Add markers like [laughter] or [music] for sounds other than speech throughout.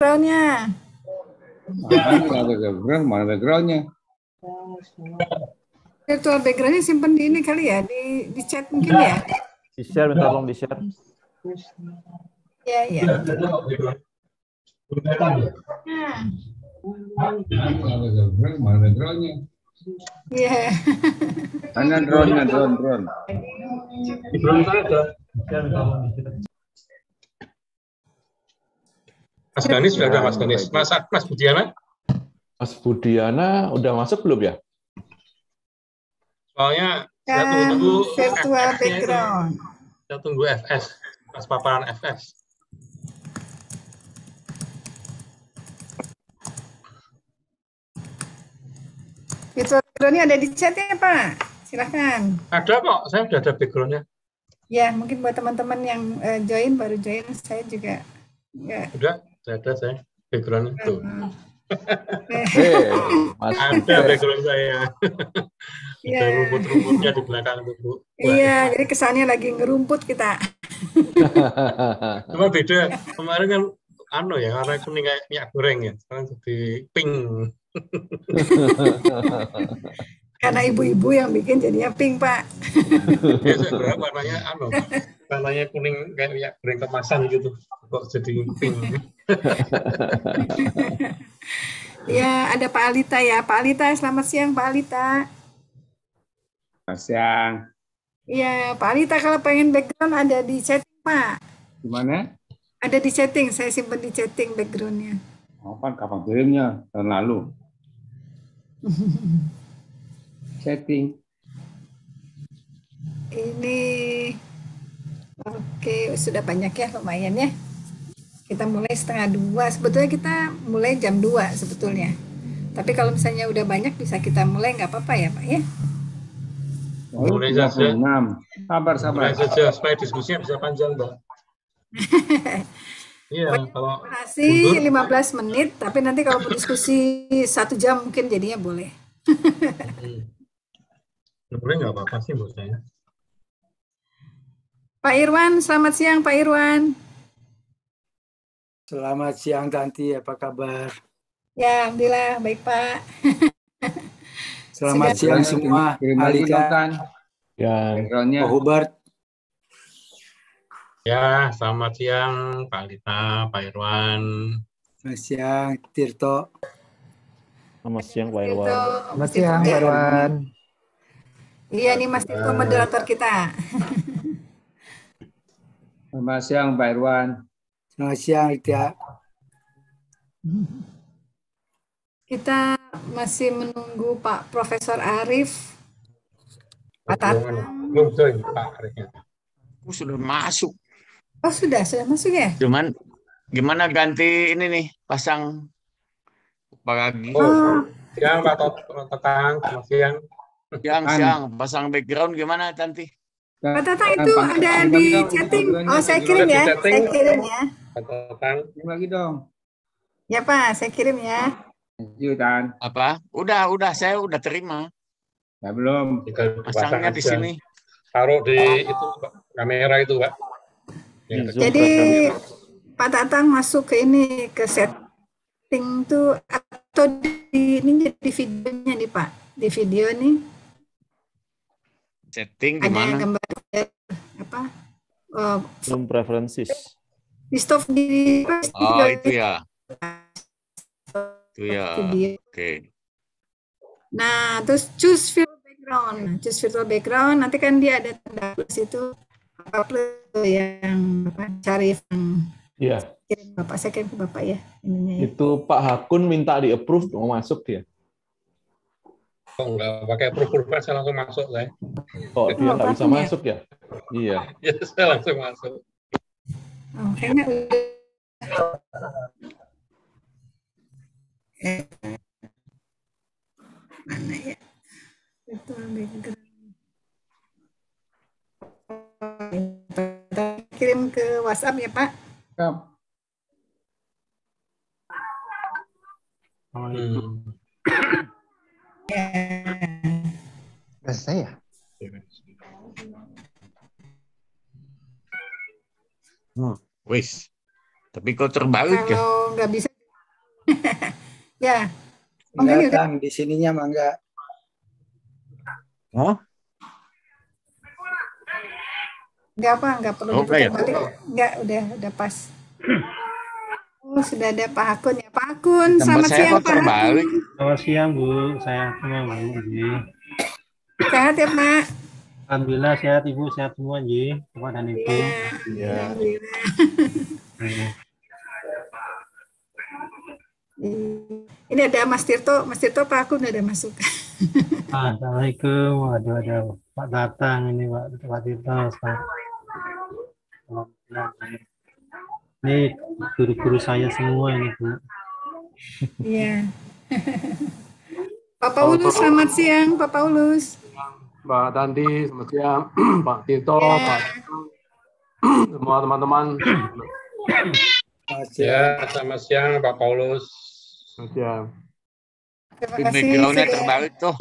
backgroundnya? Mana ada background, mana backgroundnya? Virtual backgroundnya simpen di ini kali ya, di, di chat mungkin ya? Di share, minta tolong di share. Iya, iya. Nah, Mana ada background, mana backgroundnya? Iya. Mana drone-nya, drone, drone. Mas Gani sudah ada Mas Gani. Mas Mas Budiana, Mas Budiana udah masuk belum ya? soalnya saya Kan tunggu-tunggu virtual background. Saya tunggu FS, pas paparan FS. Virtual backgroundnya ada di chat ya Pak? Silahkan. Ada kok, saya sudah ada background-nya. Ya, mungkin buat teman-teman yang eh, join, baru join, saya juga ya, Sudah, saya ada saya background itu. Mas Ada background saya. Iya. Ada rumput-rumputnya di belakang itu. Iya, jadi kesannya lagi ngerumput kita. Cuma beda. Kemarin kan anu ya, warna kuning kayak minyak goreng ya. Sekarang jadi pink. Karena ibu-ibu yang bikin jadinya pink, Pak. Biasa berapa warnanya anu. Warnanya kuning kayak minyak goreng kemasan gitu. Kok jadi pink. [laughs] Ya, ada Pak Alita ya. Pak Alita, selamat siang Pak Alita. Mas Yang, Iya, Pak Alita kalau pengen background ada di chatting, Pak. gimana? Ada di chatting, saya simpen di chatting backgroundnya. Oh, kan kapan kirimnya? Tahun lalu. [laughs] Setting. Ini, oke, sudah banyak ya, lumayan ya. Kita mulai setengah dua, sebetulnya kita mulai jam dua sebetulnya. Tapi kalau misalnya udah banyak bisa kita mulai nggak apa-apa ya Pak ya. Oh, Mulai saja. 26. Sabar, sabar. Mulai saja supaya diskusinya bisa panjang, Mbak. [laughs] Iya, kalau Masih 15 menit, tapi nanti kalau mau diskusi satu jam mungkin jadinya boleh. boleh nggak apa-apa sih menurut saya. Pak Irwan, selamat siang Pak Irwan. Selamat siang Tanti, apa kabar? Ya, Alhamdulillah, baik Pak. [laughs] Selamat Sudah. siang semua. Alika, kan. Backgroundnya. Pak Hubert, Ya, selamat siang Pak Lita, Pak Irwan. selamat siang Tirto. Selamat siang Pak Irwan. Selamat siang Pak Irwan. Iya nih Mas Tito moderator kita. [laughs] Selamat siang, Pak Irwan. Selamat siang Tia. Kita masih menunggu Pak Profesor Arif. Pak Tatang. Belum join Pak Arifnya. Aku sudah masuk. Oh sudah, sudah masuk ya? Cuman gimana ganti ini nih pasang pagi Oh, Siang Pak selamat siang. siang siang pasang background gimana Tanti? Pak Tatang itu ada di chatting. Oh saya kirim ya, saya kirim ya. Pak Kirim lagi dong. Ya Pak, saya kirim ya. Thank you, Tan. Apa? Udah udah saya udah terima. Ya, belum. Pasangnya di sini. Taruh di itu Pak, kamera itu Pak. Ya, Jadi. Pak Tatang masuk ke ini ke setting tuh atau di ini jadi videonya nih Pak. Di video nih Setting ada gimana? gambar apa? Oh, Zoom preferences. di stop di Oh itu ya. Itu ya. Oke. Nah, terus choose virtual background. Nah, choose virtual background. Nanti kan dia ada tanda plus itu apa plus yang apa cari yang Iya, kirim bapak saya kirim ke bapak ya ininya ya. itu Pak Hakun minta di approve mau masuk dia. Kok nggak pakai approve saya langsung masuk saya. Kok dia Oh, nggak bisa ya? masuk ya? Iya. [laughs] Ya, saya langsung masuk. Oh, kayaknya udah. Eh, mana ya? Background. Oh, Kirim ke WhatsApp ya Pak. Siap. Hmm. Ya. Wis. Tapi kok terbalik ya? Kalau nggak bisa, [laughs] ya. Oh, Enggak. Kang. Di sininya mah enggak. Enggak apa, enggak perlu Oh, diputar balik. Enggak, udah, udah pas. [clears throat] Oh, sudah ada Pak Hakun ya. Pak Tempat selamat saya siang Pak terbalik. Hakun. Selamat siang Bu, saya semua Bu. Ji. Sehat ya Pak? Alhamdulillah sehat Ibu, sehat semua Ji, Bapak dan Ibu. Iya. Iya. Hmm. Ini ada Mas Tirto, Mas Tirto Pak Hakun udah masuk. [laughs] Ah, Assalamualaikum, waduh ada Pak Datang ini Pak, Pak Tito. Alhamdulillah. Ini guru-guru saya semua ini Bu. Iya. [laughs] Pak Paulus, selamat siang Pak Paulus. Mbak Tanti, selamat siang. [clears throat] Pak Tito, Ya. Pak [clears throat] semua teman-teman. Selamat siang. Ya, selamat siang Pak Paulus. Selamat siang. Terima kasih. backgroundnya terbalik tuh.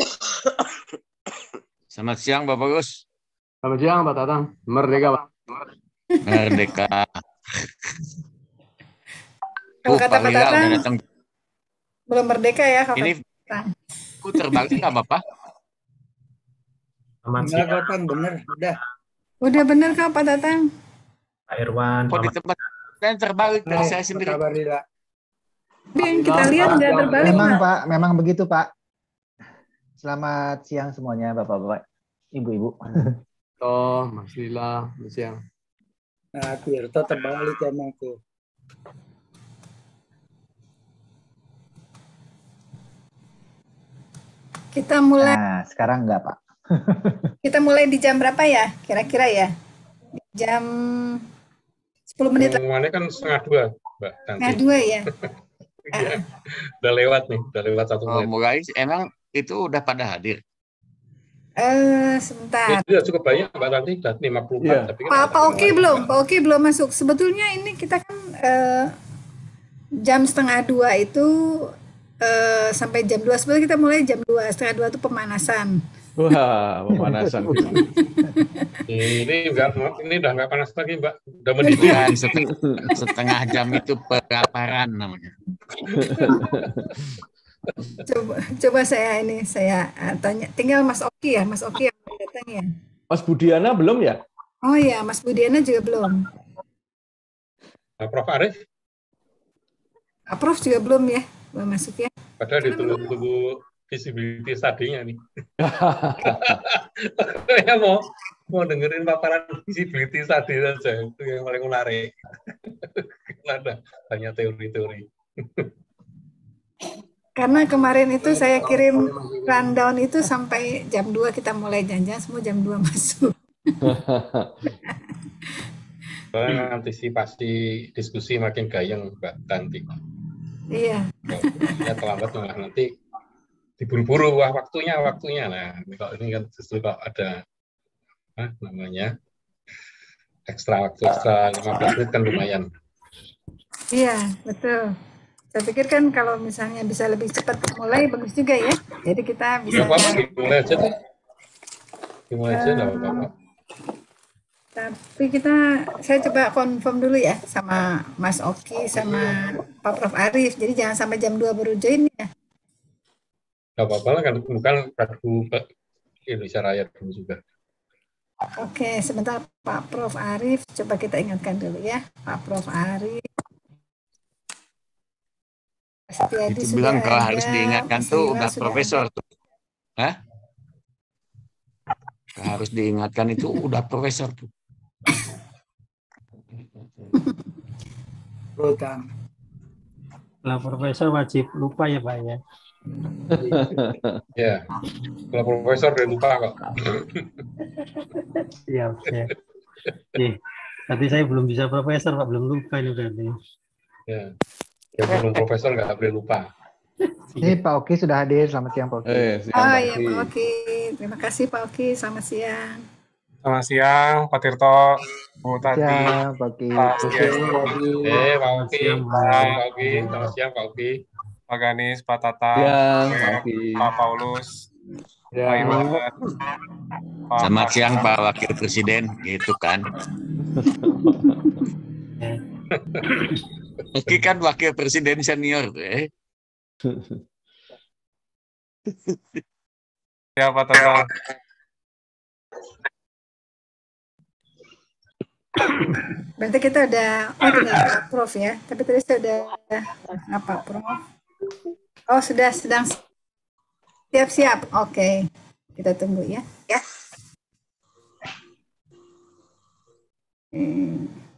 Selamat siang Bapak Gus. Selamat siang Pak Tatang. Merdeka Pak. Merdeka. Kalau Tuh, kata Pak Pak Tatang, datang. belum merdeka ya kalau Ini Tatang. kok terbalik nggak apa-apa? Selamat Enggak kok, Kang. Bener. Udah. Udah bener kok Pak Tatang? Pak Irwan. Kok di tempat dan terbalik dari saya sendiri. kabar, Lila? Tapi yang kita lihat nggak terbalik Memang Pak. Pak, memang begitu Pak. Selamat siang semuanya Bapak-bapak, Ibu-ibu. Oh, Mas Lila, selamat siang. Nah, Tirto terbalik emang tuh. Kita mulai Nah, sekarang enggak Pak. [laughs] kita mulai di jam berapa ya? Kira-kira ya? Di jam 10 menit Pengumumannya kan setengah dua, Mbak setengah dua ya. [laughs] Iya. Udah lewat nih, udah lewat satu Oh, menit. mulai emang itu udah pada hadir. Eh, Ini sebentar. sudah cukup banyak Mbak Tanti, sudah 54. Iya. Tapi kan Pak, Pak Oki belum. Pak Oki belum masuk. Sebetulnya ini kita kan eh, jam setengah dua itu eh, sampai jam dua. Sebenarnya kita mulai jam dua. Setengah dua itu pemanasan. Wah, pemanasan. [laughs] Ini enggak, ini udah enggak panas lagi Mbak. Udah mendidih. [laughs] Setengah jam itu peraparan namanya. [laughs] Coba, coba saya ini saya eh, tanya. Tinggal Mas Oki ya, Mas Oki yang datang ya. Mas Budiana belum ya? Oh iya, Mas Budiana juga belum. Nah, Prof. Arif, Pak Prof juga belum ya, belum masuk ya. padahal ditunggu-tunggu visibility study-nya nih. [laughs] Saya mau mau dengerin paparan visibility study saja, itu yang paling menarik. [laughs] Ada banyak teori-teori. Karena kemarin itu saya kirim rundown itu sampai jam 2 kita mulai janjian semua jam 2 [laughs] masuk. Soalnya antisipasi diskusi makin gayeng Mbak Tanti. Iya. Ya terlambat malah nanti diburu-buru wah waktunya waktunya nah ini kalau ini kan justru kalau ada apa namanya ekstra waktu ekstra 15 menit kan lumayan Iya, betul. Saya pikir kan kalau misalnya bisa lebih cepat mulai bagus juga ya. Jadi kita bisa ya apa dimulai aja deh dimulai aja nggak apa-apa tapi kita saya coba confirm dulu ya sama Mas Oki sama Pak Prof Arif. Jadi jangan sampai jam 2 baru join ya. nggak apa-apa lah kan bukan Prabu Indonesia Raya dulu juga Oke, sebentar Pak Prof Arif coba kita ingatkan dulu ya. Pak Prof Arif. Setiadi Itu sudah bilang kalau ada, harus diingatkan Mas tuh udah sudah profesor tuh. Hah? Kalau harus diingatkan itu udah profesor tuh. Betul, Kang. Kalau profesor wajib lupa ya Pak ya. ya kalau profesor udah lupa kok Siap, siap. Ih, tadi saya belum bisa profesor Pak, belum lupa ini berarti. ya yang belum profesor nggak boleh lupa Ini Pak Oki sudah hadir. Selamat siang Pak Oki. Eh, siang Oh Pak iya Oki. Pak Oki. Terima kasih Pak Oki. Selamat siang. Selamat siang, Pak Tirto, Bu Tati, Siang Pak Oki. Pak Wadi. eh Pak Oki siang, Pak. Oki selamat siang Pak Oki Pak Ganis, Pak Tata, Siang, Pak Oki. Pak Paulus, Ya, Pak Irwan, Pak Selamat Pak- siang Pak Wakil Presiden, gitu kan. [laughs] Oki kan wakil presiden senior tuh, eh. Ya Pak Toto. Berarti kita udah oh tinggal Prof ya. Tapi tadi saya udah apa Prof? Oh sudah sedang siap-siap. Oke, kita tunggu ya. Ya. Hmm.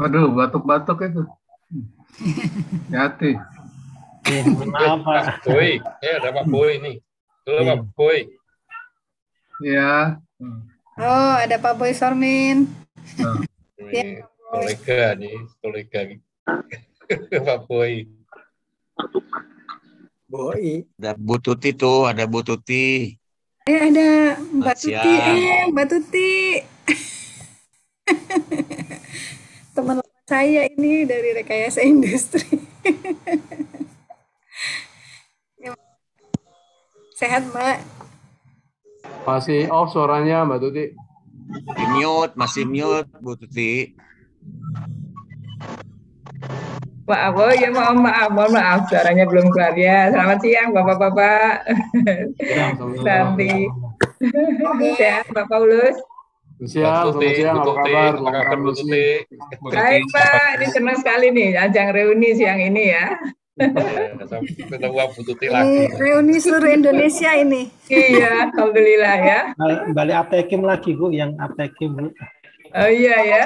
Waduh, batuk-batuk itu. Hati. Maaf, Pak. Pak Boy, eh ada Pak Boy nih. Halo Pak Boy. Ya. Oh ada Pak Boy Sormin. Ini kolega nih, kolega [laughs] Pak Boy. Boy. Ada Bu Tuti tuh, ada Bu Tuti. Eh ada Mbak Tuti. siang. Eh Mbak Tuti. [laughs] Teman lama saya ini dari rekayasa industri. [laughs] Sehat Mbak. Masih off suaranya Mbak Tuti. Di mute, masih mute Bu Tuti. Maaf, oh ya maaf, maaf, mohon maaf, suaranya belum keluar ya. Selamat siang, Bapak-Bapak. Santi. Sehat, Pak Paulus. Siang, selamat siang, apa kabar? Bu Tuti? Baik, Pak. Ini senang sekali nih, ajang reuni siang ini ya. Ya, sampai ketemu Bu Tuti Ini lagi. reuni seluruh Indonesia ini. Iya, Alhamdulillah ya. Bal- Balik Aptekim lagi, Bu, yang Aptekim, Bu. Oh iya ya.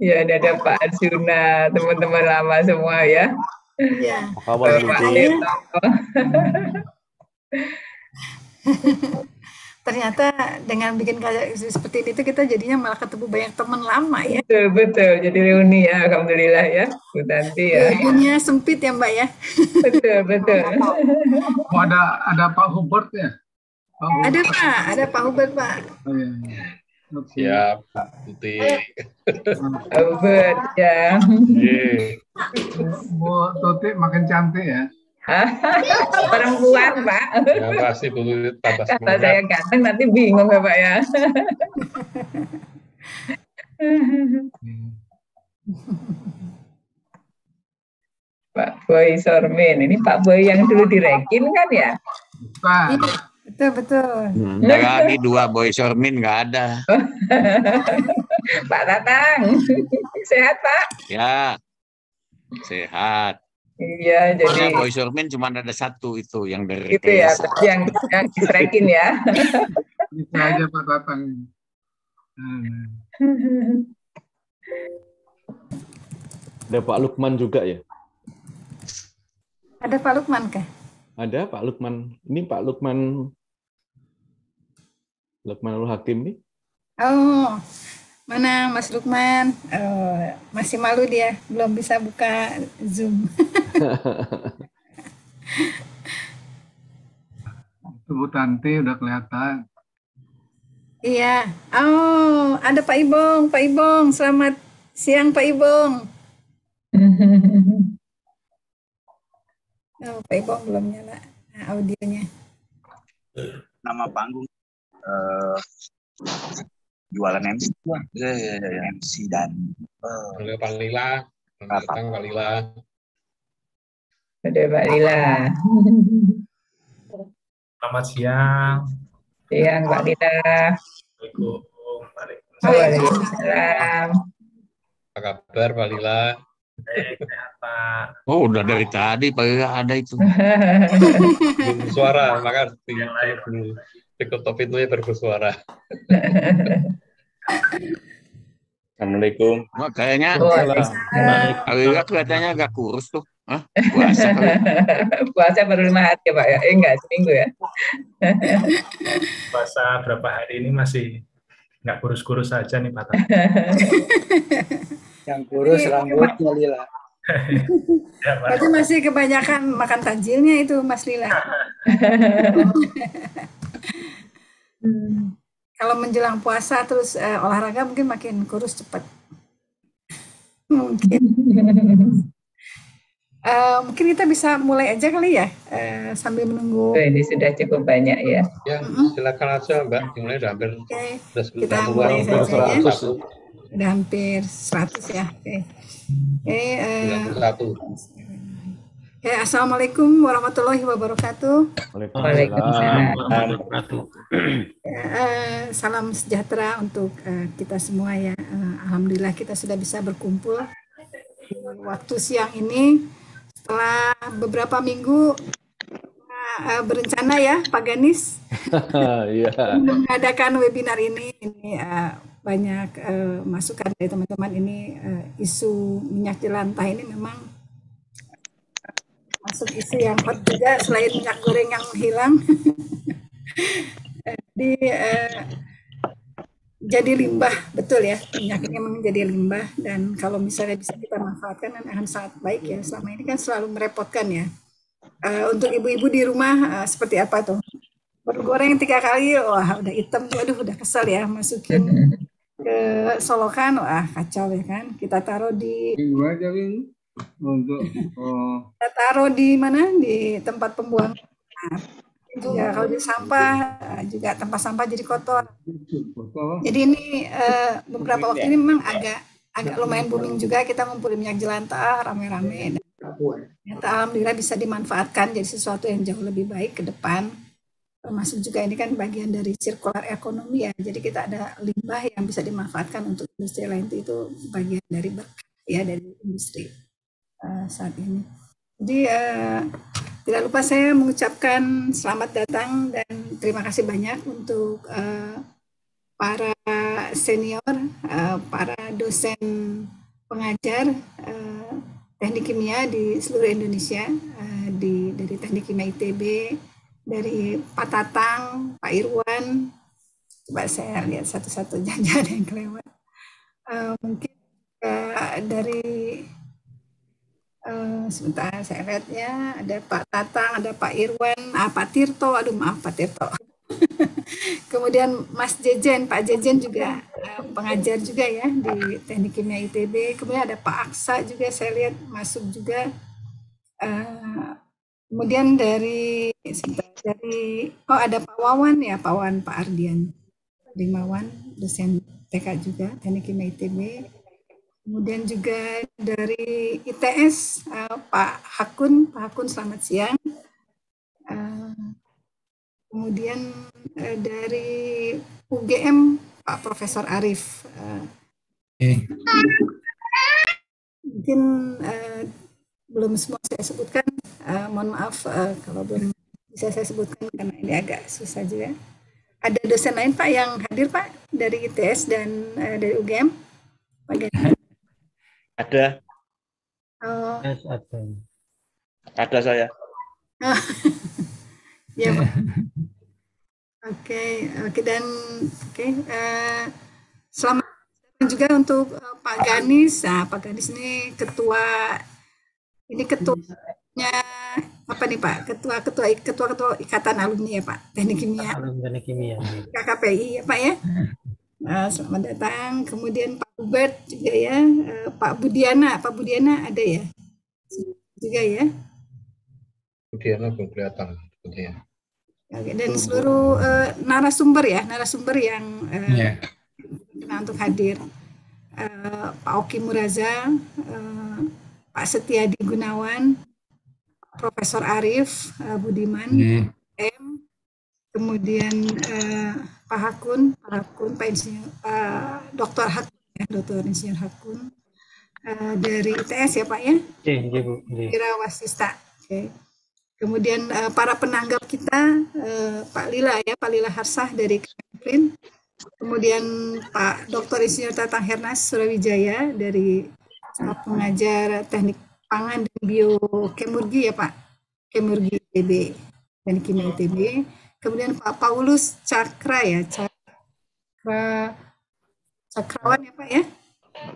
Ya, ini ada Pak Arjuna, teman-teman lama semua ya. Iya. Apa kabar. Ternyata dengan bikin kayak seperti ini tuh kita jadinya malah ketemu banyak teman lama ya. Betul, betul. Jadi reuni ya, Alhamdulillah ya. Bu Tanti ya. Dunia sempit ya Mbak ya. Betul, betul. Oh, ada ada Pak Hubert ya? Pak Hubert. Ada Pak, ada Pak Hubert Pak. Oh, iya, Oke. Siap, Tuti. Albert ya. Bu Tuti makin cantik ya. Perempuan, Pak. Ya pasti Bu Tuti tambah semangat. saya ganteng nanti bingung ya, Pak ya. Pak Boy Sormin, ini Pak Boy yang dulu direkin kan ya? Pak, betul betul. Ada lagi dua Boy Sormin nggak ada. [laughs] Pak Tatang, sehat Pak? Ya, sehat. Iya, jadi Soalnya Boy Sormin cuma ada satu itu yang dari itu ya, yang yang direkin ya. [laughs] bisa aja Pak Tatang. Hmm. Ada Pak Lukman juga ya? Ada Pak Lukman kah? Ada Pak Lukman. Ini Pak Lukman Lukmanul Hakim nih. Oh, mana Mas Lukman? Oh, masih malu dia, belum bisa buka Zoom. [laughs] Itu Bu Tanti udah kelihatan. Iya. Oh, ada Pak Ibong. Pak Ibong, selamat siang Pak Ibong. [laughs] Oh, Pak Ibong belum nyala nah, audionya. nama panggung eh jualan MC ya, ya, ya, ya, MC dan eh, Halo Pak Lila. Selamat datang Pak Lila. Ada Pak Lila. Selamat siang. Siang Pak Lila. Assalamualaikum. Waalaikumsalam. Apa kabar Pak Lila? Baik, sehat Pak. Oh, udah dari tadi Pak Lila ada itu. [laughs] Belum bersuara, maka di, di, ditutup pintunya baru bersuara. [laughs] Assalamualaikum. Wah, kayaknya Lila kelihatannya agak kurus tuh. Hah? Puasa [laughs] kali. Puasa baru lima hari ya Pak ya? Eh enggak, seminggu ya? Puasa berapa hari ini masih nggak kurus-kurus saja nih Pak. [laughs] Yang kurus rambutnya Lila. Ya, Pak. Berarti masih kebanyakan makan tajilnya itu Mas Lila hmm. Kalau menjelang puasa terus uh, olahraga mungkin makin kurus cepat. Mungkin. Uh, [laughs] mungkin kita bisa mulai aja kali ya uh, sambil menunggu. Oh, ini sudah cukup banyak ya. Ya, mm-hmm. silakan aja Mbak. dimulai udah hampir okay. kita mulai saja ya. Udah hampir 100 ya. Oke. Okay. Okay, uh, Ya, Assalamualaikum warahmatullahi wabarakatuh. Waalaikumsalam wabarakatuh. Eh, eh, salam sejahtera untuk eh, kita semua ya. Alhamdulillah kita sudah bisa berkumpul di waktu siang ini setelah beberapa minggu berencana ya Pak Ganis [laughs] iya. mengadakan webinar ini. Ini banyak masukan dari teman-teman ini isu minyak jelantah ini memang masuk isu yang hot juga selain minyak goreng yang hilang. [laughs] Jadi eh, jadi limbah betul ya. Minyak ini memang jadi limbah dan kalau misalnya bisa kita manfaatkan kan akan sangat baik ya. Selama ini kan selalu merepotkan ya. Eh, untuk ibu-ibu di rumah eh, seperti apa tuh? Bergoreng tiga kali wah udah hitam tuh. Aduh udah kesel ya masukin [laughs] ke solokan. Wah kacau ya kan? Kita taruh di? Untuk oh, kita taruh di mana? Di tempat pembuangan. Juga kalau di sampah juga tempat sampah jadi kotor. Jadi ini eh, beberapa waktu ini memang agak agak lumayan booming juga. Kita ngumpulin minyak jelantah rame-rame. Ternyata alhamdulillah bisa dimanfaatkan jadi sesuatu yang jauh lebih baik ke depan. Termasuk juga ini kan bagian dari circular ekonomi ya. Jadi kita ada limbah yang bisa dimanfaatkan untuk industri lain. Itu, itu bagian dari berkah ya dari industri eh, saat ini jadi eh, tidak lupa saya mengucapkan selamat datang dan terima kasih banyak untuk eh, para senior, eh, para dosen pengajar eh, teknik kimia di seluruh Indonesia, eh, di dari teknik kimia ITB, dari Pak Tatang, Pak Irwan, coba saya lihat satu-satu [laughs] ada yang kelewat. Eh, mungkin eh, dari Eh, sebentar saya lihat ya ada Pak Tatang, ada Pak Irwan, ah, Pak Tirto, aduh maaf Pak Tirto. [laughs] Kemudian Mas Jejen, Pak Jejen juga eh, pengajar juga ya di Teknik Kimia ITB. Kemudian ada Pak Aksa juga saya lihat masuk juga. Eh, kemudian dari dari oh ada Pak Wawan ya Pak Wawan Pak Ardian, Rimawan dosen TK juga Teknik Kimia ITB. Kemudian juga dari ITS eh, Pak Hakun, Pak Hakun selamat siang. Eh, kemudian eh, dari UGM Pak Profesor Arif. Eh, mungkin belum semua saya sebutkan, mohon maaf kalau belum bisa saya sebutkan karena ini agak susah juga. Ada dosen lain Pak yang hadir Pak dari ITS dan dari UGM? Pak Gani. Ada, Oh, Yes, ada. ada saya. [laughs] ya Pak. Oke, oke dan oke eh, selamat datang juga untuk eh, Pak Ganis. Nah, Pak Ganis ini ketua ini ketuanya apa nih Pak? Ketua ketua ketua ketua ikatan alumni ya Pak Teknik Kimia Alumni teknik kimia. KKPI ya Pak ya. Nah, [laughs] selamat datang. Kemudian Pak Hubert juga ya, Eh, Pak Budiana, Pak Budiana ada ya juga ya. Kemudian belum kelihatan sepertinya. Oke, dan seluruh eh, narasumber ya, narasumber yang eh, Iya. berkenan untuk hadir. Eh, Pak Oki Muraza, eh, Pak Setiadi Gunawan, Profesor Arif eh, Budiman, Hmm. M, kemudian eh, Pak Hakun, Pak Hakun, Pak Insinyur, Pak Dokter Hakun, ya, Dokter Insinyur Hakun, eh, dari ITS ya Pak ya? Oke, oke Bu. Oke. Kira Wasista. Oke. Kemudian eh, para penanggap kita eh, Pak Lila ya, Pak Lila Harsah dari Kemrin. Kemudian Pak Dr. Insinyur Tatang Hernas Surawijaya dari eh, pengajar teknik pangan dan biokemurgi ya Pak. Kemurgi ITB dan kimia ITB. Kemudian Pak Paulus Cakra ya, Cakra Cakrawan ya Pak ya.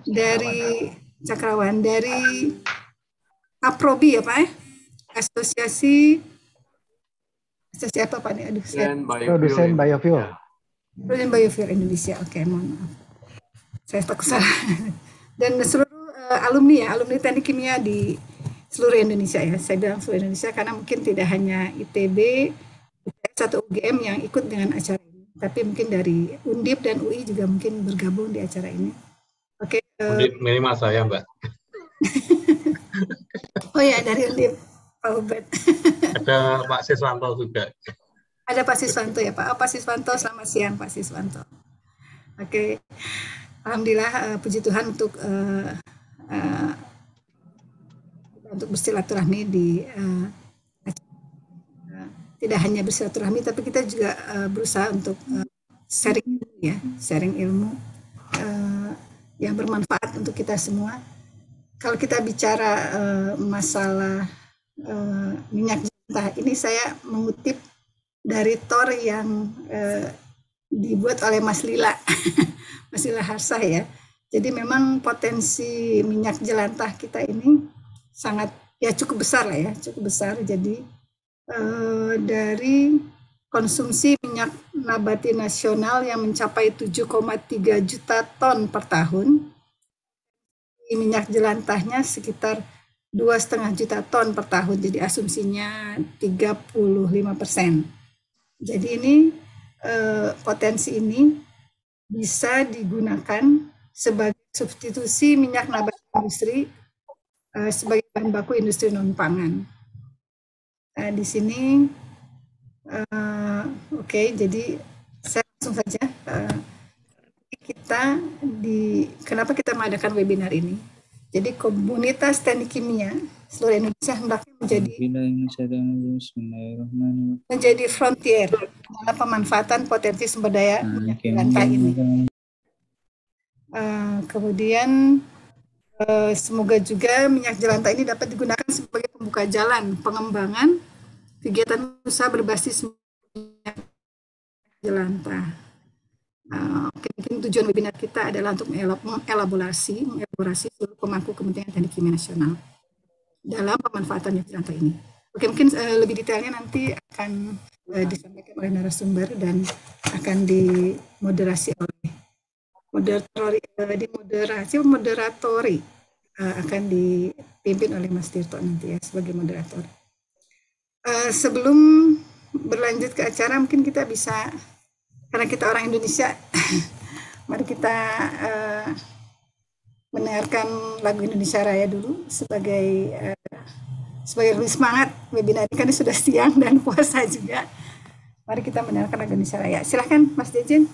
Dari Cakrawan dari Aprobi ya Pak ya. Asosiasi Asosiasi apa Pak nih? Aduh, saya Produsen biofuel. Brilliant Biofuel Indonesia. Oke, mohon maaf. Saya takut salah. Dan seluruh eh, alumni ya, alumni teknik kimia di seluruh Indonesia ya. Saya bilang seluruh Indonesia karena mungkin tidak hanya ITB, UTS atau UGM yang ikut dengan acara ini, tapi mungkin dari Undip dan UI juga mungkin bergabung di acara ini. Oke. eh, Undip minimal saya, Mbak. oh ya dari Undip, Pak Ubed. [laughs] Ada Pak Siswanto juga. Ada Pak Siswanto ya Pak. Oh, Pak Siswanto, selamat siang Pak Siswanto. Oke, Alhamdulillah eh, puji Tuhan untuk eh, eh, untuk bersilaturahmi di. Tidak hanya bersilaturahmi tapi kita juga eh, berusaha untuk eh, sharing ilmu ya, sharing ilmu eh, yang bermanfaat untuk kita semua. Kalau kita bicara eh, masalah eh, minyak jelantah ini saya mengutip dari Tor yang eh, dibuat oleh Mas Lila, [laughs] Mas Lila Harsah ya. Jadi memang potensi minyak jelantah kita ini sangat ya cukup besar lah ya, cukup besar. Jadi eh, dari konsumsi minyak nabati nasional yang mencapai 7,3 juta ton per tahun, minyak jelantahnya sekitar dua setengah juta ton per tahun. Jadi asumsinya 35 persen. Jadi ini eh, potensi ini bisa digunakan sebagai substitusi minyak nabati industri eh, sebagai bahan baku industri non pangan. Nah, di sini eh, oke, jadi saya langsung saja eh, kita di kenapa kita mengadakan webinar ini? Jadi komunitas teknik kimia seluruh Indonesia hendaknya menjadi menjadi frontier dalam pemanfaatan potensi sumber daya minyak jelantah ini. Eh, kemudian semoga juga minyak jelantah ini dapat digunakan sebagai pembuka jalan pengembangan kegiatan usaha berbasis minyak jelantah. Eh, oke, mungkin tujuan webinar kita adalah untuk mengelaborasi, mengelaborasi seluruh pemangku kepentingan teknik kimia nasional dalam pemanfaatan minyak jelantah ini. Oke, mungkin eh, lebih detailnya nanti akan eh, disampaikan oleh narasumber dan akan dimoderasi oleh moderatori, eh, dimoderasi moderatori eh, akan dipimpin oleh Mas Tirto nanti ya sebagai moderator. Eh, sebelum berlanjut ke acara, mungkin kita bisa karena kita orang Indonesia, [laughs] mari kita eh, mendengarkan lagu Indonesia Raya dulu sebagai eh, sebagai lebih semangat webinar ini kan sudah siang dan puasa juga. Mari kita mendengarkan lagu Indonesia Raya. Silahkan Mas Jejen.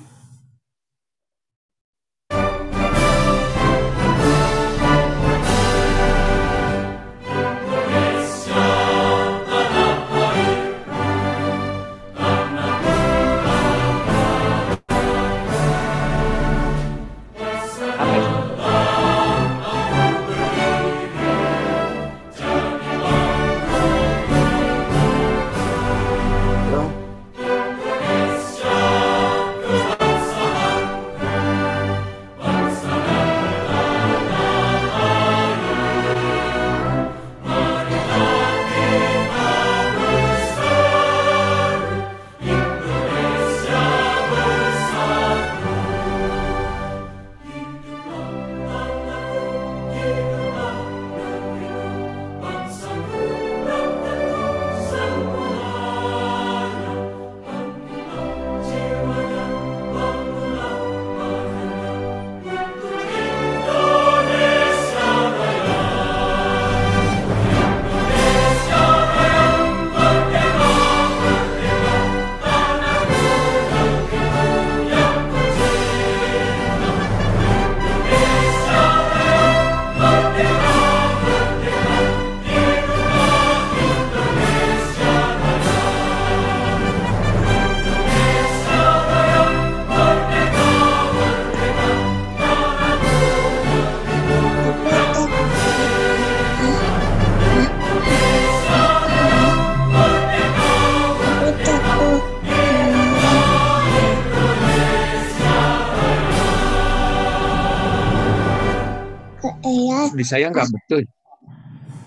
Saya nggak betul?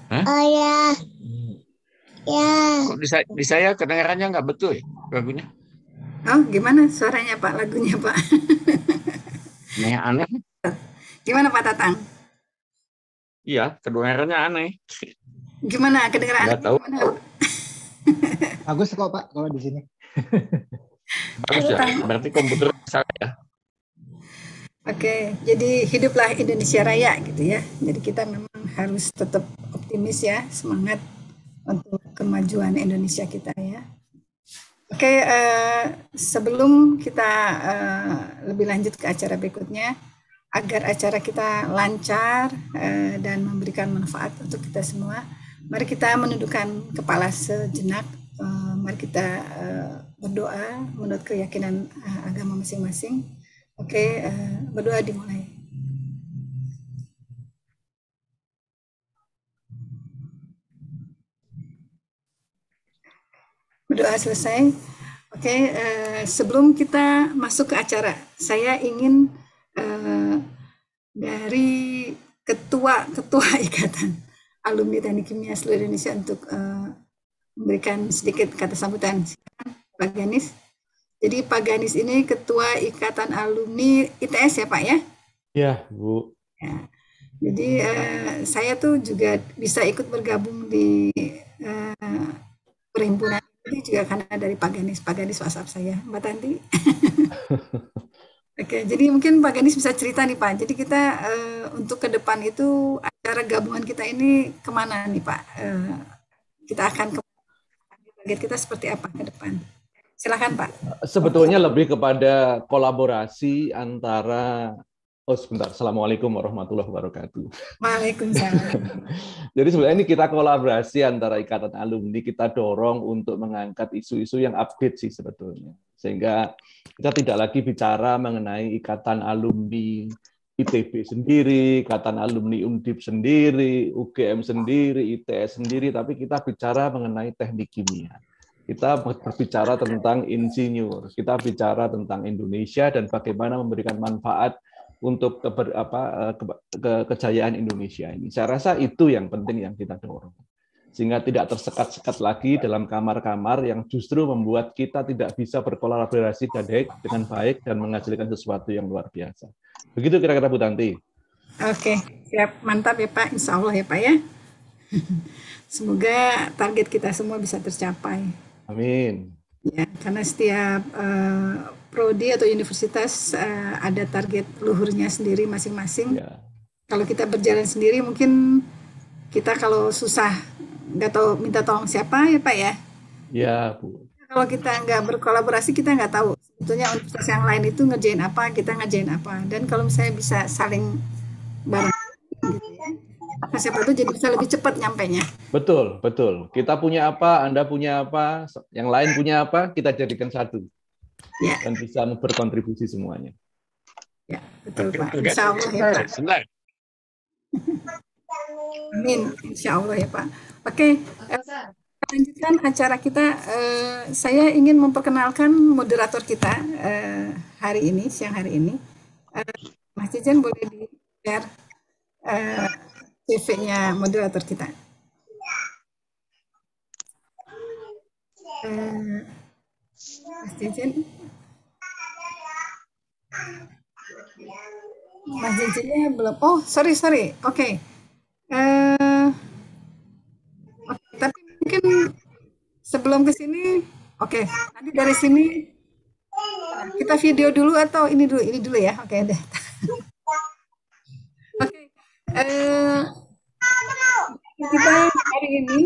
Hah? Oh ya. Ya. Kok di saya, di saya kedengarannya nggak betul ya lagunya? Oh, gimana suaranya Pak, lagunya Pak? [laughs] Aneh-aneh. Gimana Pak Tatang? Iya, kedengarannya aneh. Gimana kedengeran? Nggak tahu. Gimana? Bagus kok Pak kalau di sini. Bagus ya. Berarti komputer salah ya. Oke, jadi hiduplah Indonesia Raya gitu ya. Jadi kita memang harus tetap optimis ya, semangat untuk kemajuan Indonesia kita ya. Oke, eh, sebelum kita eh, lebih lanjut ke acara berikutnya, agar acara kita lancar eh, dan memberikan manfaat untuk kita semua, mari kita menundukkan kepala sejenak. Eh, mari kita eh, berdoa menurut keyakinan eh, agama masing-masing. Oke, eh, berdoa dimulai. Berdoa selesai. Oke, eh, sebelum kita masuk ke acara, saya ingin eh, dari ketua ketua [laughs] ikatan alumni teknik kimia seluruh Indonesia untuk memberikan sedikit kata sambutan. Pak Ganis. Jadi Pak Ganis ini ketua ikatan alumni ITS ya Pak ya? Ya, Bu. Jadi eh, saya tuh juga bisa ikut bergabung di eh, perhimpunan ini juga karena dari Pak Ganis, Pak Ganis WhatsApp saya, Mbak Tanti. [laughs] Oke, jadi mungkin Pak Ganis bisa cerita nih Pak. Jadi kita eh, untuk ke depan itu acara gabungan kita ini ke mana nih Pak? Eh, kita akan ke target kita seperti apa ke depan? Silakan Pak. Sebetulnya lebih kepada kolaborasi antara Oh sebentar, Assalamualaikum warahmatullahi wabarakatuh. Waalaikumsalam. [laughs] Jadi sebenarnya ini kita kolaborasi antara ikatan alumni, kita dorong untuk mengangkat isu-isu yang update sih sebetulnya. Sehingga kita tidak lagi bicara mengenai ikatan alumni ITB sendiri, ikatan alumni Undip sendiri, UGM sendiri, ITS sendiri, tapi kita bicara mengenai teknik kimia. Kita berbicara tentang insinyur, kita bicara tentang Indonesia dan bagaimana memberikan manfaat untuk keber, apa, eh, ke, ke, kejayaan Indonesia ini. Saya rasa itu yang penting yang kita dorong. Sehingga tidak tersekat-sekat lagi dalam kamar-kamar yang justru membuat kita tidak bisa berkolaborasi dengan baik dan menghasilkan sesuatu yang luar biasa. Begitu kira-kira Bu Tanti. Oke, siap. Mantap ya Pak. Insya Allah ya Pak ya. [laughs] Semoga target kita semua bisa tercapai. Amin. Ya, karena setiap uh, prodi atau universitas uh, ada target luhurnya sendiri masing-masing. Ya. Kalau kita berjalan sendiri mungkin kita kalau susah nggak tahu minta tolong siapa ya Pak ya. Ya Bu. Kalau kita nggak berkolaborasi kita nggak tahu sebetulnya universitas yang lain itu ngerjain apa kita ngerjain apa dan kalau misalnya bisa saling bareng siapa tuh jadi bisa lebih cepat nyampainya. Betul, betul. Kita punya apa, Anda punya apa, yang lain punya apa, kita jadikan satu. Ya. Dan bisa berkontribusi semuanya. Ya, betul Pak. Insya Allah ya Pak. Amin. Insya Allah ya Pak. Oke, eh, lanjutkan acara kita. Eh, saya ingin memperkenalkan moderator kita eh, hari ini, siang hari ini. Eh, Mas Cijen boleh di-share eh, CV-nya moderator kita. Eh, Mas Cijen. Mas Cijennya belum. Oh, sorry, sorry. Oke. Eh, oke, tapi mungkin sebelum ke sini, oke, nanti dari sini kita video dulu atau ini dulu, ini dulu ya. Oke, deh. Eh, kita hari ini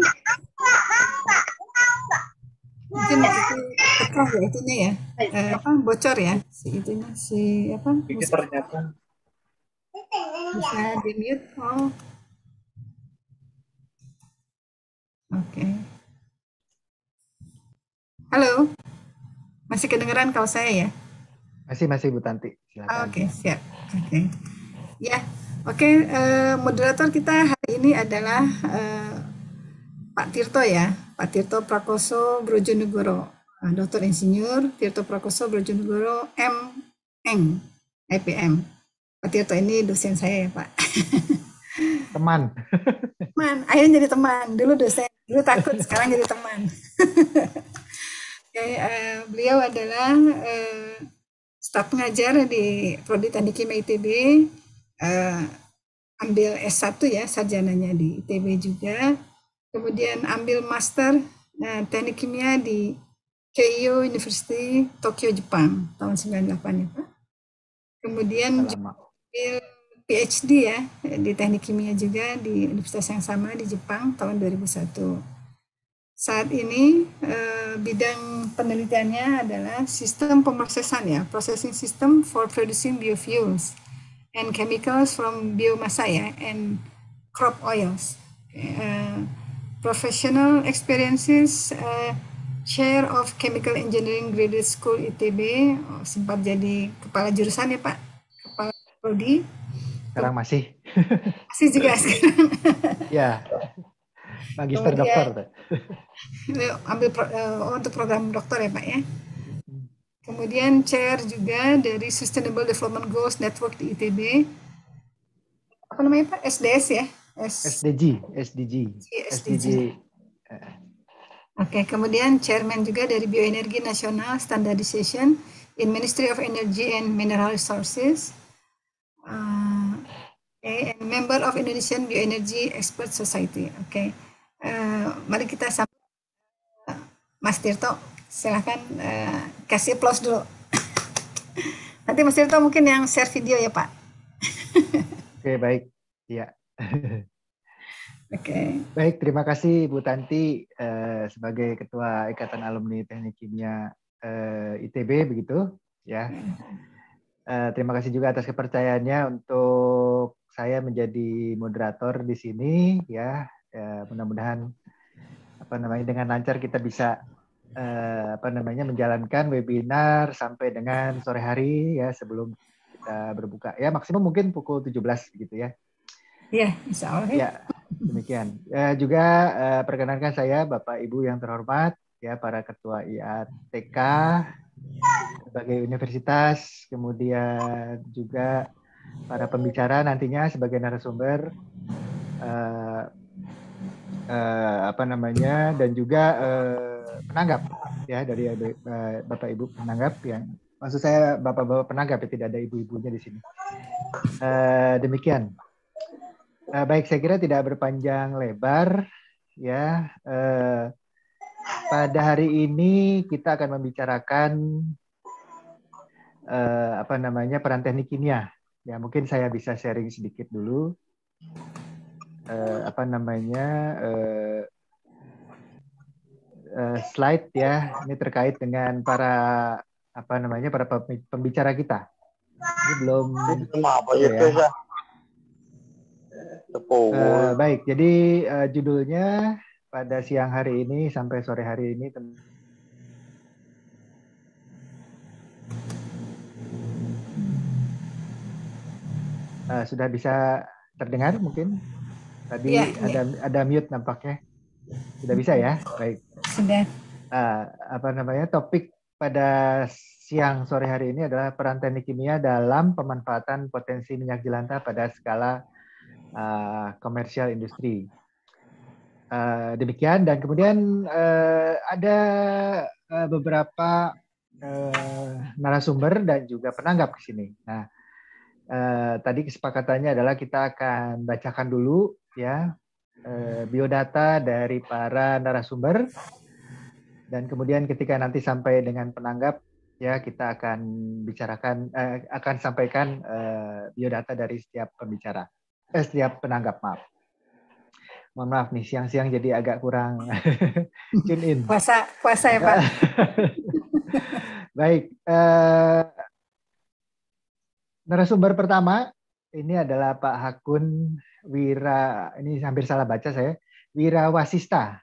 mungkin itu teklah ya itunya ya, eh, apa bocor ya si itunya si apa? ternyata Bisa di mute. Oh. Oke. Halo. Masih kedengeran kalau saya ya? Masih masih Bu Tanti. Oh, Silakan. Oke, siap. Oke. Ya. Oke, eh, moderator kita hari ini adalah eh, Pak Tirto ya, Pak Tirto Prakoso Brojonegoro, Eh, Dokter Insinyur Tirto Prakoso Brojonegoro M Eng IPM. Pak Tirto ini dosen saya ya Pak. [laughs] Teman. teman akhirnya jadi teman dulu dosen dulu takut sekarang jadi teman [laughs] Oke, eh, beliau adalah eh, staf pengajar di Prodi Teknik Kimia ITB, eh, ambil S1 ya, sarjananya di ITB juga. Kemudian ambil master eh, Teknik Kimia di Keio University Tokyo Jepang tahun 98 ya Pak. Kemudian juga ambil PhD ya di Teknik Kimia juga di universitas yang sama di Jepang tahun 2001. Saat ini eh, bidang penelitiannya adalah sistem pemrosesan ya, processing system for producing biofuels and chemicals from biomassa ya and crop oils. Eh, professional experiences eh, Chair of Chemical Engineering Graduate School ITB, oh, sempat jadi kepala jurusan ya Pak, kepala prodi. Sekarang masih. Masih juga [laughs] sekarang. ya. Magister Kemudian- dokter. [laughs] ambil pro- eh, untuk program dokter ya Pak ya. Kemudian chair juga dari Sustainable Development Goals Network di ITB. Apa namanya Pak? SDS ya? S- SDG, SDG. SDG. Oke, kemudian chairman juga dari Bioenergi Nasional Standardization in Ministry of Energy and Mineral Resources. Uh, okay, and member of Indonesian Bioenergy Expert Society. Oke, Uh, mari kita sampai Mas Tirto, silahkan uh, kasih applause dulu. [laughs] Nanti Mas Tirto mungkin yang share video ya Pak. [laughs] Oke, baik. Ya. [laughs] Oke. Baik, terima kasih Bu Tanti eh, sebagai Ketua Ikatan Alumni Teknik Kimia eh, ITB begitu ya. Eh, terima kasih juga atas kepercayaannya untuk saya menjadi moderator di sini ya. Ya, mudah-mudahan apa namanya dengan lancar kita bisa eh, apa namanya menjalankan webinar sampai dengan sore hari ya sebelum kita berbuka ya maksimum mungkin pukul 17 gitu ya. Iya, insya Allah. Ya, demikian. Eh, juga eh, perkenankan saya Bapak Ibu yang terhormat, ya para ketua IATK sebagai universitas, kemudian juga para pembicara nantinya sebagai narasumber, eh, eh, apa namanya, dan juga eh, penanggap ya dari eh, Bapak Ibu penanggap yang maksud saya Bapak-bapak penanggap ya tidak ada ibu-ibunya di sini. Eh, demikian. Eh, baik, saya kira tidak berpanjang lebar ya. Eh, pada hari ini kita akan membicarakan eh, apa namanya peran teknik kimia. Ya, mungkin saya bisa sharing sedikit dulu. Eh, apa namanya eh, eh, slide ya. Ini terkait dengan para apa namanya para pembi- pembicara kita. Ini belum apa ya. itu ya? Eh, baik, jadi eh, judulnya pada siang hari ini sampai sore hari ini Eh, sudah bisa terdengar mungkin? Tadi Iya, ada ada mute nampaknya. Sudah bisa ya? Baik. Sudah. Eh, apa namanya? Topik pada siang sore hari ini adalah peran teknik kimia dalam pemanfaatan potensi minyak jelantah pada skala uh, komersial industri. Uh, demikian dan kemudian uh, ada uh, beberapa uh, narasumber dan juga penanggap di sini. Nah, uh, tadi kesepakatannya adalah kita akan bacakan dulu ya uh, biodata dari para narasumber dan kemudian ketika nanti sampai dengan penanggap ya kita akan bicarakan eh, akan sampaikan eh, biodata dari setiap pembicara eh, setiap penanggap maaf. Mohon maaf nih siang-siang jadi agak kurang [laughs] tune in. Puasa, puasa ya Pak. [laughs] baik eh, narasumber pertama ini adalah Pak Hakun Wira ini hampir salah baca saya Wira Wasista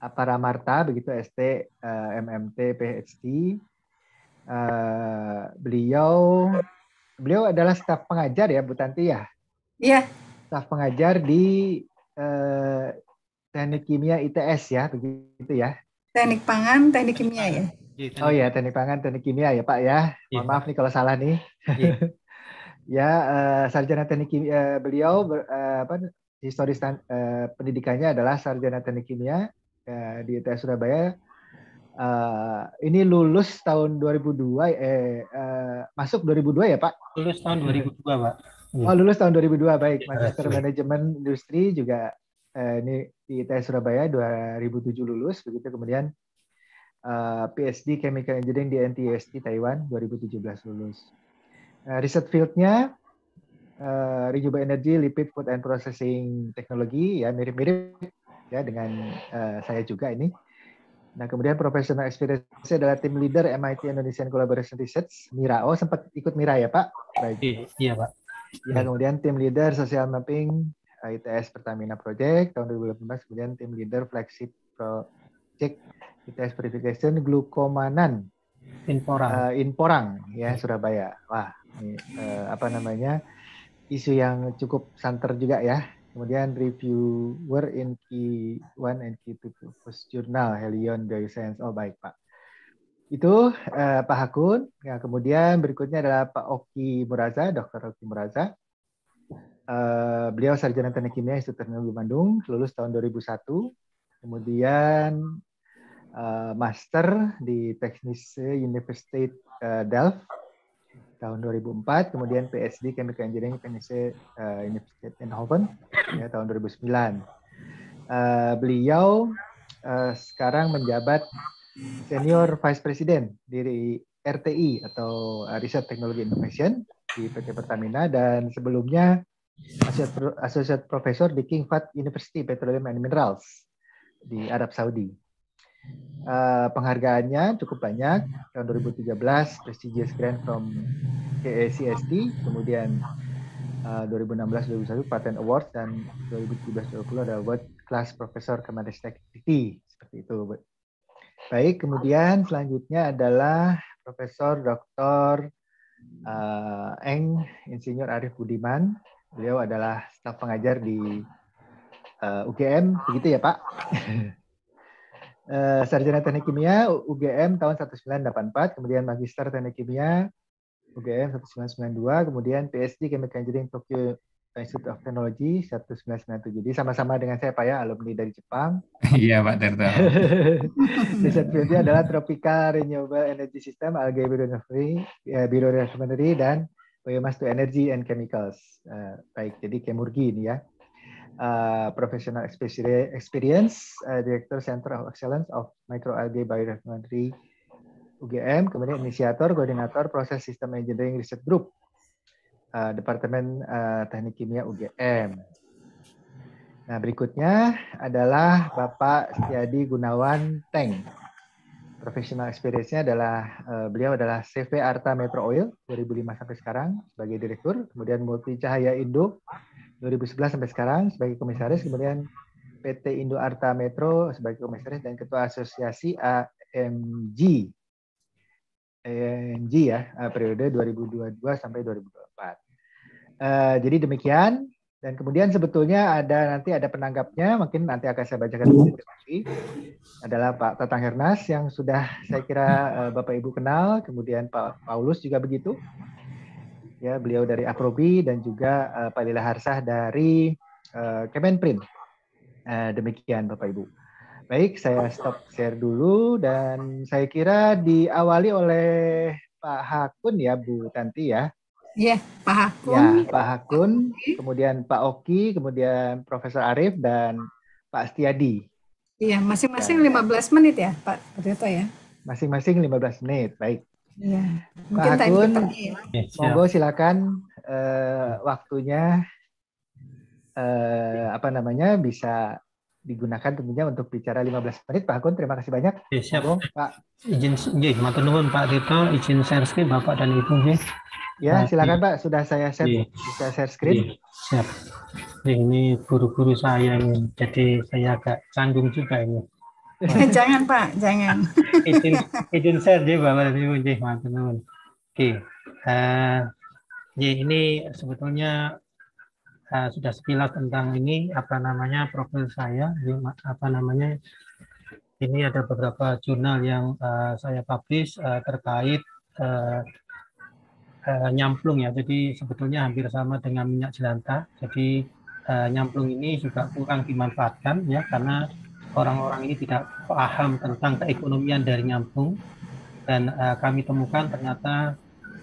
Aparamarta begitu ST eh, MMT PhD Eh, beliau beliau adalah staf pengajar ya Bu Tanti ya? Iya. staf pengajar di eh, Teknik Kimia ITS ya begitu ya? Teknik pangan, teknik kimia ya. Oh ya teknik pangan teknik kimia ya Pak ya? Mohon maaf nih kalau salah nih. [laughs] Ya eh, sarjana teknik kimia beliau ber- eh, apa historis eh, pendidikannya adalah sarjana teknik kimia eh, di ITS Surabaya Eh, ini lulus tahun 2002 eh, eh, masuk 2002 ya Pak? Lulus tahun 2002, Pak. Oh, lulus tahun 2002 baik. Iya, Magister iya. Manajemen Industri juga eh, ini di ITS Surabaya 2007 lulus begitu kemudian eh, PhD Chemical Engineering di NTST Taiwan 2017 lulus. Eh, riset field-nya eh, renewable energy, lipid, food and processing technology ya mirip-mirip ya dengan eh, saya juga ini. Nah, kemudian professional experience adalah tim leader MIT Indonesian Collaboration Research, MIRA. Oh, sempat ikut MIRA ya, Pak? Baik. Iya, Pak. Ya, kemudian tim leader social mapping ITS Pertamina Project tahun 2018, kemudian tim leader flagship project ITS Purification Glukomanan Inforang. eh, Inporang ya Surabaya. Wah, ini eh, apa namanya? isu yang cukup santer juga ya. Kemudian reviewer in Q1 and Q2 Post Journal Helion Bioscience. Oh baik Pak. Itu eh, Pak Hakun. Ya, kemudian berikutnya adalah Pak Oki Muraza, Dr. Oki Muraza. Eh, beliau sarjana teknik kimia Institut Teknologi Bandung, lulus tahun 2001. Kemudian eh, master di Technische Universiteit eh, Delft tahun 2004, kemudian PhD Chemical Engineering Technische eh, Universiteit Eindhoven ya, tahun 2009. Eh, beliau eh, sekarang menjabat Senior Vice President di RTI atau Research Technology Innovation di PT Pertamina dan sebelumnya Associate Associate Professor di King Fahd University Petroleum and Minerals di Arab Saudi. Eh, penghargaannya cukup banyak. Tahun 2013 prestigious grant from KACST, kemudian eh, 2016-2021 Patent Awards dan 2017-2020 ada World Class Professor Kemenristek seperti itu. Baik, kemudian selanjutnya adalah Profesor Dr. eh, Eng Insinyur Arif Budiman. Beliau adalah staf pengajar di eh, UGM, begitu ya Pak? [laughs] Eh, Sarjana Teknik Kimia UGM tahun 1984, kemudian Magister Teknik Kimia UGM 1992, kemudian PhD Chemical Engineering Tokyo Institute of Technology 1997. Jadi sama-sama dengan saya Pak ya, alumni dari Jepang. [laughs] Iya Pak Tirto. [laughs] Riset fieldnya adalah Tropical Renewable Energy System, Algae Biorefinery, eh, Biorefinery dan Biomass to Energy and Chemicals. Eh, baik, jadi Kemurgi ini ya. Uh, Professional Experi- Experience, uh, Director Center of Excellence of Microalgae Biorefinery UGM, kemudian inisiator, koordinator proses System Engineering Research Group, uh, Departemen uh, Teknik Kimia UGM. Nah, berikutnya adalah Bapak Setiadi Gunawan Teng. Professional experience-nya adalah eh, beliau adalah CV Arta Metro Oil 2005 sampai sekarang sebagai direktur, kemudian Multi Cahaya Indo 2011 sampai sekarang sebagai komisaris, kemudian PT Indo Arta Metro sebagai komisaris dan ketua asosiasi AMG AMG ya eh, periode 2022 sampai 2024. Eh, jadi demikian dan kemudian sebetulnya ada nanti ada penanggapnya mungkin nanti akan saya bacakan sedikit lagi adalah Pak Tatang Hernas yang sudah saya kira eh, Bapak Ibu kenal, kemudian Pak Paulus juga begitu. Ya, beliau dari Aprobi dan juga eh, Pak Lila Harsah dari eh, Kemenprin. Eh, demikian Bapak Ibu. Baik, saya stop share dulu dan saya kira diawali oleh Pak Hakun ya Bu Tanti ya. Iya, Pak Hakun. Ya, Pak Hakun, kemudian Pak Oki, kemudian Profesor Arif dan Pak Stiadi. Iya, masing-masing 15 menit ya, Pak Tirto ya. Masing-masing 15 menit. Baik. Iya. Pak Mungkin keternya ya. monggo silakan eh, waktunya eh, apa namanya bisa digunakan tentunya untuk bicara 15 menit. Pak Hakun, terima kasih banyak. Oke, siap. Monggo, Pak. Izin, nggih, matur nuwun Pak Tito, izin share screen Bapak dan Ibu nggih. Ya, Nah, silakan Pak. Sudah saya set, Iya. bisa share screen. Iya, siap. Ini guru-guru saya ini, jadi saya agak canggung juga ini. [laughs] jangan Pak, jangan. [laughs] izin izin share deh Bapak dan Ibu nggih, matur nuwun. Oke. nggih, ini sebetulnya eh, sudah sekilas tentang ini apa namanya profil saya, apa namanya ini ada beberapa jurnal yang eh, saya publish eh, terkait eh, eh, nyamplung ya. Jadi sebetulnya hampir sama dengan minyak jelantah. Jadi eh, nyamplung ini juga kurang dimanfaatkan ya karena orang-orang ini tidak paham tentang keekonomian dari nyambung dan uh, kami temukan ternyata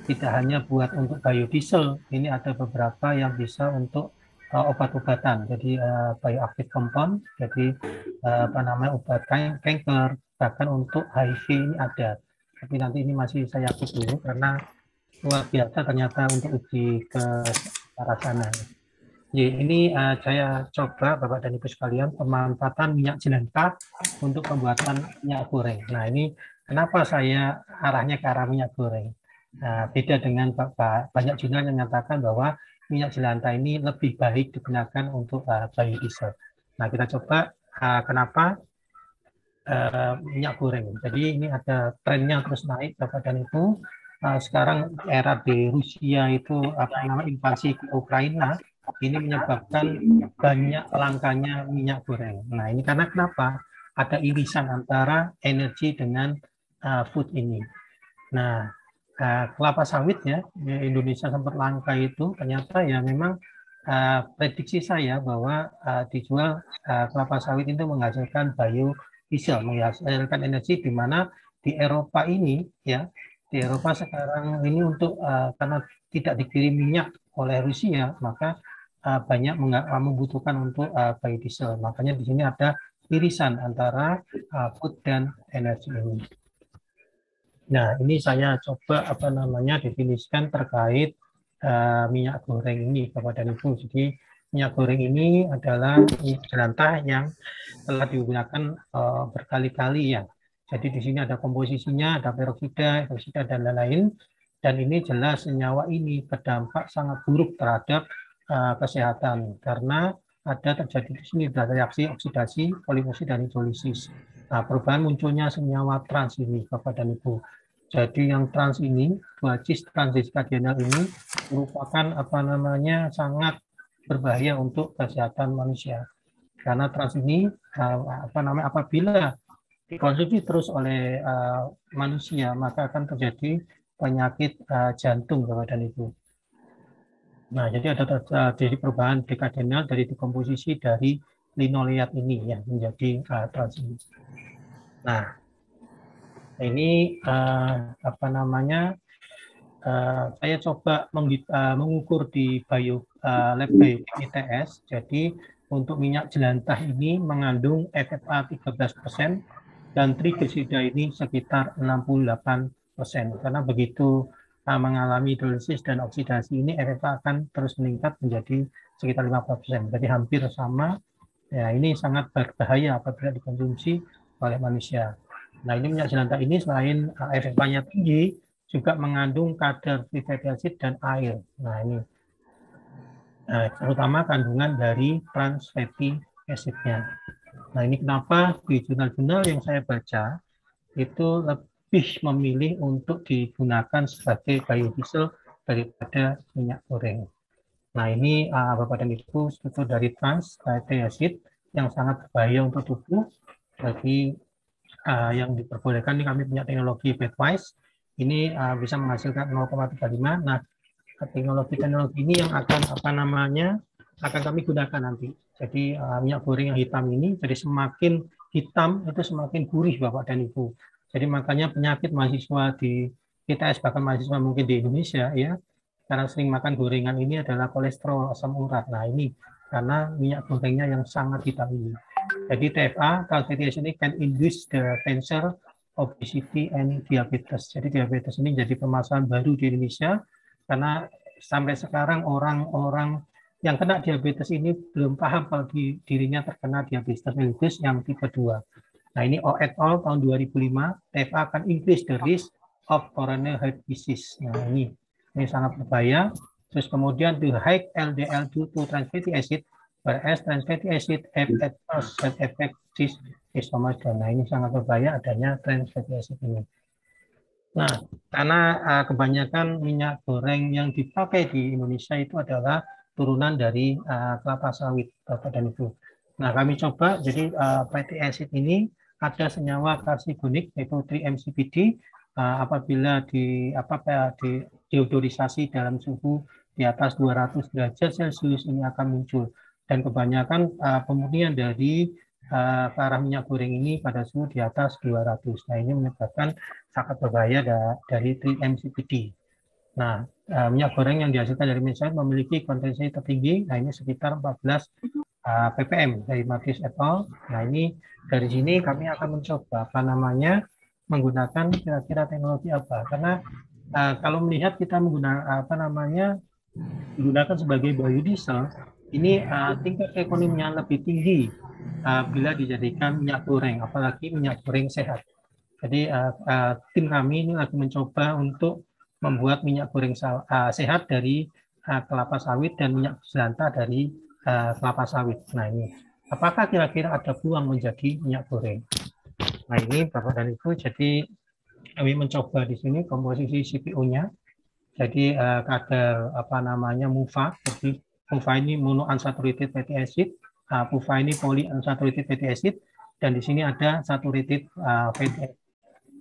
tidak hanya buat untuk biodiesel, ini ada beberapa yang bisa untuk uh, obat-obatan, jadi uh, bioactive compound, jadi uh, apa namanya obat kanker, bahkan untuk HIV ini ada. Tapi nanti ini masih saya yakin dulu karena luar biasa ternyata untuk uji ke arah sana. Ya, ini uh, saya coba Bapak dan Ibu sekalian pemanfaatan minyak jelantah untuk pembuatan minyak goreng. Nah ini kenapa saya arahnya ke arah minyak goreng? Nah, beda dengan Bapak, banyak jurnal yang menyatakan bahwa minyak jelantah ini lebih baik digunakan untuk uh, biodiesel. Nah kita coba uh, kenapa uh, minyak goreng. Jadi ini ada trennya terus naik Bapak dan Ibu. Uh, sekarang era di Rusia itu apa namanya invasi ke Ukraina ini menyebabkan banyak langkanya minyak goreng. Nah, ini karena kenapa? Ada irisan antara energi dengan uh, food ini. Nah, uh, kelapa sawit ya, Indonesia sempat langka itu, ternyata ya memang uh, prediksi saya bahwa uh, dijual uh, kelapa sawit itu menghasilkan biodiesel, menghasilkan energi di mana di Eropa ini ya, di Eropa sekarang ini untuk uh, karena tidak dikirim minyak oleh Rusia, maka uh, banyak uh, membutuhkan untuk uh, biodiesel. Makanya di sini ada irisan antara uh, food dan energi ini. Nah, ini saya coba apa namanya definisikan terkait uh, minyak goreng ini kepada Ibu. Jadi minyak goreng ini adalah minyak jelantah yang telah digunakan uh, berkali-kali ya. Jadi di sini ada komposisinya, ada peroksida, peroksida dan lain-lain. Dan ini jelas senyawa ini berdampak sangat buruk terhadap uh, kesehatan karena ada terjadi di sini reaksi oksidasi, polimerasi dan hidrolisis. Nah, perubahan munculnya senyawa trans ini, Bapak dan Ibu. Jadi yang trans ini, dua cis transdeskadienal ini merupakan apa namanya sangat berbahaya untuk kesehatan manusia. Karena trans ini uh, apa namanya apabila dikonsumsi terus oleh uh, manusia maka akan terjadi penyakit jantung Bapak dan Ibu. Nah, jadi ada terjadi perubahan dekadenal dari dekomposisi dari linoleat ini ya menjadi uh. Nah, ini uh, apa namanya? Uh, saya coba uh, mengukur di bio uh, lab bio ITS. Jadi untuk minyak jelantah ini mengandung FFA 13% dan trigliserida ini sekitar 68% karena begitu mengalami hidrolisis dan oksidasi ini FFA akan terus meningkat menjadi sekitar 50%. Jadi hampir sama. Ya, ini sangat berbahaya apabila dikonsumsi oleh manusia. Nah, ini minyak jelantah ini selain eh, FFA-nya tinggi, juga mengandung kadar fatty acid dan air. Nah, ini nah, terutama kandungan dari trans fatty acid-nya. Nah, ini kenapa di jurnal-jurnal yang saya baca itu lebih memilih untuk digunakan sebagai biodiesel daripada minyak goreng. Nah ini uh, Bapak dan Ibu struktur dari trans fatty acid yang sangat berbahaya untuk tubuh. Bagi uh, yang diperbolehkan ini kami punya teknologi Bedwise. Ini uh, bisa menghasilkan 0,35. Nah teknologi-teknologi ini yang akan apa namanya akan kami gunakan nanti. Jadi uh, minyak goreng yang hitam ini jadi semakin hitam itu semakin gurih Bapak dan Ibu. Jadi makanya penyakit mahasiswa di ITS bahkan mahasiswa mungkin di Indonesia ya karena sering makan gorengan ini adalah kolesterol asam urat. Nah ini karena minyak gorengnya yang sangat hitam ini. Jadi TFA, acid ini can induce the cancer, obesity, and diabetes. Jadi diabetes ini jadi permasalahan baru di Indonesia karena sampai sekarang orang-orang yang kena diabetes ini belum paham kalau di, dirinya terkena diabetes mellitus yang tipe 2. Nah ini et al tahun 2005, TFA akan increase the risk of coronary heart disease. Nah ini, ini sangat berbahaya. Terus kemudian the high LDL due to trans fatty acid, whereas trans fatty acid have adverse side effect is Nah ini sangat berbahaya adanya trans fatty acid ini. Nah, karena uh, kebanyakan minyak goreng yang dipakai di Indonesia itu adalah turunan dari uh, kelapa sawit, Bapak dan Ibu. Nah, kami coba, jadi uh, fatty acid ini ada senyawa karsigonik yaitu 3-MCPD uh, eh, apabila di apa di deodorisasi dalam suhu di atas 200 derajat Celcius ini akan muncul dan kebanyakan uh, pemurnian dari uh, arah minyak goreng ini pada suhu di atas 200. Nah, ini menyebabkan sangat berbahaya da- dari 3-MCPD. Nah, minyak goreng yang dihasilkan dari minyak memiliki konsentrasi tertinggi, nah ini sekitar 14 uh, ppm dari Matthews et al. Nah, ini dari sini kami akan mencoba apa namanya menggunakan kira-kira teknologi apa. Karena uh, kalau melihat kita menggunakan apa namanya digunakan sebagai biodiesel, ini uh, tingkat ekonominya lebih tinggi uh, bila dijadikan minyak goreng, apalagi minyak goreng sehat. Jadi uh, uh, tim kami ini lagi mencoba untuk membuat minyak goreng sehat dari kelapa sawit dan minyak jelantah dari uh, kelapa sawit. Nah ini, apakah kira-kira ada peluang menjadi minyak goreng? Nah ini Bapak dan Ibu, jadi kami mencoba di sini komposisi CPU-nya. Jadi uh, kadar apa namanya MUFA, jadi MUFA ini monounsaturated fatty acid, uh, PUFA ini polyunsaturated fatty acid, dan di sini ada saturated uh, fatty acid.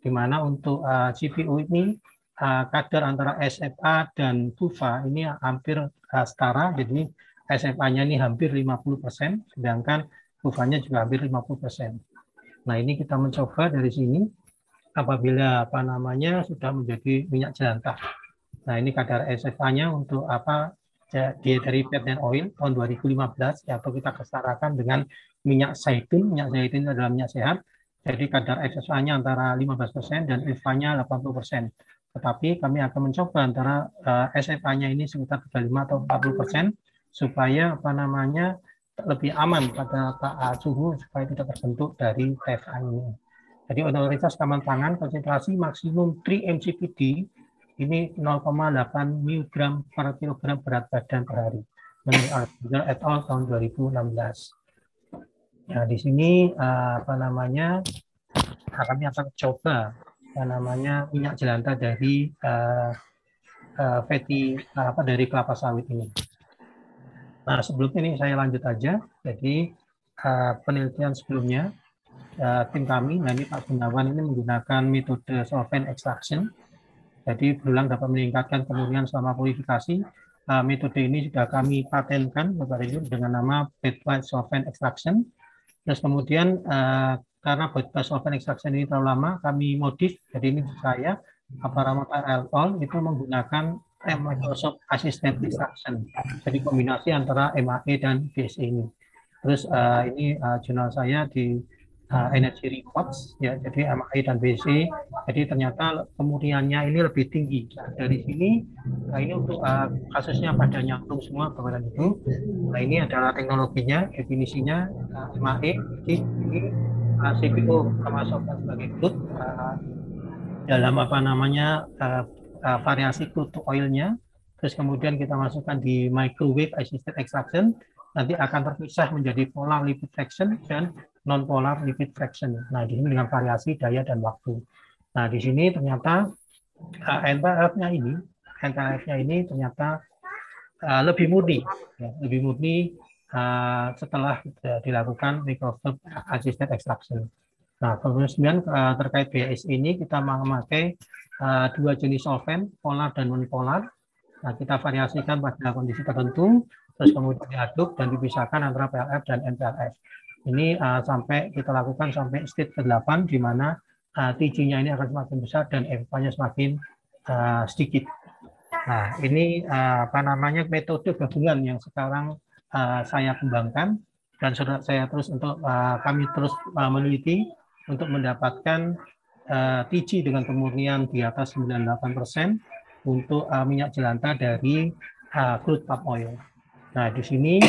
Di mana untuk uh, CPU ini uh, kadar antara SFA dan PUFA ini hampir uh, setara, jadi SFA-nya ini hampir 50%, sedangkan PUFA-nya juga hampir 50%. Nah, ini kita mencoba dari sini apabila apa namanya sudah menjadi minyak jelantah. Nah, ini kadar SFA-nya untuk apa ya, dia dari fat and oil tahun 2015 atau kita kesetarakan dengan minyak zaitun. Minyak zaitun itu adalah minyak sehat. Jadi kadar SFA-nya antara 15% dan FA-nya 80%. Tetapi kami akan mencoba antara uh, SFA-nya ini sekitar 35 atau 40% supaya apa namanya lebih aman pada uh, suhu supaya tidak terbentuk dari TFA ini. Jadi otoritas keamanan pangan konsentrasi maksimum 3 mcpd ini 0,8 mg per kilogram berat badan per hari menurut Alexander et al tahun 2016. Nah di sini uh, apa namanya kami akan coba apa namanya minyak jelantah dari uh, uh, fatty apa dari kelapa sawit ini. Nah sebelum ini saya lanjut aja. Jadi uh, penelitian sebelumnya uh, tim kami, nah ini Pak Gunawan ini menggunakan metode solvent extraction. Jadi berulang dapat meningkatkan kemurnian selama purifikasi. Uh, metode ini sudah kami patenkan Bapak dengan nama bedwise solvent extraction. Terus kemudian karena bedwise solvent extraction ini terlalu lama, kami modif. Jadi ini saya Aparamata Alcohol itu menggunakan Microsoft Assistant Extraction. Jadi kombinasi antara MAE dan BSE ini. Terus uh, ini uh, jurnal saya di uh, Energy Reports ya. Jadi MAI dan BC jadi ternyata kemurniannya ini lebih tinggi. Nah, dari sini nah ini untuk uh, kasusnya pada nyambung semua dan Ibu. Nah ini adalah teknologinya definisinya uh, MAE jadi ini uh, CPU termasuk sebagai uh, dalam apa namanya uh, uh, variasi crude oilnya terus kemudian kita masukkan di microwave assisted extraction nanti akan terpisah menjadi polar lipid fraction dan non-polar lipid fraction. Nah, di sini dengan variasi daya dan waktu. Nah, di sini ternyata uh, NTF-nya ini, NTF-nya ini ternyata uh, lebih murni, ya, lebih murni setelah uh, dilakukan Microsoft Assisted Extraction. Nah, kemudian terkait BS ini kita memakai uh, dua jenis solvent, polar dan non-polar. Nah, kita variasikan pada kondisi tertentu, terus kemudian diaduk dan dipisahkan antara PLF dan NPLF. Ini uh, sampai kita lakukan sampai state ke-8 di mana uh, TG-nya ini akan semakin besar dan FA-nya semakin uh, sedikit. Nah, ini uh, apa namanya metode gabungan yang sekarang uh, saya kembangkan dan sudah saya terus untuk uh, kami terus uh, meneliti untuk mendapatkan uh, TG dengan kemurnian di atas 98% untuk uh, minyak jelantah dari uh, crude palm oil. Nah, di sini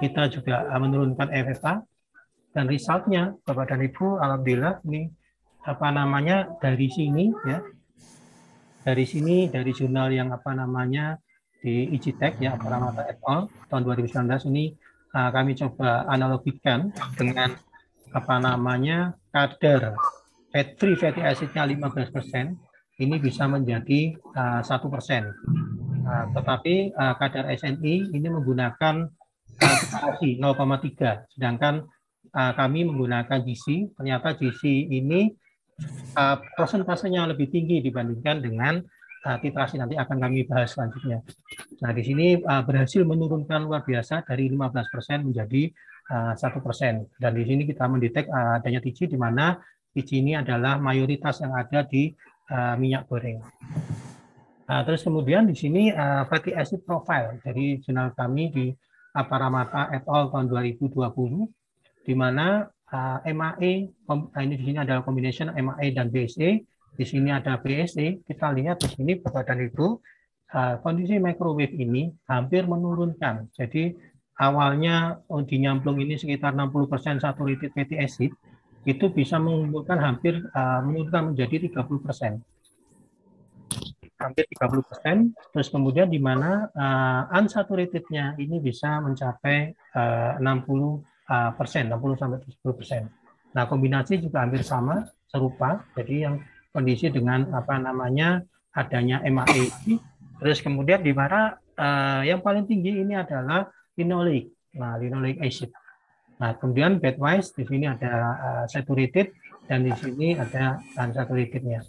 kita juga menurunkan FFA dan resultnya Bapak dan Ibu, alhamdulillah ini apa namanya dari sini ya dari sini dari jurnal yang apa namanya di IGTech ya Paramata et al tahun 2019 ini uh, kami coba analogikan dengan apa namanya kadar fat free fatty acidnya 15% ini bisa menjadi satu uh, persen. Uh, tetapi uh, kadar SNI ini menggunakan kalkulasi 0,3, sedangkan uh, kami menggunakan GC. Ternyata GC ini uh, persentasenya lebih tinggi dibandingkan dengan uh, titrasi nanti akan kami bahas selanjutnya. Nah, di sini uh, berhasil menurunkan luar biasa dari 15% menjadi satu persen. Dan di sini kita mendetek adanya TICI di mana TICI ini adalah mayoritas yang ada di uh, minyak goreng. Nah, terus kemudian di sini uh, fatty acid profile. Dari jurnal kami di Aparamata et al. tahun 2020 di mana uh, MAE ini di sini adalah combination MAE dan BSE di sini ada BSE, kita lihat di sini dan Ibu, uh, kondisi microwave ini hampir menurunkan. Jadi awalnya oh, di nyamplung ini sekitar 60% saturated fatty acid, itu bisa mengumpulkan hampir uh, menurunkan menjadi 30%. Hampir 30%, terus kemudian di mana uh, unsaturatednya ini bisa mencapai uh, 60 uh, persen, 60 sampai 70 persen. Nah kombinasi juga hampir sama, serupa. Jadi yang kondisi dengan apa namanya adanya MAE terus kemudian di mana uh, yang paling tinggi ini adalah linoleic nah linoleic acid nah kemudian bedwise di sini ada uh, saturated dan di sini ada unsaturatednya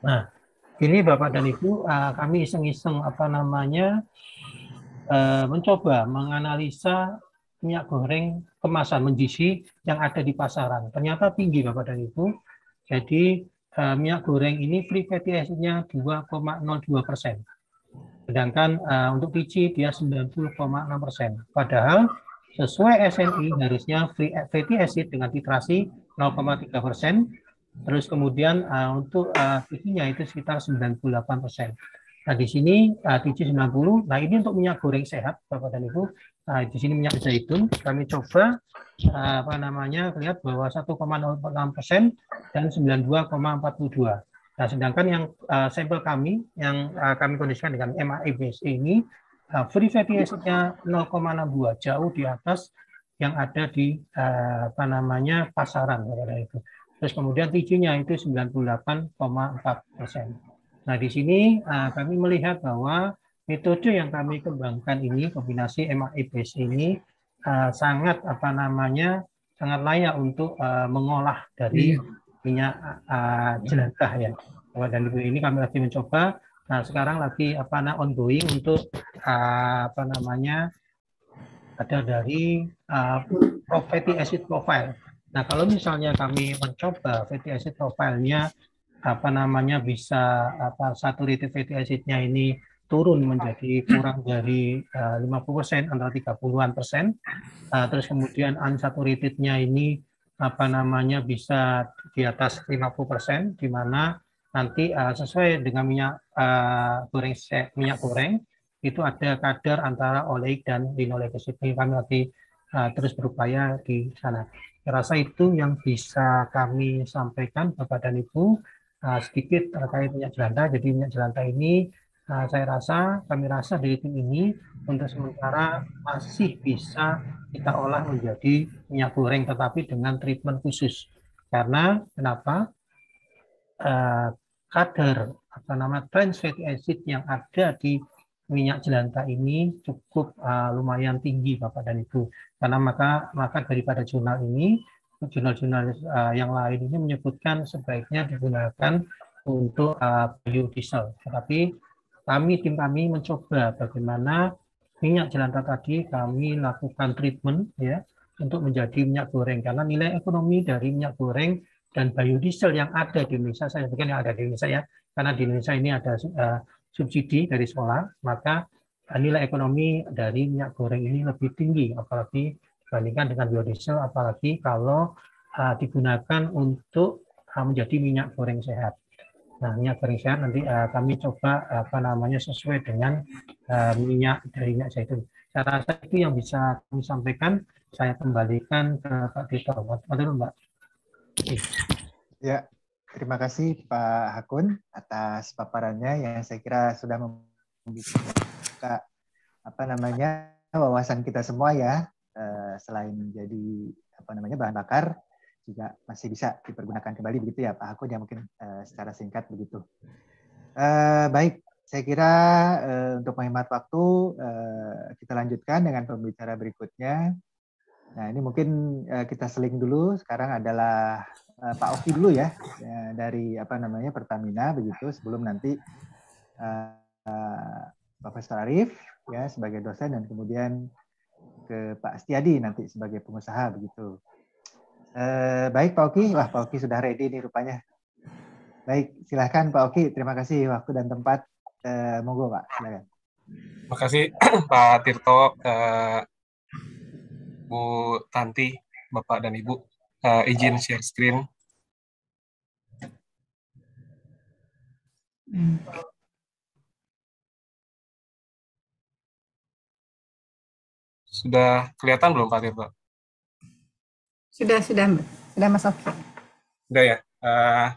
nah ini bapak dan ibu uh, kami iseng-iseng apa namanya uh, mencoba menganalisa minyak goreng kemasan menjisi yang ada di pasaran ternyata tinggi bapak dan ibu jadi uh, minyak goreng ini free fatty acid-nya 2,02 persen. Sedangkan uh, untuk TC dia 90,6 persen. Padahal sesuai SNI harusnya free fatty acid dengan titrasi 0,3 persen. Terus kemudian uh, untuk uh, itu sekitar 98 persen. Nah di sini uh, TC 90. Nah ini untuk minyak goreng sehat, Bapak dan Ibu. Nah, di sini minyak zaitun kami coba apa namanya lihat bahwa 1,06 persen dan 92,42. Nah, sedangkan yang uh, sampel kami yang uh, kami kondisikan dengan MAEBC ini uh, free fatty acidnya 0,62 jauh di atas yang ada di uh, apa namanya pasaran itu. Terus kemudian TG-nya itu 98,4 persen. Nah di sini uh, kami melihat bahwa metode yang kami kembangkan ini kombinasi MAEBC ini uh, sangat apa namanya sangat layak untuk uh, mengolah dari iya. minyak uh, jelantah ya. Dan ini kami lagi mencoba. Nah sekarang lagi apa nah ongoing untuk uh, apa namanya ada dari uh, fatty acid profile. Nah kalau misalnya kami mencoba fatty acid profile-nya apa namanya bisa apa saturated fatty acid-nya ini turun menjadi kurang dari uh, eh, 50% antara 30-an persen. Uh, terus kemudian unsaturatednya ini apa namanya bisa di atas 50 persen, di mana nanti uh, sesuai dengan minyak uh, goreng minyak goreng itu ada kadar antara oleik dan linoleic acid. Ini kami lagi uh, terus berupaya di sana. Saya rasa itu yang bisa kami sampaikan Bapak dan Ibu uh, sedikit terkait minyak jelantah. Jadi minyak jelantah ini Nah, saya rasa, kami rasa dari tim ini untuk sementara masih bisa kita olah menjadi minyak goreng, tetapi dengan treatment khusus. Karena kenapa? Uh, kadar apa nama trans fatty acid yang ada di minyak jelantah ini cukup uh, lumayan tinggi Bapak dan Ibu. Karena maka maka daripada jurnal ini jurnal-jurnal uh, yang lain ini menyebutkan sebaiknya digunakan untuk uh, biodiesel. Tetapi kami tim kami mencoba bagaimana minyak jelantah tadi kami lakukan treatment ya untuk menjadi minyak goreng karena nilai ekonomi dari minyak goreng dan biodiesel yang ada di Indonesia saya sebutkan yang ada di Indonesia ya karena di Indonesia ini ada uh, subsidi dari solar maka uh, nilai ekonomi dari minyak goreng ini lebih tinggi apalagi dibandingkan dengan biodiesel apalagi kalau uh, digunakan untuk menjadi minyak goreng sehat Nah, minyak goreng sehat nanti kami coba apa namanya sesuai dengan minyak dari minyak zaitun. Saya rasa itu yang bisa kami sampaikan. Saya kembalikan ke Pak Tito. Mbak. Ya, terima kasih Pak Hakun atas paparannya yang saya kira sudah membuka apa namanya wawasan kita semua ya. Uh, selain menjadi apa namanya bahan bakar, juga masih bisa dipergunakan kembali begitu ya Pak Hakun ya mungkin uh, secara singkat begitu. Uh, baik, saya kira untuk menghemat waktu kita lanjutkan dengan pembicara berikutnya. Nah ini mungkin uh, kita seling dulu. Sekarang adalah eh, Pak Oki dulu ya, ya, dari apa namanya Pertamina begitu sebelum nanti uh, Profesor Arif ya sebagai dosen dan kemudian ke Pak Setiadi nanti sebagai pengusaha begitu. Uh, baik Pak Oki, wah Pak Oki sudah ready nih rupanya. Baik, silahkan Pak Oki. Terima kasih waktu dan tempat. Uh, monggo Pak, silakan. Terima kasih [clears throat] Pak Tirto, uh, Bu Tanti, Bapak dan Ibu. Uh, izin share screen. Sudah kelihatan belum Pak Tirto? Sudah, sudah, sudah Mas Oki. Udah ya. Uh,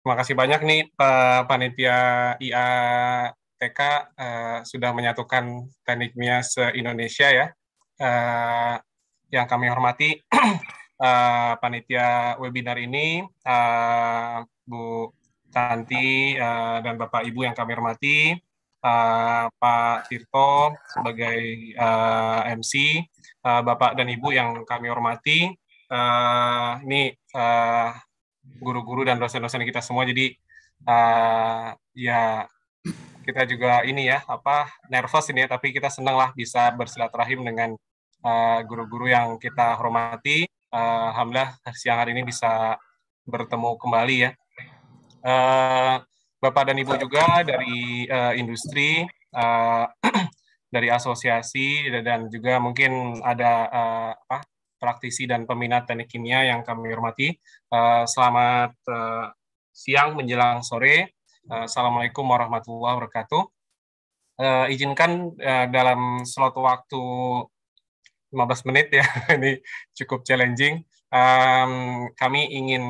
terima kasih banyak nih Pak Panitia IATK uh, sudah menyatukan teknik MIA se-Indonesia ya. Uh, yang kami hormati uh, [clears throat] panitia webinar ini, uh, Bu Tanti uh, dan Bapak Ibu yang kami hormati, uh, Pak Tirto sebagai uh, MC, uh, Bapak dan Ibu yang kami hormati, uh, ini uh, guru-guru dan dosen-dosen kita semua. Jadi uh, ya kita juga ini ya apa nervous ini ya, tapi kita senang lah bisa bersilaturahim dengan guru-guru uh, yang kita hormati. Uh, Alhamdulillah siang hari ini bisa bertemu kembali ya. Uh, Bapak dan Ibu juga dari uh, industri, uh, [clears throat] dari asosiasi, dan juga mungkin ada uh, apa, praktisi dan peminat teknik kimia yang kami hormati. Uh, selamat uh, siang menjelang sore. Uh, Assalamualaikum warahmatullahi wabarakatuh. Uh, izinkan uh, dalam slot waktu 15 menit ya, [laughs] ini cukup challenging. Um, kami ingin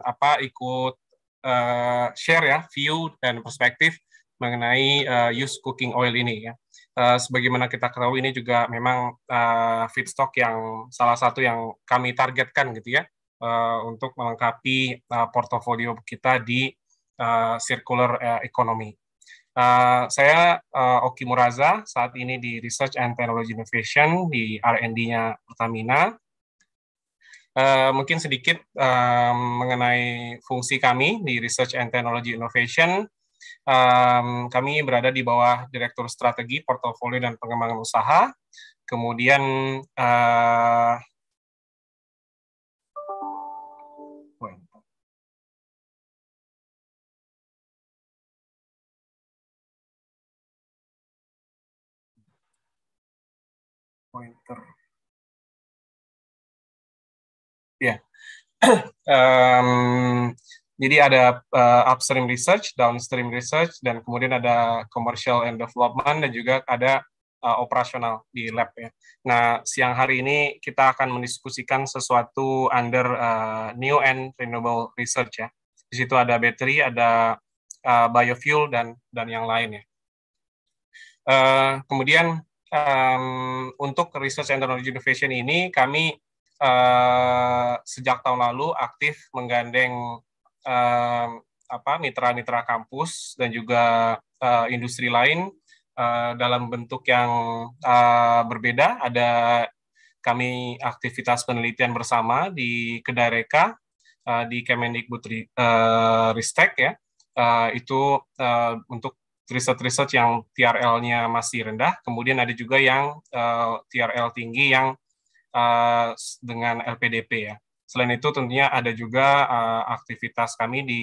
apa ikut uh, share ya view dan perspektif mengenai uh, use cooking oil ini ya. Uh, sebagaimana kita ketahui ini juga memang uh, feedstock yang salah satu yang kami targetkan gitu ya uh, untuk melengkapi uh, portofolio kita di uh, circular uh, economy. Uh, saya uh, Oki Muraza saat ini di Research and Technology Innovation di R&D-nya Pertamina Uh, mungkin sedikit um, mengenai fungsi kami di Research and Technology Innovation. Um, kami berada di bawah Direktur Strategi, Portofolio, dan Pengembangan Usaha. Kemudian uh, pointer. Ya, [clears throat] um, jadi ada uh, upstream research, downstream research, dan kemudian ada commercial and development, dan juga ada uh, operasional di lab ya. Nah, siang hari ini kita akan mendiskusikan sesuatu under uh, new and renewable research ya. Di situ ada battery, ada uh, biofuel, dan dan yang lain ya. Uh, kemudian um, untuk research and technology innovation ini kami uh, sejak tahun lalu aktif menggandeng uh, apa mitra-mitra kampus dan juga uh, industri lain uh, dalam bentuk yang uh, berbeda. Ada kami aktivitas penelitian bersama di Kedareka uh, di Kemendikbud uh, Ristek ya. Uh, itu uh, untuk riset-riset yang TRL-nya masih rendah. Kemudian ada juga yang uh, TRL tinggi yang uh, dengan LPDP ya. Selain itu tentunya ada juga uh, aktivitas kami di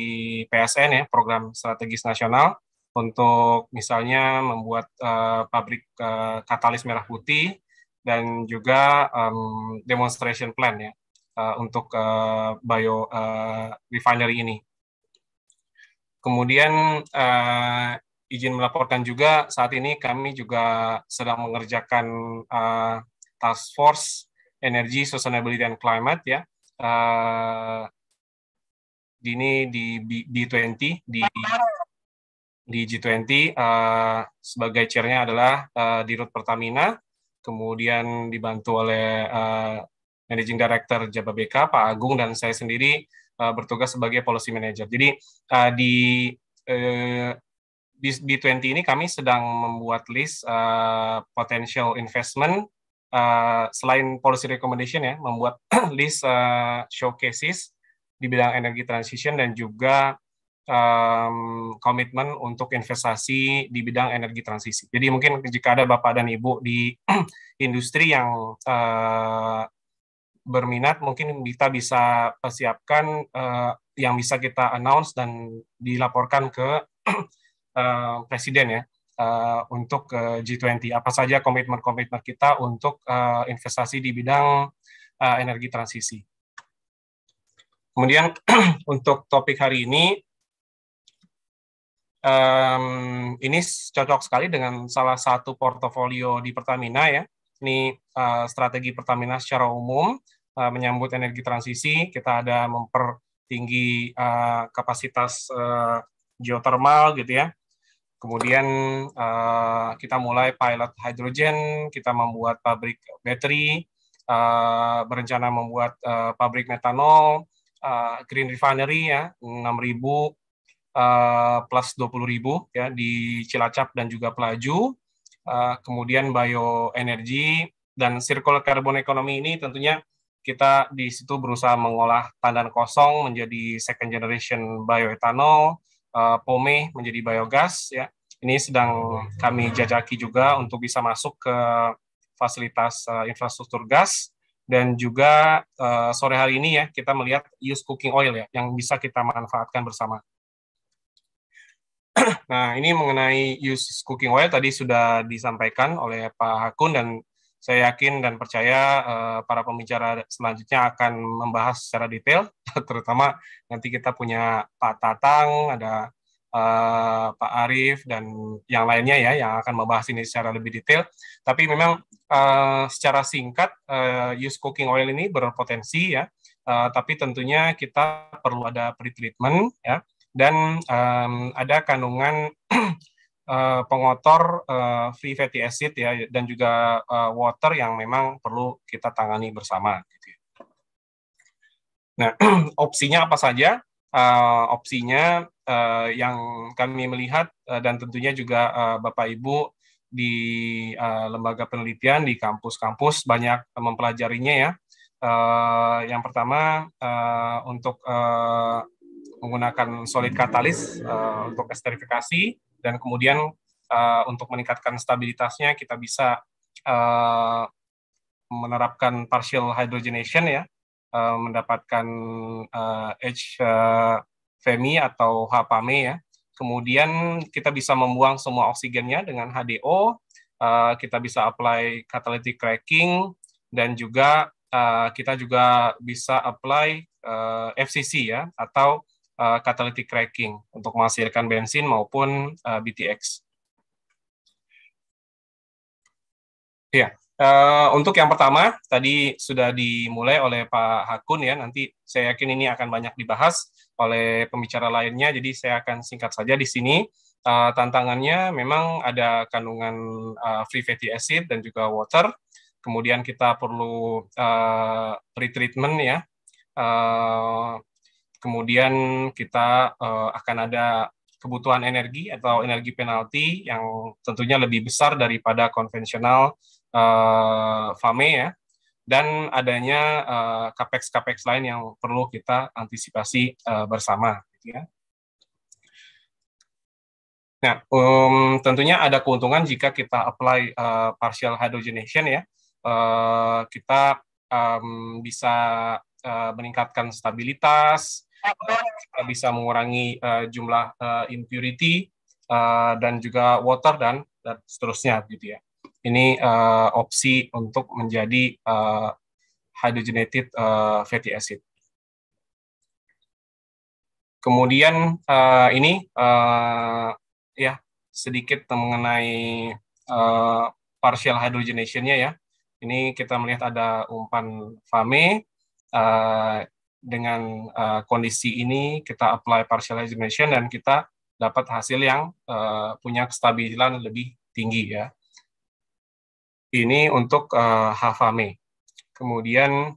PSN ya, Program Strategis Nasional untuk misalnya membuat uh, pabrik uh, katalis merah putih dan juga um, demonstration plan ya uh, untuk uh, bio uh, refinery ini. Kemudian uh, izin melaporkan juga saat ini kami juga sedang mengerjakan uh, task force Energy, Sustainability and Climate ya. Uh, ini di B20 di di G20 uh, sebagai chairnya adalah uh, Dirut Pertamina, kemudian dibantu oleh uh, Managing Director Jababeka Pak Agung dan saya sendiri uh, bertugas sebagai Policy Manager. Jadi uh, di di B20 ini kami sedang membuat list uh, potential investment uh, selain policy recommendation ya, membuat [clears throat] list uh, showcases di bidang energi transition dan juga um, komitmen untuk investasi di bidang energi transisi. Jadi mungkin jika ada Bapak dan Ibu di [clears throat] industri yang uh, berminat, mungkin kita bisa persiapkan uh, yang bisa kita announce dan dilaporkan ke [clears throat] uh, Presiden ya uh, untuk uh, G20. Apa saja komitmen-komitmen kita untuk uh, investasi di bidang uh, energi transisi. Kemudian [clears throat] untuk topik hari ini, um, ini cocok sekali dengan salah satu portofolio di Pertamina ya. Ini uh, strategi Pertamina secara umum uh, menyambut energi transisi. Kita ada mempertinggi uh, kapasitas uh, geothermal gitu ya. Kemudian uh, kita mulai pilot hydrogen, kita membuat pabrik bateri, uh, berencana membuat uh, pabrik metanol, uh, Green Refinery ya 6.000 uh, plus 20.000 ya di Cilacap dan juga Pelaju. Uh, kemudian bioenergi dan circular carbon economy ini tentunya kita di situ berusaha mengolah tandan kosong menjadi second generation bioethanol, uh, pome menjadi biogas ya. Ini sedang kami jajaki juga untuk bisa masuk ke fasilitas uh, infrastruktur gas dan juga uh, sore hari ini ya kita melihat use cooking oil ya yang bisa kita manfaatkan bersama. [clears throat] nah ini mengenai use cooking oil tadi sudah disampaikan oleh Pak Hakun dan saya yakin dan percaya uh, para pembicara selanjutnya akan membahas secara detail, [laughs] terutama nanti kita punya Pak Tatang, ada uh, Pak Arief dan yang lainnya ya yang akan membahas ini secara lebih detail. Tapi memang uh, secara singkat uh, use cooking oil ini berpotensi ya, uh, tapi tentunya kita perlu ada pretreatment ya dan um, ada kandungan [clears throat] uh, pengotor uh, free fatty acid ya dan juga uh, water yang memang perlu kita tangani bersama. Gitu ya. Nah, [clears throat] opsinya apa saja? Uh, opsinya uh, yang kami melihat uh, dan tentunya juga uh, Bapak Ibu di uh, lembaga penelitian di kampus-kampus banyak mempelajarinya ya. Uh, yang pertama uh, untuk uh, menggunakan solid katalis uh, untuk esterifikasi dan kemudian uh, untuk meningkatkan stabilitasnya kita bisa uh, menerapkan partial hydrogenation ya, uh, mendapatkan uh, H FEMI atau HPAME ya. Kemudian kita bisa membuang semua oksigennya dengan HDO, uh, kita bisa apply catalytic cracking, dan juga uh, kita juga bisa apply uh, FCC ya, atau uh, catalytic cracking untuk menghasilkan bensin maupun uh, BTX. Ya, Uh, untuk yang pertama, tadi sudah dimulai oleh Pak Hakun ya, nanti saya yakin ini akan banyak dibahas oleh pembicara lainnya, jadi saya akan singkat saja di sini. Uh, tantangannya memang ada kandungan uh, free fatty acid dan juga water, kemudian kita perlu uh, pretreatment ya, uh, kemudian kita uh, akan ada kebutuhan energi atau energi penalti yang tentunya lebih besar daripada konvensional uh, FAME ya, dan adanya uh, capex-capex lain yang perlu kita antisipasi uh, bersama. Gitu ya. Nah, um, tentunya ada keuntungan jika kita apply uh, partial hydrogenation ya, uh, kita um, bisa uh, meningkatkan stabilitas, kita bisa mengurangi uh, jumlah uh, impurity uh, dan juga water dan, dan seterusnya gitu ya ini uh, opsi untuk menjadi uh, hydrogenated uh, fatty acid. Kemudian uh, ini uh, ya sedikit mengenai uh, partial hydrogenation-nya ya. Ini kita melihat ada umpan FAME uh, dengan uh, kondisi ini kita apply partial hydrogenation dan kita dapat hasil yang uh, punya kestabilan lebih tinggi ya ini untuk uh, Havame. Kemudian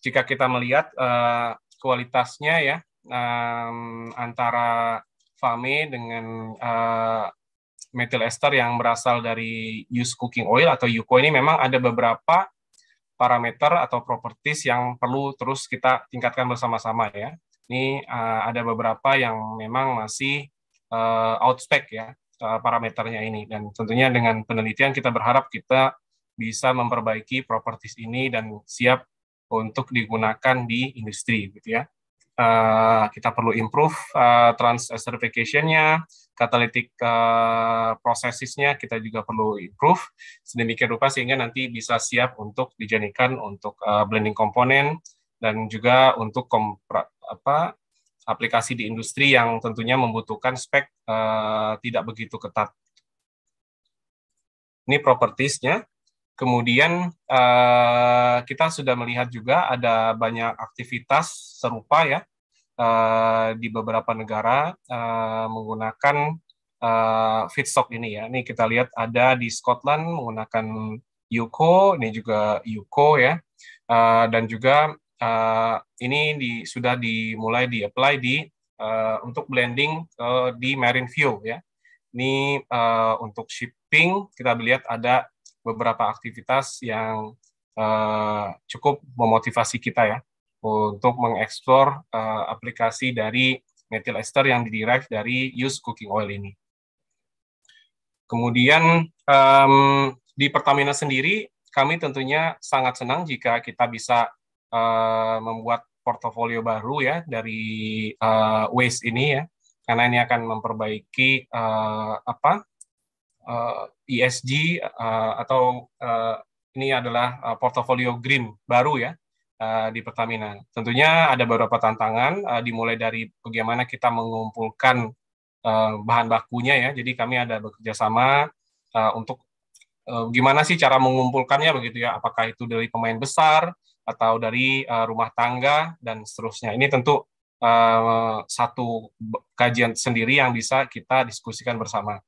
jika kita melihat uh, kualitasnya ya um, antara Fame dengan uh, methyl ester yang berasal dari used cooking oil atau UCO ini memang ada beberapa parameter atau properties yang perlu terus kita tingkatkan bersama-sama ya. Ini uh, ada beberapa yang memang masih uh, outspec ya uh, parameternya ini dan tentunya dengan penelitian kita berharap kita bisa memperbaiki properties ini dan siap untuk digunakan di industri gitu ya. Uh, kita perlu improve uh, trans esterification-nya, catalytic uh, processes-nya kita juga perlu improve sedemikian rupa sehingga nanti bisa siap untuk dijadikan untuk uh, blending komponen dan juga untuk kompra, apa aplikasi di industri yang tentunya membutuhkan spek uh, tidak begitu ketat. Ini propertiesnya. Kemudian uh, kita sudah melihat juga ada banyak aktivitas serupa ya uh, di beberapa negara uh, menggunakan uh, feedstock ini ya. Ini kita lihat ada di Scotland menggunakan Yuko, ini juga Yuko ya, uh, dan juga uh, ini di, sudah dimulai di apply di uh, untuk blending uh, di marine fuel ya. Ini uh, untuk shipping kita lihat ada beberapa aktivitas yang uh, cukup memotivasi kita ya untuk mengeksplor uh, aplikasi dari methyl ester yang diderive dari used cooking oil ini. Kemudian um, di Pertamina sendiri kami tentunya sangat senang jika kita bisa uh, membuat portofolio baru ya dari uh, waste ini ya karena ini akan memperbaiki uh, apa uh, ESG uh, atau uh, ini adalah uh, portofolio green baru ya uh, di Pertamina. Tentunya ada beberapa tantangan uh, dimulai dari bagaimana kita mengumpulkan uh, bahan bakunya ya. Jadi kami ada bekerja sama uh, untuk uh, gimana sih cara mengumpulkannya begitu ya. Apakah itu dari pemain besar atau dari uh, rumah tangga dan seterusnya. Ini tentu uh, satu kajian sendiri yang bisa kita diskusikan bersama.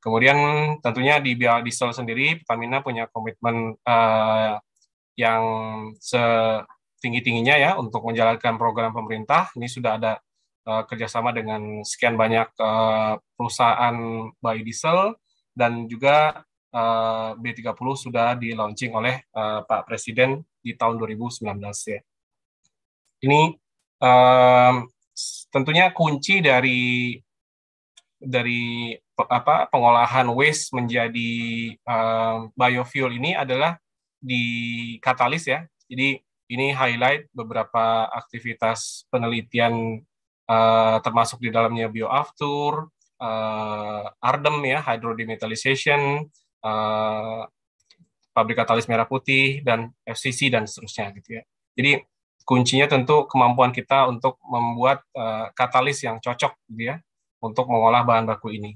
Kemudian tentunya di biodiesel sendiri Pertamina punya komitmen uh, yang setinggi-tingginya ya untuk menjalankan program pemerintah. Ini sudah ada uh, kerjasama dengan sekian banyak uh, perusahaan biodiesel dan juga uh, B30 sudah di launching oleh uh, Pak Presiden di tahun 2019 ya. Ini uh, tentunya kunci dari dari apa pengolahan waste menjadi uh, biofuel ini adalah di katalis ya. Jadi ini highlight beberapa aktivitas penelitian uh, termasuk di dalamnya bioaftur, uh, ARDEM ya, hydrodemetallization, uh, pabrik katalis merah putih dan FCC dan seterusnya gitu ya. Jadi kuncinya tentu kemampuan kita untuk membuat uh, katalis yang cocok gitu ya untuk mengolah bahan baku ini.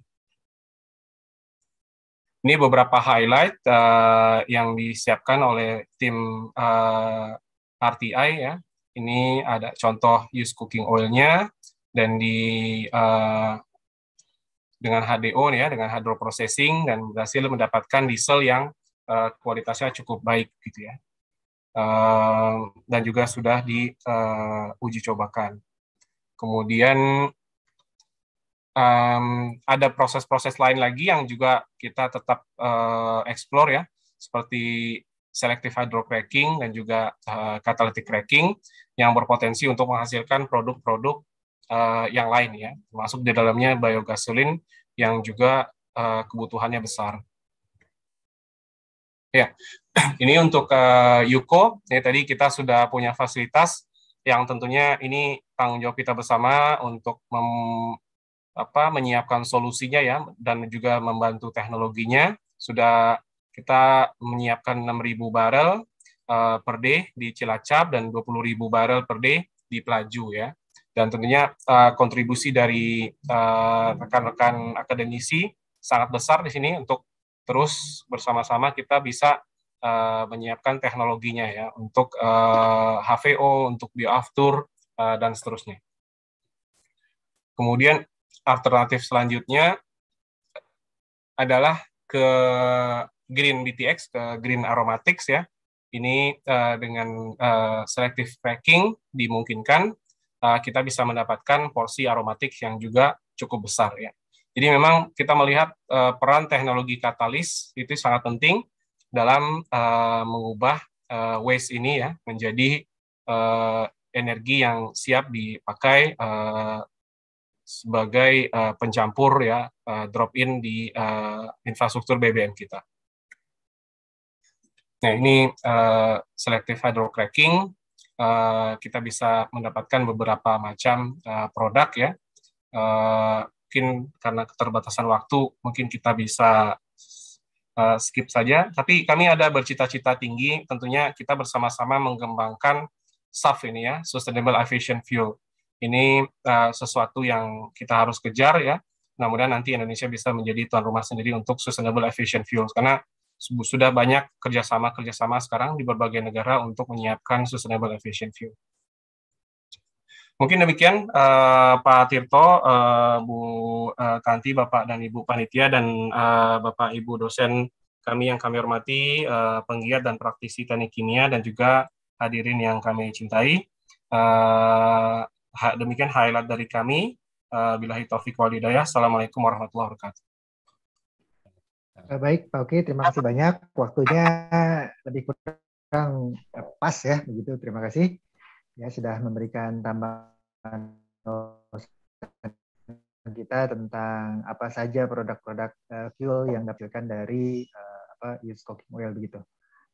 Ini beberapa highlight uh, yang disiapkan oleh tim uh, eh, RTI ya. Ini ada contoh use cooking oil-nya dan di uh, dengan HDO ya, dengan hydroprocessing dan berhasil mendapatkan diesel yang uh, kualitasnya cukup baik gitu ya. Uh, dan juga sudah diuji uh, cobakan. Kemudian um, ada proses-proses lain lagi yang juga kita tetap uh, explore ya, seperti selective hydrocracking dan juga uh, catalytic cracking yang berpotensi untuk menghasilkan produk-produk uh, yang lain ya, termasuk di dalamnya biogasolin yang juga uh, kebutuhannya besar. Ya, [clears throat] ini untuk uh, Yuko. Ya, tadi kita sudah punya fasilitas yang tentunya ini tanggung jawab kita bersama untuk mem apa menyiapkan solusinya ya dan juga membantu teknologinya sudah kita menyiapkan 6.000 barel uh, per day di Cilacap dan 20.000 barel per day di Pelaju ya dan tentunya uh, kontribusi dari eh, rekan-rekan uh, akademisi sangat besar di sini untuk terus bersama-sama kita bisa uh, menyiapkan teknologinya ya untuk uh, HVO, untuk bioaftur uh, dan seterusnya. Kemudian alternatif selanjutnya adalah ke green BTX, ke green aromatics ya. Ini uh, dengan uh, selective packing dimungkinkan uh, kita bisa mendapatkan porsi aromatik yang juga cukup besar ya. Jadi memang kita melihat uh, peran teknologi katalis itu sangat penting dalam uh, mengubah uh, waste ini ya menjadi uh, energi yang siap dipakai uh, sebagai uh, pencampur ya uh, drop in di uh, infrastruktur BBM kita. Nah ini uh, selective hydrocracking uh, kita bisa mendapatkan beberapa macam uh, produk ya. Uh, mungkin karena keterbatasan waktu mungkin kita bisa uh, skip saja. Tapi kami ada bercita-cita tinggi, tentunya kita bersama-sama mengembangkan SAF ini ya, Sustainable Aviation Fuel. Ini uh, sesuatu yang kita harus kejar ya. Mudah-mudahan nanti Indonesia bisa menjadi tuan rumah sendiri untuk Sustainable Aviation Fuel karena sudah banyak kerjasama-kerjasama sekarang di berbagai negara untuk menyiapkan Sustainable Aviation Fuel. Mungkin demikian uh, Pak Tirto, uh, Bu uh, Kanti, Bapak dan Ibu Panitia, dan uh, Bapak Ibu dosen kami yang kami hormati, uh, penggiat dan praktisi teknik kimia, dan juga hadirin yang kami cintai. Uh, demikian highlight dari kami. Uh, Bilahi taufiq wal hidayah. Assalamualaikum warahmatullahi wabarakatuh. Baik, Pak Oki, terima kasih banyak. Waktunya lebih kurang pas ya, begitu. Terima kasih ya sudah memberikan tambahan kita tentang apa saja produk-produk fuel yang dapatkan dari uh, apa use cooking oil begitu.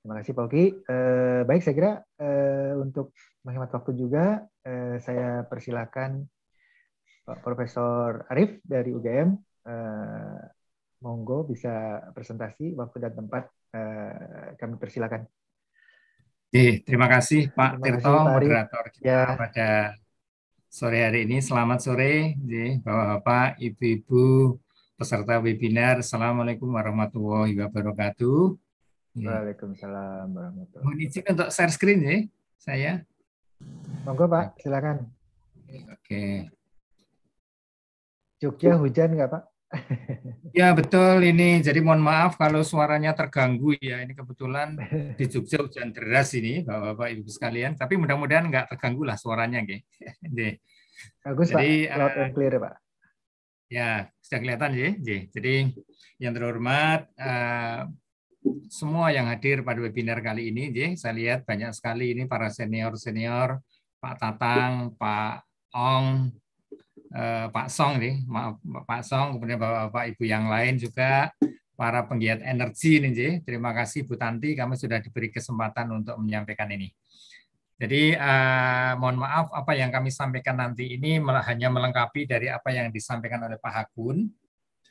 Terima kasih Pak Oki. Uh, baik, saya kira uh, untuk menghemat waktu juga uh, saya persilakan Pak Profesor Arif dari UGM. Uh, monggo bisa presentasi waktu dan tempat uh, kami persilakan. Oke, terima kasih Pak Terima Tirto, kasih, Pak moderator kita Ya. pada sore hari ini. Selamat sore, Bapak-Bapak, Ibu-Ibu, peserta webinar. Assalamualaikum warahmatullahi wabarakatuh. Ya. Waalaikumsalam warahmatullahi Mohon izin untuk share screen ya, saya. Monggo Pak, silakan. Oke. Jogja hujan nggak Pak? [laughs] Ya betul ini. Jadi mohon maaf kalau suaranya terganggu ya. Ini kebetulan di Jogja hujan deras ini, Bapak-Bapak Ibu sekalian. Tapi mudah-mudahan nggak terganggu lah suaranya, nggih. [laughs] Nggih. Bagus Jadi, Pak, loud eh, and clear Pak. Ya, sudah kelihatan ya. Jadi yang terhormat eh, semua yang hadir pada webinar kali ini, saya lihat banyak sekali ini para senior-senior, Pak Tatang, Pak Ong, eh, Pak Song nih, maaf Pak Song, kemudian Bapak-bapak Ibu yang lain juga para penggiat energi nih. Terima kasih Bu Tanti, kami sudah diberi kesempatan untuk menyampaikan ini. Jadi eh, mohon maaf apa yang kami sampaikan nanti ini hanya melengkapi dari apa yang disampaikan oleh Pak Hakun.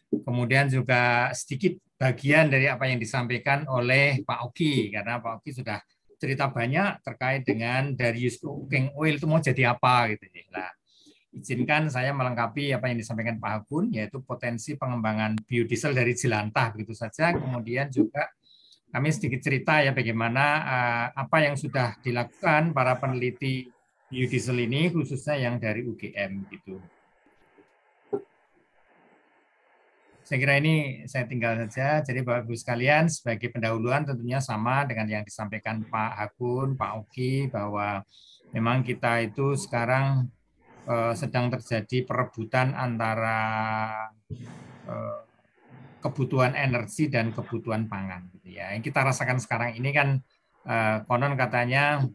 Kemudian juga sedikit bagian dari apa yang disampaikan oleh Pak Oki karena Pak Oki sudah cerita banyak terkait dengan dari cooking oil itu mau jadi apa gitu. ya. Nah, izinkan saya melengkapi apa yang disampaikan Pak Hakun yaitu potensi pengembangan biodiesel dari jelantah begitu saja. Kemudian juga kami sedikit cerita ya bagaimana eh, apa yang sudah dilakukan para peneliti biodiesel ini khususnya yang dari UGM gitu. Saya kira ini saya tinggal saja. Jadi Bapak Ibu sekalian sebagai pendahuluan tentunya sama dengan yang disampaikan Pak Hakun, Pak Oki bahwa memang kita itu sekarang eh, sedang terjadi perebutan antara eh, kebutuhan energi dan kebutuhan pangan gitu ya. Yang kita rasakan sekarang ini kan eh, konon katanya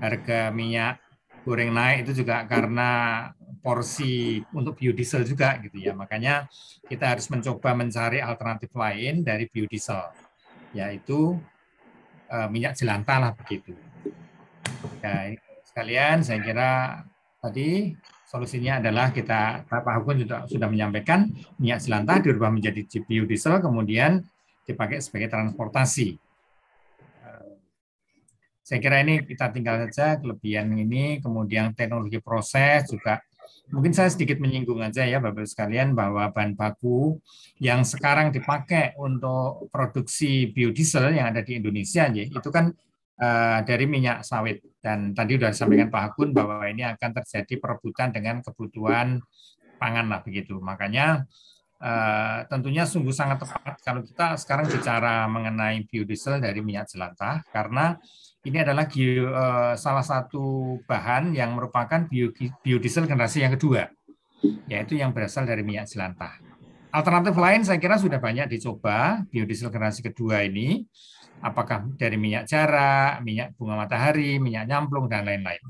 harga minyak goreng naik itu juga karena porsi untuk biodiesel juga gitu ya. Makanya kita harus mencoba mencari alternatif lain dari biodiesel yaitu eh, minyak jelantah lah begitu. Ya, sekalian saya kira tadi solusinya adalah kita Pak Hakun juga sudah menyampaikan minyak jelantah dirubah menjadi biodiesel kemudian dipakai sebagai transportasi. Eh, Saya kira ini kita tinggal saja kelebihan ini, kemudian teknologi proses juga mungkin saya sedikit menyinggung aja ya Bapak sekalian bahwa bahan baku yang sekarang dipakai untuk produksi biodiesel yang ada di Indonesia ya, itu kan eh, dari minyak sawit dan tadi sudah disampaikan Pak Hakun bahwa ini akan terjadi perebutan dengan kebutuhan pangan lah begitu. Makanya eh, tentunya sungguh sangat tepat kalau kita sekarang bicara mengenai biodiesel dari minyak jelantah karena ini adalah bio- eh, salah satu bahan yang merupakan bio- biodiesel generasi yang kedua, yaitu yang berasal dari minyak jelantah. Alternatif lain saya kira sudah banyak dicoba biodiesel generasi kedua ini, apakah dari minyak jarak, minyak bunga matahari, minyak nyamplung, dan lain-lain.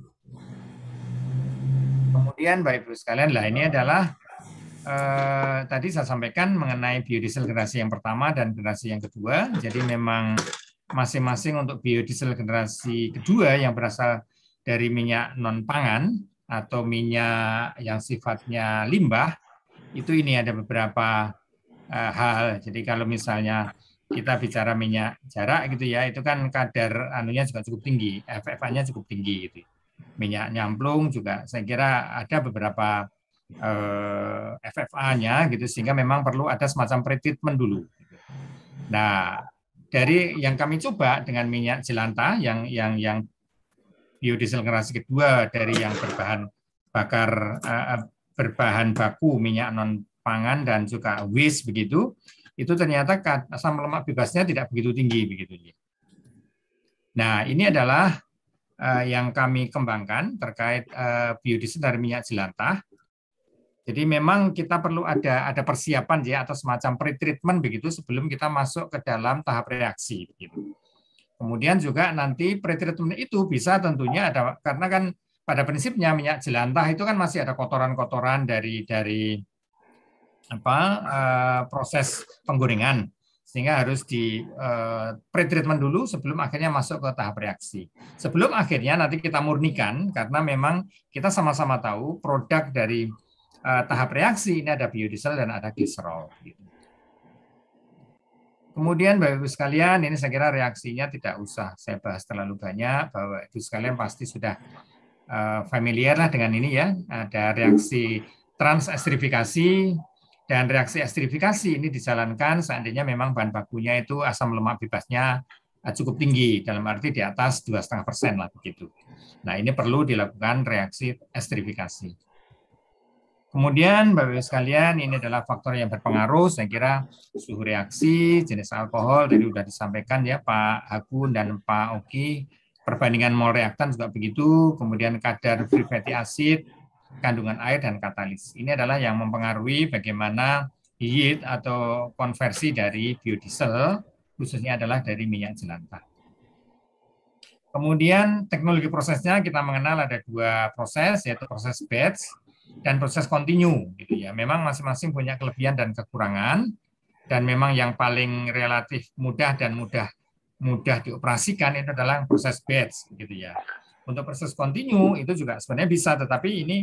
Kemudian Bapak Ibu sekalian, lah ini adalah eh, tadi saya sampaikan mengenai biodiesel generasi yang pertama dan generasi yang kedua. Jadi memang masing-masing untuk biodiesel generasi kedua yang berasal dari minyak non pangan atau minyak yang sifatnya limbah itu ini ada beberapa uh, hal. Jadi kalau misalnya kita bicara minyak jarak gitu ya, itu kan kadar anunya juga cukup tinggi, FFA-nya cukup tinggi gitu. Minyak nyamplung juga saya kira ada beberapa uh, FFA-nya gitu sehingga memang perlu ada semacam pretreatment dulu. Nah, dari yang kami coba dengan minyak jelantah yang yang yang biodiesel generasi kedua dari yang berbahan bakar berbahan baku minyak non pangan dan juga waste begitu itu ternyata asam lemak bebasnya tidak begitu tinggi begitu. Nah ini adalah yang kami kembangkan terkait biodiesel dari minyak jelantah. Jadi memang kita perlu ada ada persiapan ya atau semacam pretreatment begitu sebelum kita masuk ke dalam tahap reaksi begitu. Kemudian juga nanti pretreatment itu bisa tentunya ada karena kan pada prinsipnya minyak jelantah itu kan masih ada kotoran-kotoran dari dari apa uh, proses penggorengan sehingga harus di uh, pretreatment dulu sebelum akhirnya masuk ke tahap reaksi. Sebelum akhirnya nanti kita murnikan karena memang kita sama-sama tahu produk dari uh, tahap reaksi ini ada biodiesel dan ada gliserol. Gitu. Kemudian Bapak Ibu sekalian, ini saya kira reaksinya tidak usah saya bahas terlalu banyak, bahwa Ibu sekalian pasti sudah familiar lah dengan ini ya. Ada reaksi transestrifikasi, dan reaksi esterifikasi ini dijalankan seandainya memang bahan bakunya itu asam lemak bebasnya eh, cukup tinggi, dalam arti di atas dua setengah persen lah begitu. Nah ini perlu dilakukan reaksi esterifikasi. Kemudian Bapak Ibu sekalian ini adalah faktor yang berpengaruh. Saya kira suhu reaksi, jenis alkohol tadi sudah disampaikan ya Pak Agun dan Pak Oki. Perbandingan mol reaktan juga begitu. Kemudian kadar free fatty acid, kandungan air dan katalis. Ini adalah yang mempengaruhi bagaimana yield atau konversi dari biodiesel, khususnya adalah dari minyak jelantah. Kemudian teknologi prosesnya kita mengenal ada dua proses, yaitu proses batch dan proses continue. Gitu ya. Memang masing-masing punya kelebihan dan kekurangan, dan memang yang paling relatif mudah dan mudah mudah dioperasikan itu adalah proses batch, gitu ya. Untuk proses continue itu juga sebenarnya bisa, tetapi ini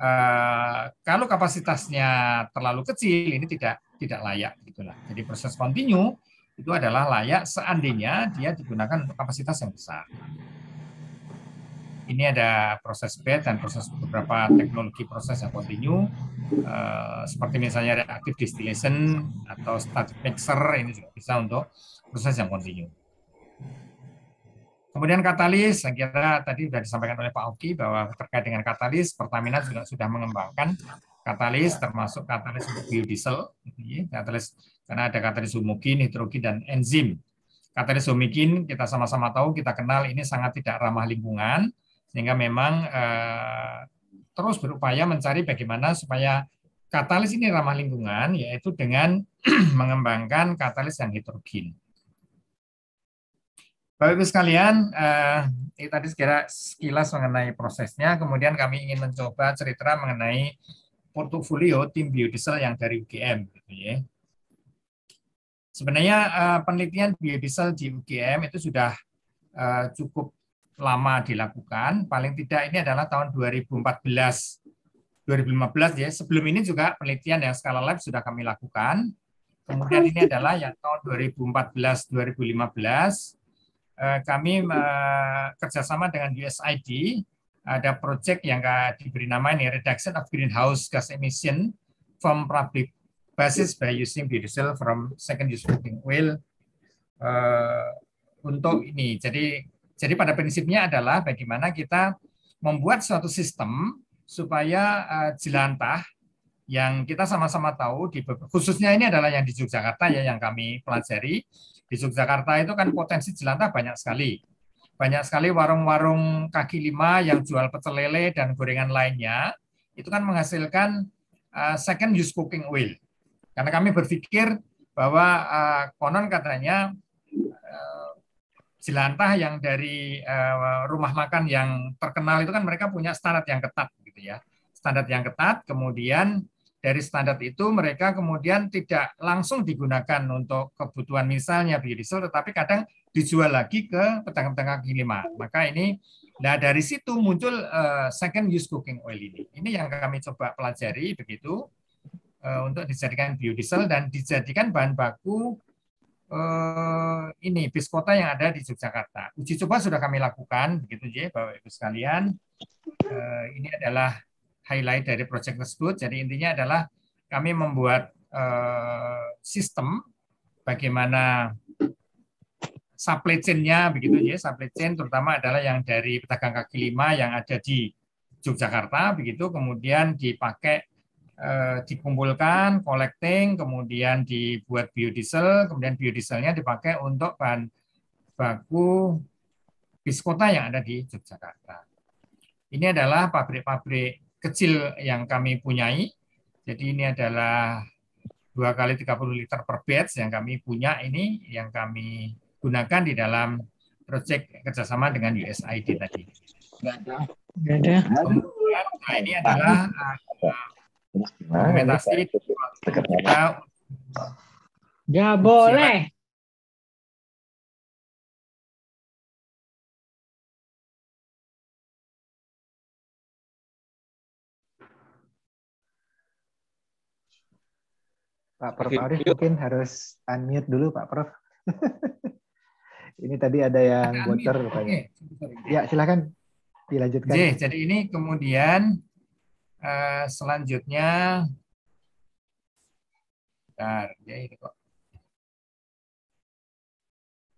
Uh, kalau kapasitasnya terlalu kecil ini tidak tidak layak gitulah. Jadi proses continue itu adalah layak seandainya dia digunakan untuk kapasitas yang besar. Ini ada proses bed dan proses beberapa teknologi proses yang continue uh, seperti misalnya reactive distillation atau static mixer ini juga bisa untuk proses yang continue. Kemudian katalis, saya kira tadi sudah disampaikan oleh Pak Oki bahwa terkait dengan katalis, Pertamina juga sudah mengembangkan katalis termasuk katalis untuk biodiesel, katalis karena ada katalis homogen, hidrogen dan enzim. Katalis homogen kita sama-sama tahu, kita kenal ini sangat tidak ramah lingkungan, sehingga memang eh, terus berupaya mencari bagaimana supaya katalis ini ramah lingkungan, yaitu dengan [clears throat] mengembangkan katalis yang hidrogen. Bapak Ibu sekalian, eh, ini tadi sekira sekilas mengenai prosesnya, kemudian kami ingin mencoba cerita mengenai portofolio tim biodiesel yang dari UGM. Gitu ya. Sebenarnya eh, penelitian biodiesel di UGM itu sudah eh, cukup lama dilakukan, paling tidak ini adalah tahun 2014 2015 ya. Sebelum ini juga penelitian yang skala lab sudah kami lakukan. Kemudian ini adalah yang tahun 2014 2015 Eh, kami eh, kerjasama dengan USAID ada proyek yang diberi nama ini Reduction of Greenhouse Gas Emission from Public Basis by Using Biodiesel from Second Use Cooking Oil uh, untuk ini. Jadi jadi pada prinsipnya adalah bagaimana kita membuat suatu sistem supaya uh, jelantah yang kita sama-sama tahu di khususnya ini adalah yang di Yogyakarta ya yang kami pelajari di Yogyakarta itu kan potensi jelantah banyak sekali. Banyak sekali warung-warung kaki lima yang jual pecel lele dan gorengan lainnya, itu kan menghasilkan uh, second use cooking oil. Karena kami berpikir bahwa uh, konon katanya jelantah yang dari eh, rumah makan yang terkenal itu kan mereka punya standar yang ketat gitu ya. Standar yang ketat, kemudian dari standar itu mereka kemudian tidak langsung digunakan untuk kebutuhan misalnya biodiesel, tetapi kadang dijual lagi ke pedagang-pedagang kaki lima. Maka ini, nah dari situ muncul eh, second use cooking oil ini. Ini yang kami coba pelajari begitu eh, untuk dijadikan biodiesel dan dijadikan bahan baku eh, ini biskota yang ada di Yogyakarta. Uji coba sudah kami lakukan, begitu ya, Bapak Ibu sekalian. Eh, ini adalah highlight dari proyek tersebut. Jadi intinya adalah kami membuat eh, sistem bagaimana supply chain-nya begitu ya, supply chain terutama adalah yang dari pedagang kaki lima yang ada di Yogyakarta begitu, kemudian dipakai dikumpulkan, collecting, kemudian dibuat biodiesel, kemudian biodieselnya dipakai untuk bahan baku biskota yang ada di Yogyakarta. Ini adalah pabrik-pabrik kecil yang kami punyai. Jadi ini adalah dua kali 30 liter per batch yang kami punya ini, yang kami gunakan di dalam proyek kerjasama dengan USAID tadi. Nggak ada. Kemudian, nah ini adalah uh, dokumentasi kita Nggak boleh. Pak Prof Arif mungkin harus unmute dulu Pak Prof. [laughs] ini tadi ada yang bocor rupanya. Ya silakan dilanjutkan. Oke, jadi ini kemudian eh, selanjutnya, Bentar, ya ini kok.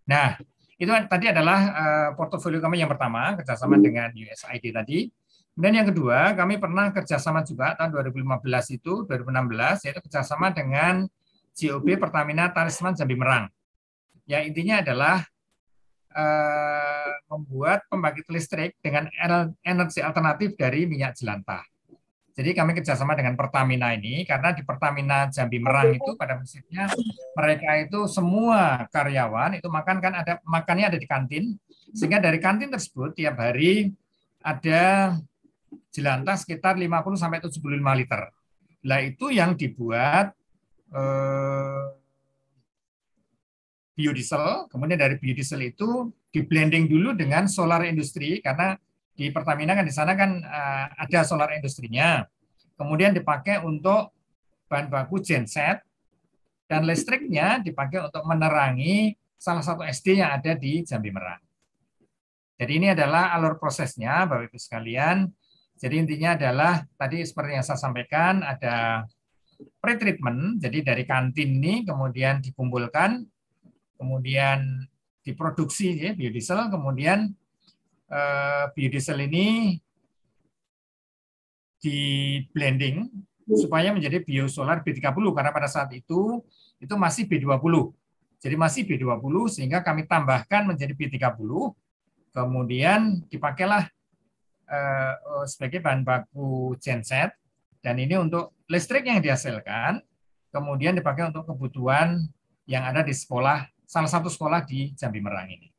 Nah, itu tadi adalah eh, portofolio kami yang pertama kerjasama dengan USAID tadi. Kemudian yang kedua, kami pernah kerjasama juga tahun 2015 itu, 2016, yaitu kerjasama dengan GOB Pertamina Talisman Jambi Merang. Yang intinya adalah eh, membuat pembangkit listrik dengan ener- energi alternatif dari minyak jelantah. Jadi kami kerjasama dengan Pertamina ini karena di Pertamina Jambi Merang itu pada prinsipnya mereka itu semua karyawan itu makan kan ada makannya ada di kantin sehingga dari kantin tersebut tiap hari ada jelantah sekitar 50 sampai 75 liter. Lah itu yang dibuat eh, biodiesel, kemudian dari biodiesel itu di blending dulu dengan solar industri karena di Pertamina kan di sana kan eh, ada solar industrinya. Kemudian dipakai untuk bahan baku genset dan listriknya dipakai untuk menerangi salah satu SD yang ada di Jambi Merang. Jadi ini adalah alur prosesnya Bapak Ibu sekalian. Jadi intinya adalah tadi seperti yang saya sampaikan ada pre-treatment, jadi dari kantin ini kemudian dikumpulkan, kemudian diproduksi ya biodiesel, kemudian eh, biodiesel ini di blending supaya menjadi biosolar B30 karena pada saat itu itu masih B20. Jadi masih B20 sehingga kami tambahkan menjadi B30 kemudian dipakailah eh, sebagai bahan baku genset dan ini untuk listrik yang dihasilkan kemudian dipakai untuk kebutuhan yang ada di sekolah salah satu sekolah di Jambi Merang ini.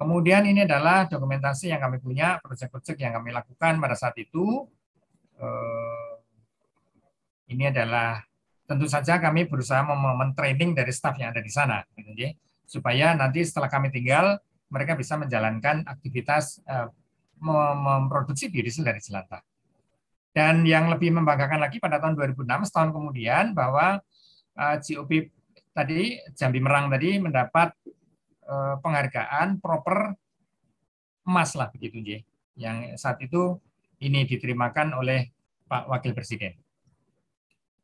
Kemudian ini adalah dokumentasi yang kami punya, proyek-proyek yang kami lakukan pada saat itu. Eh, Ini adalah tentu saja kami berusaha mem- men-training dari staf yang ada di sana, gitu ya. supaya nanti setelah kami tinggal mereka bisa menjalankan aktivitas eh, mem- memproduksi biodiesel dari jelantah. Dan yang lebih membanggakan lagi pada tahun 2006, setahun kemudian bahwa eh, GOP tadi Jambi Merang tadi mendapat penghargaan proper emas lah begitu J. Yang saat itu ini diterimakan oleh Pak Wakil Presiden.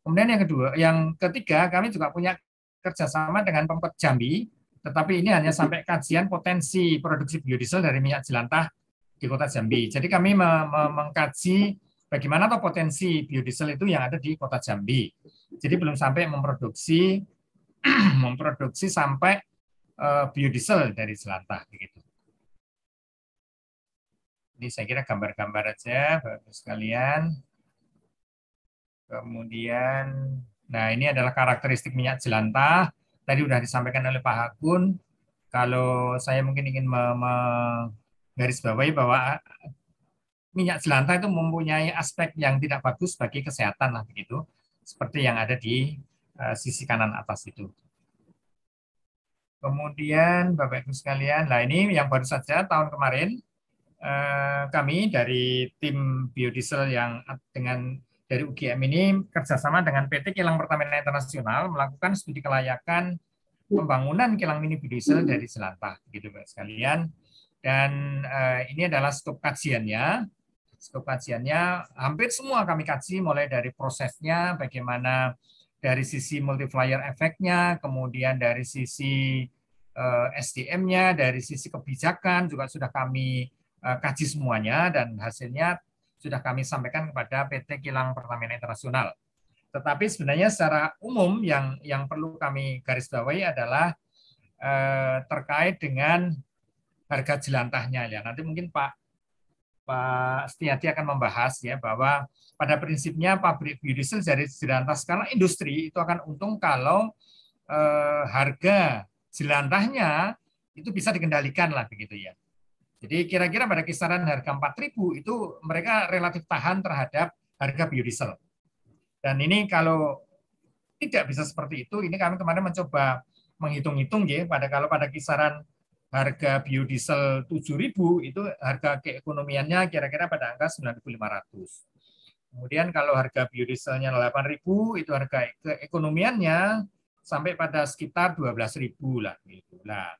Kemudian yang kedua, yang ketiga kami juga punya kerjasama dengan Pemkot Jambi, tetapi ini hanya sampai kajian potensi produksi biodiesel dari minyak jelantah di Kota Jambi. Jadi kami me- me- mengkaji bagaimana atau potensi biodiesel itu yang ada di Kota Jambi. Jadi belum sampai memproduksi [clears throat] memproduksi sampai eh, biodiesel dari jelantah begitu. Ini saya kira gambar-gambar aja, Bapak sekalian. Kemudian, nah ini adalah karakteristik minyak jelantah. Tadi sudah disampaikan oleh Pak Hakun kalau saya mungkin ingin menggarisbawahi bahwa minyak jelantah itu mempunyai aspek yang tidak bagus bagi kesehatan lah begitu, seperti yang ada di uh, sisi kanan atas itu. Kemudian Bapak Ibu sekalian, nah ini yang baru saja tahun kemarin eh, kami dari tim biodiesel yang dengan dari UGM ini kerjasama dengan PT Kilang Pertamina Internasional melakukan studi kelayakan pembangunan kilang mini biodiesel dari Selantah, gitu Bapak sekalian. Dan eh, ini adalah skop kajiannya. Skop kajiannya hampir semua kami kaji mulai dari prosesnya, bagaimana dari sisi multiplier efeknya, kemudian dari sisi SDM-nya, dari sisi kebijakan juga sudah kami uh, kaji semuanya dan hasilnya sudah kami sampaikan kepada PT Kilang Pertamina Internasional. Tetapi sebenarnya secara umum yang yang perlu kami garis bawahi adalah uh, terkait dengan harga jelantahnya ya. Nanti mungkin Pak Pak Setiati akan membahas ya bahwa pada prinsipnya pabrik biodiesel dari jelantah skala industri itu akan untung kalau eh, harga jelantahnya itu bisa dikendalikan lah begitu ya. Jadi kira-kira pada kisaran harga 4.000 itu mereka relatif tahan terhadap harga biodiesel. Dan ini kalau tidak bisa seperti itu, ini kami kemarin mencoba menghitung-hitung ya pada kalau pada kisaran harga biodiesel 7.000 itu harga keekonomiannya kira-kira pada angka 9.500. Kemudian kalau harga biodieselnya 8.000 itu harga keekonomiannya sampai pada sekitar 12.000 lah gitu. Nah,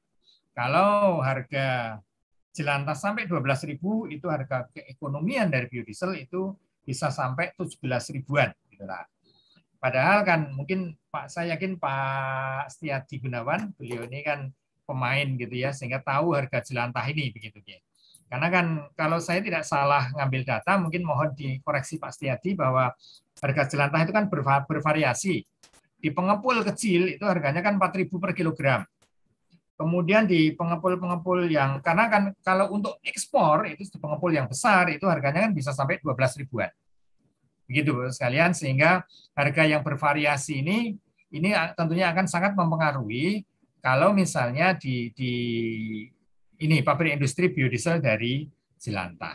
kalau harga jelantah sampai 12.000 itu harga keekonomian dari biodiesel itu bisa sampai 17 ribuan gitu lah. Padahal kan mungkin Pak saya yakin Pak Setiadi Gunawan beliau ini kan pemain gitu ya sehingga tahu harga jelantah ini begitu ya. Karena kan kalau saya tidak salah ngambil data mungkin mohon dikoreksi Pak Setiadi bahwa harga jelantah itu kan bervariasi. Di pengepul kecil itu harganya kan 4.000 per kilogram. Kemudian di pengepul-pengepul yang karena kan kalau untuk ekspor itu pengepul yang besar itu harganya kan bisa sampai 12 ribuan. Begitu sekalian sehingga harga yang bervariasi ini ini tentunya akan sangat mempengaruhi kalau misalnya di, di ini pabrik industri biodiesel dari Jelantah.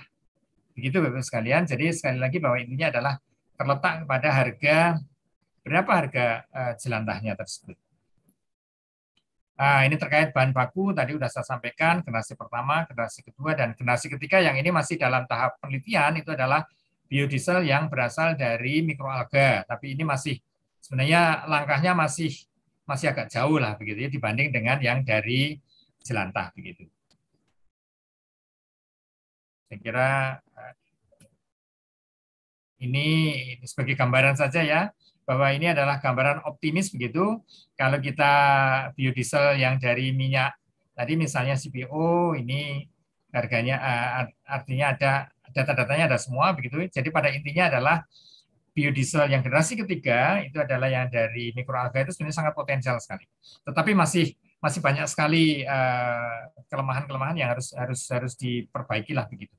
Begitu Bapak sekalian. Jadi sekali lagi bahwa intinya adalah terletak pada harga berapa harga uh, jelantahnya tersebut. Nah, ini terkait bahan baku tadi sudah saya sampaikan generasi pertama, generasi kedua dan generasi ketiga yang ini masih dalam tahap penelitian itu adalah biodiesel yang berasal dari mikroalga. Tapi ini masih sebenarnya langkahnya masih masih agak jauh lah begitu ya dibanding dengan yang dari jelantah begitu. Saya kira eh, ini sebagai gambaran saja ya bahwa ini adalah gambaran optimis begitu kalau kita biodiesel yang dari minyak tadi misalnya CPO ini harganya eh, artinya ada data-datanya ada semua begitu. Jadi pada intinya adalah biodiesel yang generasi ketiga itu adalah yang dari mikroalga itu sebenarnya sangat potensial sekali. Tetapi masih masih banyak sekali eh, kelemahan-kelemahan yang harus harus harus diperbaiki lah begitu.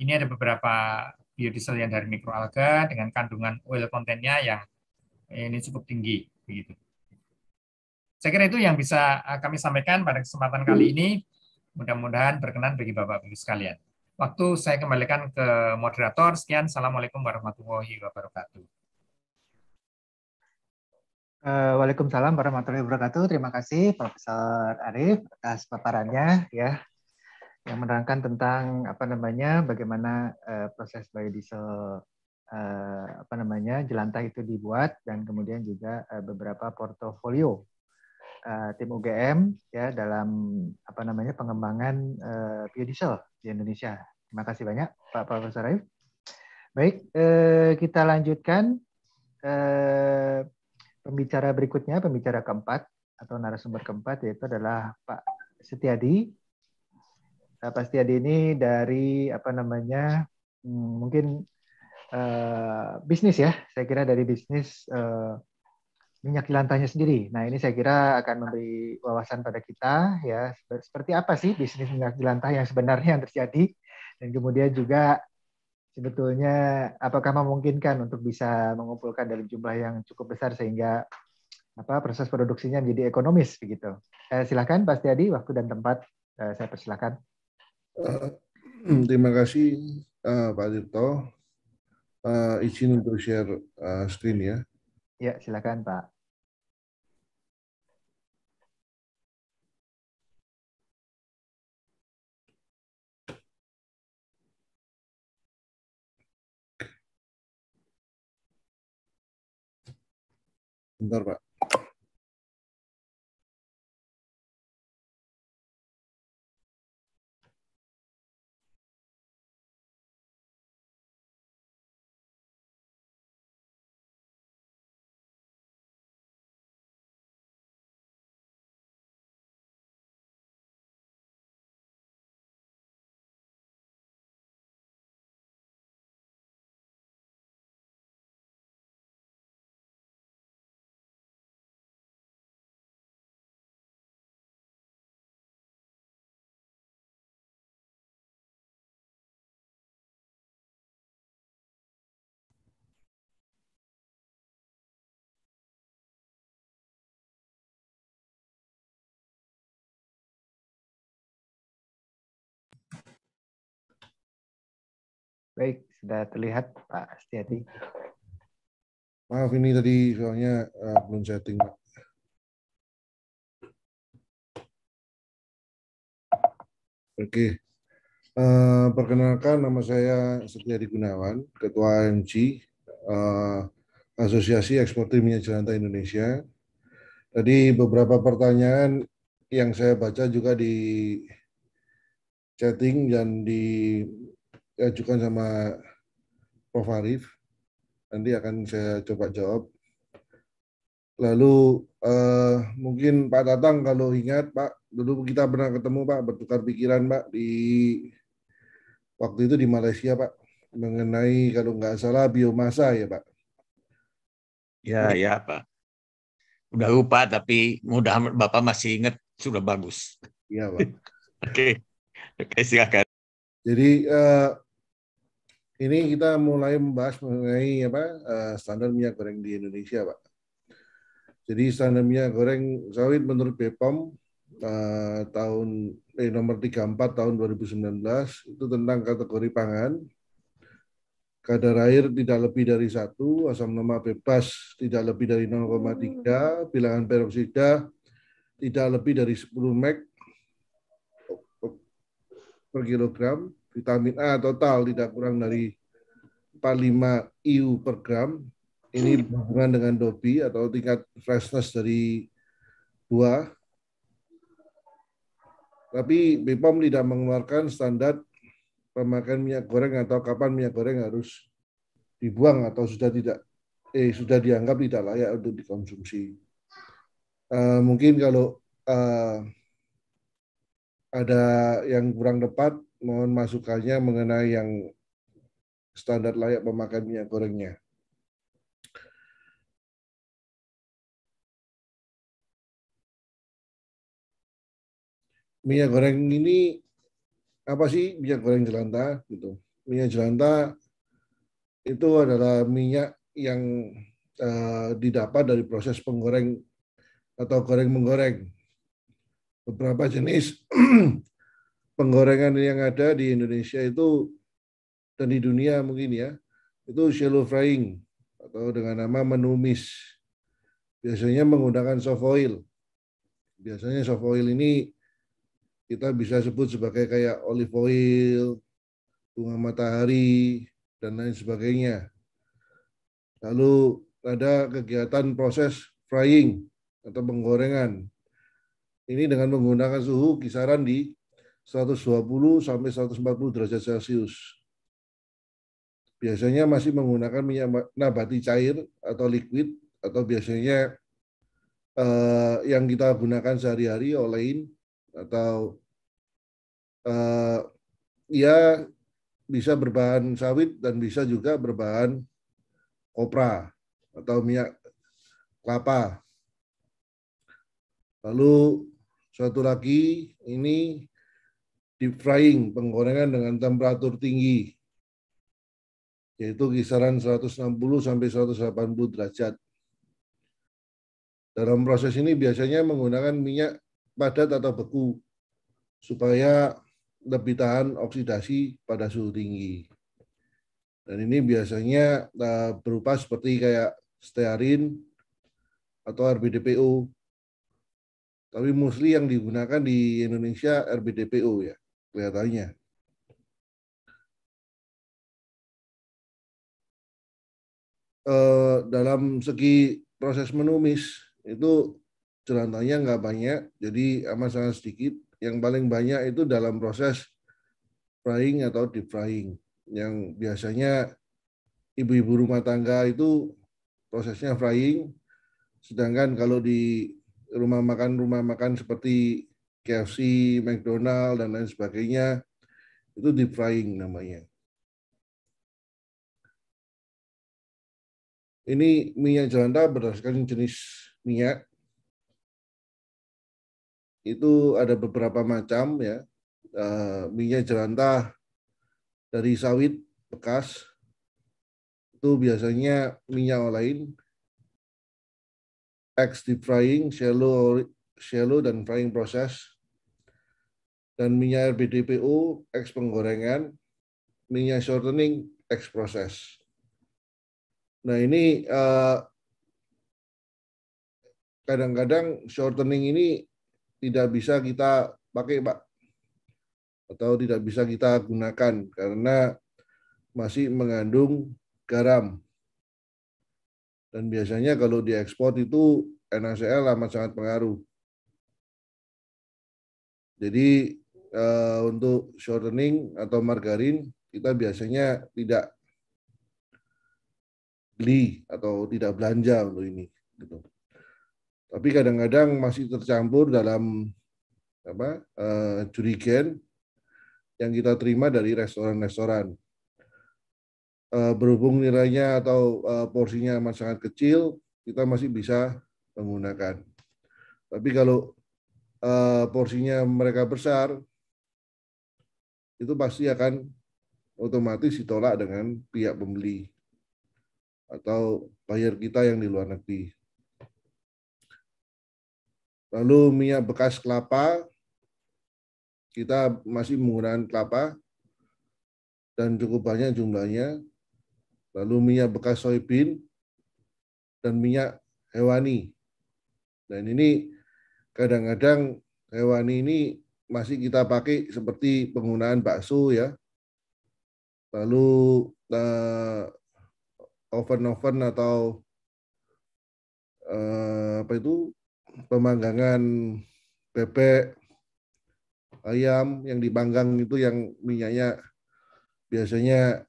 Ini ada beberapa biodiesel yang dari mikroalga dengan kandungan oil kontennya yang ini cukup tinggi begitu. Saya kira itu yang bisa eh, kami sampaikan pada kesempatan kali ini. Mudah-mudahan berkenan bagi Bapak-Ibu sekalian. Waktu saya kembalikan ke moderator. Sekian. Assalamualaikum warahmatullahi wabarakatuh. Uh, Waalaikumsalam warahmatullahi wabarakatuh. Terima kasih Profesor Arif atas paparannya ya yang menerangkan tentang apa namanya bagaimana uh, proses biodiesel uh, apa namanya jelantah itu dibuat dan kemudian juga uh, beberapa portofolio uh, tim UGM ya dalam apa namanya pengembangan uh, biodiesel di Indonesia. Terima kasih banyak Pak Profesor Raif. Baik, uh, kita lanjutkan uh, pembicara berikutnya, pembicara keempat atau narasumber keempat yaitu adalah Pak Setiadi. Pak Setiadi ini dari apa namanya hmm, mungkin uh, bisnis ya, saya kira dari bisnis uh, minyak jelantahnya sendiri. Nah, ini saya kira akan memberi wawasan pada kita ya seperti apa sih bisnis minyak jelantah yang sebenarnya yang terjadi dan kemudian juga sebetulnya apakah memungkinkan untuk bisa mengumpulkan dalam jumlah yang cukup besar sehingga apa proses produksinya menjadi ekonomis begitu. Eh, silakan Pak Setiadi, waktu dan tempat eh, saya persilakan. Uh, terima kasih uh, Pak Tirto. Uh, izin untuk share uh, screen ya. Ya, silakan Pak. Bentar, Pak. Baik, sudah terlihat Pak Setiati. Maaf ini tadi soalnya uh, belum setting, Pak. Oke. Uh, perkenalkan nama saya Setiadi Gunawan, Ketua AMG, uh, Asosiasi Eksportir Minyak Jelantah Indonesia. Tadi beberapa pertanyaan yang saya baca juga di chatting dan di diajukan sama Prof. Arif. Nanti akan saya coba jawab. Lalu eh, mungkin Pak Tatang kalau ingat Pak, dulu kita pernah ketemu Pak, bertukar pikiran Pak di waktu itu di Malaysia Pak, mengenai kalau nggak salah biomasa ya Pak. Ya, ya Pak. Udah lupa tapi mudah Bapak masih ingat sudah bagus. Iya Pak. [laughs] Oke, oke silakan. Jadi eh, ini kita mulai membahas mengenai apa uh, standar minyak goreng di Indonesia, Pak. Jadi standar minyak goreng sawit menurut BPOM uh, tahun eh, nomor 34 tahun 2019 itu tentang kategori pangan. Kadar air tidak lebih dari satu, asam lemak bebas tidak lebih dari 0,3, bilangan peroksida tidak lebih dari 10 meg per kilogram, vitamin A total tidak kurang dari 45 IU per gram. Ini berhubungan dengan dobi atau tingkat freshness dari buah. Tapi BPOM tidak mengeluarkan standar pemakaian minyak goreng atau kapan minyak goreng harus dibuang atau sudah tidak eh sudah dianggap tidak layak untuk dikonsumsi. Uh, mungkin kalau uh, ada yang kurang tepat, mohon masukannya mengenai yang standar layak pemakaian minyak gorengnya. Minyak goreng ini apa sih minyak goreng jelantah gitu. Minyak jelantah itu adalah minyak yang uh, didapat dari proses penggoreng atau goreng menggoreng. Beberapa jenis [clears throat] penggorengan yang ada di Indonesia itu dan di dunia mungkin ya, itu shallow frying atau dengan nama menumis. Biasanya menggunakan soft oil. Biasanya soft oil ini kita bisa sebut sebagai kayak olive oil, bunga matahari, dan lain sebagainya. Lalu ada kegiatan proses frying atau penggorengan. Ini dengan menggunakan suhu kisaran di 120 sampai 140 derajat Celcius biasanya masih menggunakan minyak nabati cair atau liquid atau biasanya uh, yang kita gunakan sehari-hari olein atau uh, ya bisa berbahan sawit dan bisa juga berbahan kopra atau minyak kelapa. Lalu satu lagi ini deep frying, penggorengan dengan temperatur tinggi yaitu kisaran 160 sampai 180 derajat. dalam proses ini biasanya menggunakan minyak padat atau beku supaya lebih tahan oksidasi pada suhu tinggi. Dan ini biasanya uh, berupa seperti kayak stearin atau RBDPO. Tapi mostly yang digunakan di Indonesia RBDPO ya, kelihatannya. Uh, dalam segi proses menumis itu jelantahnya nggak banyak, jadi amat sangat sedikit. Yang paling banyak itu dalam proses frying atau deep frying yang biasanya ibu-ibu rumah tangga itu prosesnya frying, sedangkan kalau di rumah makan rumah makan seperti KFC, McDonald dan lain sebagainya itu deep frying namanya. Ini minyak jelantah berdasarkan jenis minyak. Itu ada beberapa macam ya. Uh, minyak jelantah dari sawit bekas itu biasanya minyak lain X deep frying, shallow, shallow dan frying process, dan minyak RBDPO, X penggorengan, minyak shortening, X proses. Nah ini kadang kadang-kadang shortening ini tidak bisa kita pakai Pak atau tidak bisa kita gunakan karena masih mengandung garam. Dan biasanya kalau diekspor itu NaCl amat sangat pengaruh. Jadi uh, untuk shortening atau margarin kita biasanya tidak beli atau tidak belanja untuk ini. Gitu. Tapi kadang-kadang masih tercampur dalam apa uh, jurigen yang kita terima dari restoran-restoran. Uh, berhubung nilainya atau uh, porsinya amat sangat kecil, kita masih bisa menggunakan. Tapi kalau uh, porsinya mereka besar, itu pasti akan otomatis ditolak dengan pihak pembeli atau bayar kita yang di luar negeri. Lalu minyak bekas kelapa kita masih menggunakan kelapa dan cukup banyak jumlahnya. Lalu minyak bekas soybean dan minyak hewani. Dan ini kadang-kadang hewani ini masih kita pakai seperti penggunaan bakso ya. Lalu eh, oven-oven atau eh, apa itu pemanggangan bebek ayam yang dipanggang itu yang minyaknya biasanya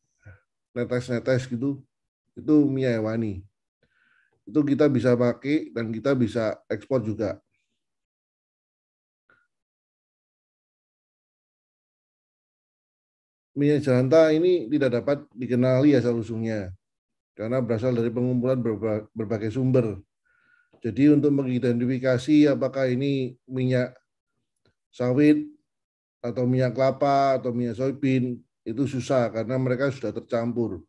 netes-netes gitu, itu minyak hewani. Itu kita bisa pakai dan kita bisa ekspor juga. Minyak jelantah ini tidak dapat dikenali asal-usulnya karena berasal dari pengumpulan berbagai sumber. Jadi untuk mengidentifikasi apakah ini minyak sawit atau minyak kelapa atau minyak soybean itu susah karena mereka sudah tercampur.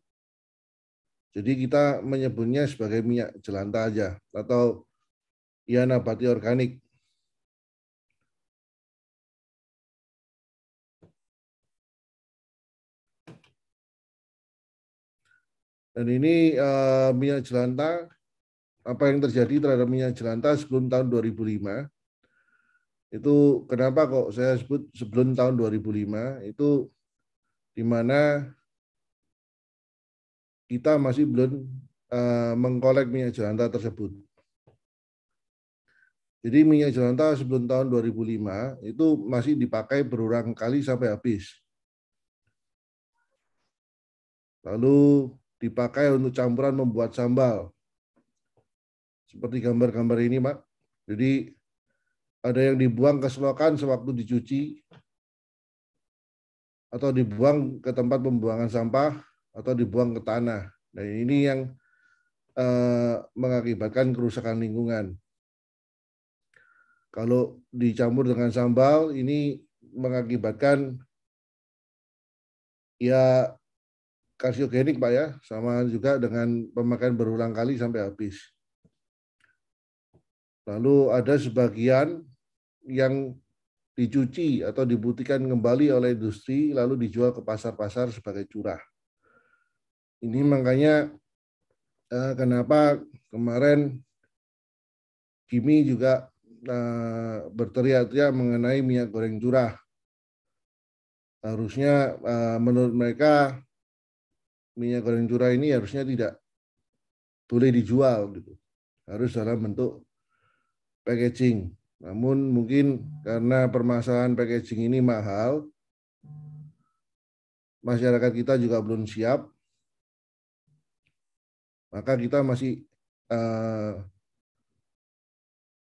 Jadi kita menyebutnya sebagai minyak jelantah aja atau ya nabati organik. Dan ini uh, minyak jelantah, apa yang terjadi terhadap minyak jelantah sebelum tahun 2005 itu kenapa kok saya sebut sebelum tahun 2005 itu di mana kita masih belum uh, mengkolek minyak jelantah tersebut. Jadi minyak jelantah sebelum tahun 2005 itu masih dipakai berulang kali sampai habis. Lalu dipakai untuk campuran membuat sambal. Seperti gambar-gambar ini, Pak. Jadi ada yang dibuang ke selokan sewaktu dicuci, atau dibuang ke tempat pembuangan sampah, atau dibuang ke tanah. Dan ini yang eh, mengakibatkan kerusakan lingkungan. Kalau dicampur dengan sambal, ini mengakibatkan ya karsiogenik Pak ya, sama juga dengan pemakaian berulang kali sampai habis. Lalu ada sebagian yang dicuci atau dibutikan kembali oleh industri lalu dijual ke pasar-pasar sebagai curah. Ini makanya eh, kenapa kemarin Kimi juga eh, berteriak-teriak mengenai minyak goreng curah. Harusnya eh, menurut mereka minyak goreng curah ini harusnya tidak boleh dijual gitu. Harus dalam bentuk packaging. Namun mungkin karena permasalahan packaging ini mahal, masyarakat kita juga belum siap, maka kita masih uh,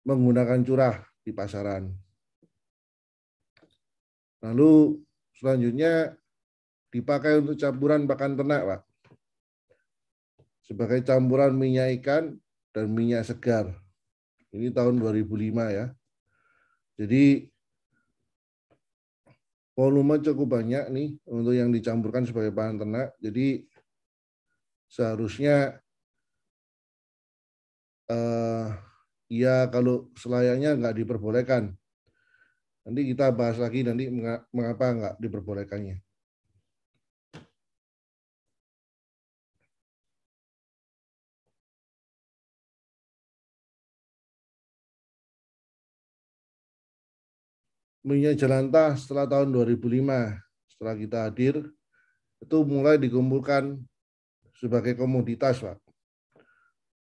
menggunakan curah di pasaran. Lalu selanjutnya dipakai untuk campuran pakan ternak, Pak. Sebagai campuran minyak ikan dan minyak segar. Ini tahun 2005 ya. Jadi volume cukup banyak nih untuk yang dicampurkan sebagai bahan ternak. Jadi seharusnya uh, ya kalau selayaknya nggak diperbolehkan. Nanti kita bahas lagi nanti mengapa nggak diperbolehkannya. Minyak jelantah setelah tahun 2005, setelah kita hadir, itu mulai dikumpulkan sebagai komoditas, Pak,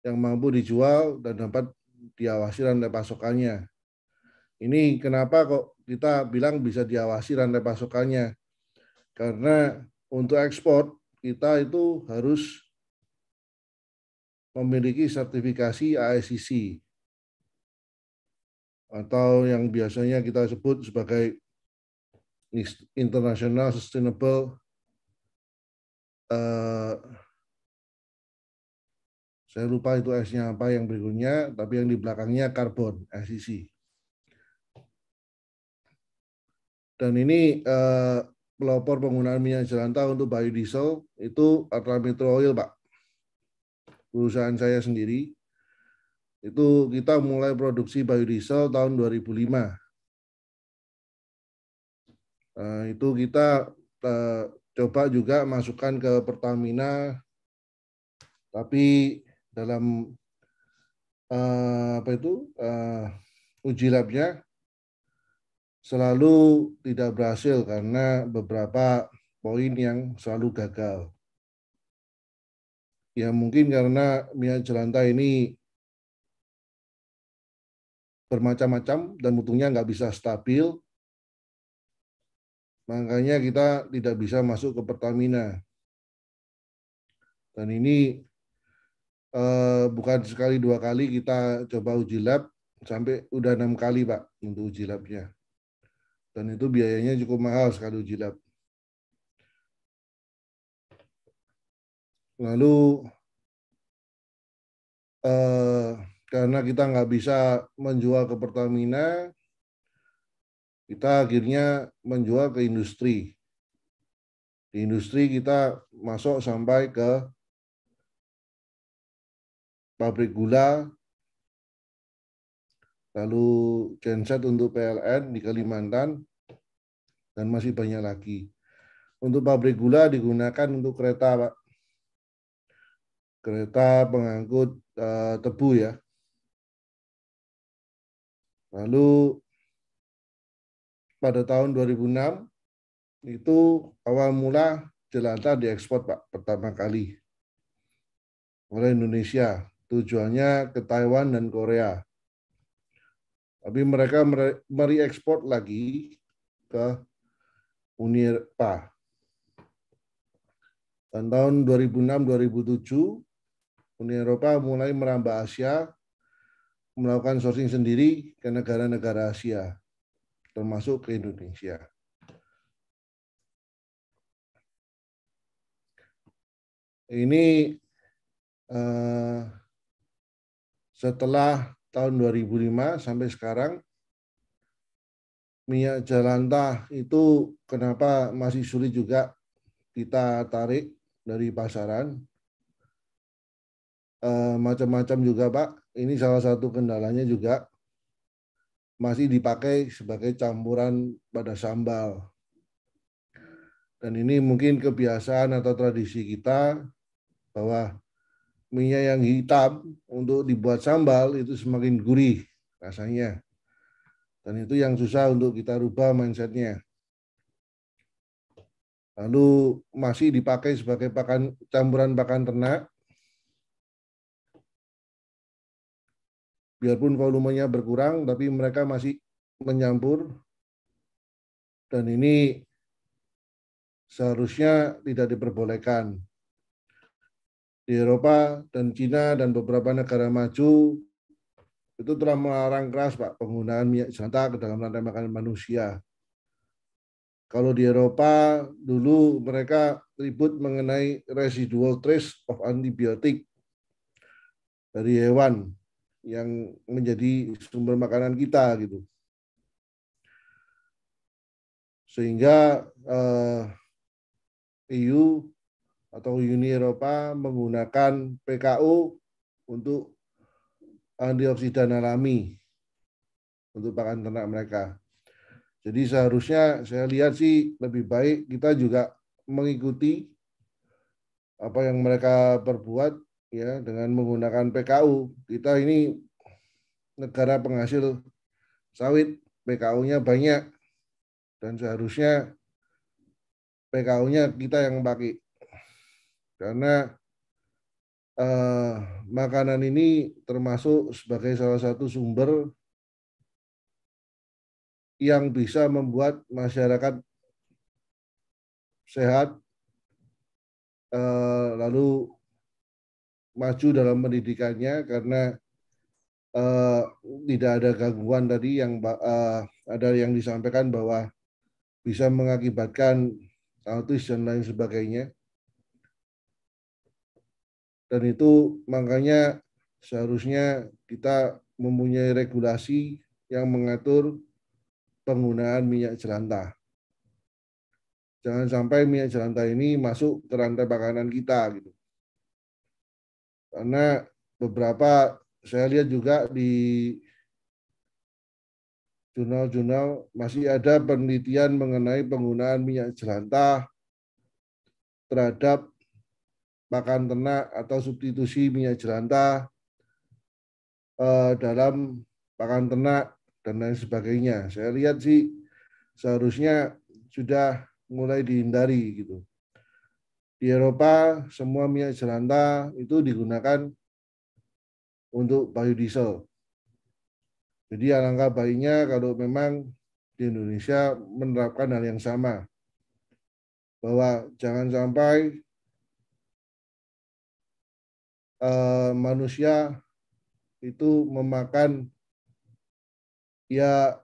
yang mampu dijual dan dapat diawasi rantai pasokannya. Ini kenapa kok kita bilang bisa diawasi rantai pasokannya? Karena untuk ekspor kita itu harus memiliki sertifikasi ASCC atau yang biasanya kita sebut sebagai International Sustainable uh, saya lupa itu S-nya apa yang berikutnya, tapi yang di belakangnya karbon, SEC. Dan ini uh, pelopor penggunaan minyak jelantah untuk biodiesel itu Ultra Metro Oil, Pak. Perusahaan saya sendiri itu kita mulai produksi biodiesel tahun 2005. Nah, itu kita uh, coba juga masukkan ke Pertamina, tapi dalam uh, apa itu uh, uji labnya selalu tidak berhasil karena beberapa poin yang selalu gagal. Ya mungkin karena minyak jelantah ini bermacam-macam dan mutunya nggak bisa stabil. Makanya kita tidak bisa masuk ke Pertamina. Dan ini eh, bukan sekali dua kali kita coba uji lab, sampai udah enam kali Pak untuk uji labnya. Dan itu biayanya cukup mahal sekali uji lab. Lalu eh, karena kita nggak bisa menjual ke Pertamina, kita akhirnya menjual ke industri. Di industri kita masuk sampai ke pabrik gula, lalu genset untuk PLN di Kalimantan, dan masih banyak lagi. Untuk pabrik gula digunakan untuk kereta, Pak. Kereta pengangkut uh, tebu ya. Lalu pada tahun 2006 itu awal mula jelantah diekspor Pak pertama kali oleh Indonesia. Tujuannya ke Taiwan dan Korea. Tapi mereka mereekspor lagi ke Uni Eropa. Dan tahun 2006-2007 Uni Eropa mulai merambah Asia melakukan sourcing sendiri ke negara-negara Asia, termasuk ke Indonesia. Ini uh, setelah tahun 2005 sampai sekarang minyak jelantah itu kenapa masih sulit juga kita tarik dari pasaran uh, macam-macam juga Pak ini salah satu kendalanya juga masih dipakai sebagai campuran pada sambal. Dan ini mungkin kebiasaan atau tradisi kita bahwa minyak yang hitam untuk dibuat sambal itu semakin gurih rasanya. Dan itu yang susah untuk kita rubah mindsetnya. Lalu masih dipakai sebagai pakan campuran pakan ternak. Biarpun volumenya berkurang, tapi mereka masih menyampur. Dan ini seharusnya tidak diperbolehkan. Di Eropa dan Cina dan beberapa negara maju itu telah melarang keras Pak penggunaan minyak jelantah ke dalam rantai makanan manusia. Kalau di Eropa dulu mereka ribut mengenai residual trace of antibiotik dari hewan yang menjadi sumber makanan kita gitu. Sehingga eh, EU atau Uni Eropa menggunakan PKU untuk antioksidan alami untuk pakan ternak mereka. Jadi seharusnya saya lihat sih lebih baik kita juga mengikuti apa yang mereka perbuat ya dengan menggunakan PKU. Kita ini negara penghasil sawit, PKU-nya banyak dan seharusnya PKU-nya kita yang pakai. Karena eh, makanan ini termasuk sebagai salah satu sumber yang bisa membuat masyarakat sehat, eh, lalu maju dalam pendidikannya karena eh, tidak ada gangguan tadi yang eh, ada yang disampaikan bahwa bisa mengakibatkan autis dan lain sebagainya. Dan itu makanya seharusnya kita mempunyai regulasi yang mengatur penggunaan minyak jelantah. Jangan sampai minyak jelantah ini masuk ke rantai makanan kita gitu. Karena beberapa saya lihat juga di jurnal-jurnal masih ada penelitian mengenai penggunaan minyak jelantah terhadap pakan ternak atau substitusi minyak jelantah eh, dalam pakan ternak dan lain sebagainya. Saya lihat sih seharusnya sudah mulai dihindari gitu. Di Eropa semua minyak jelantah itu digunakan untuk biodiesel. Jadi alangkah baiknya kalau memang di Indonesia menerapkan hal yang sama. Bahwa jangan sampai uh, manusia itu memakan ya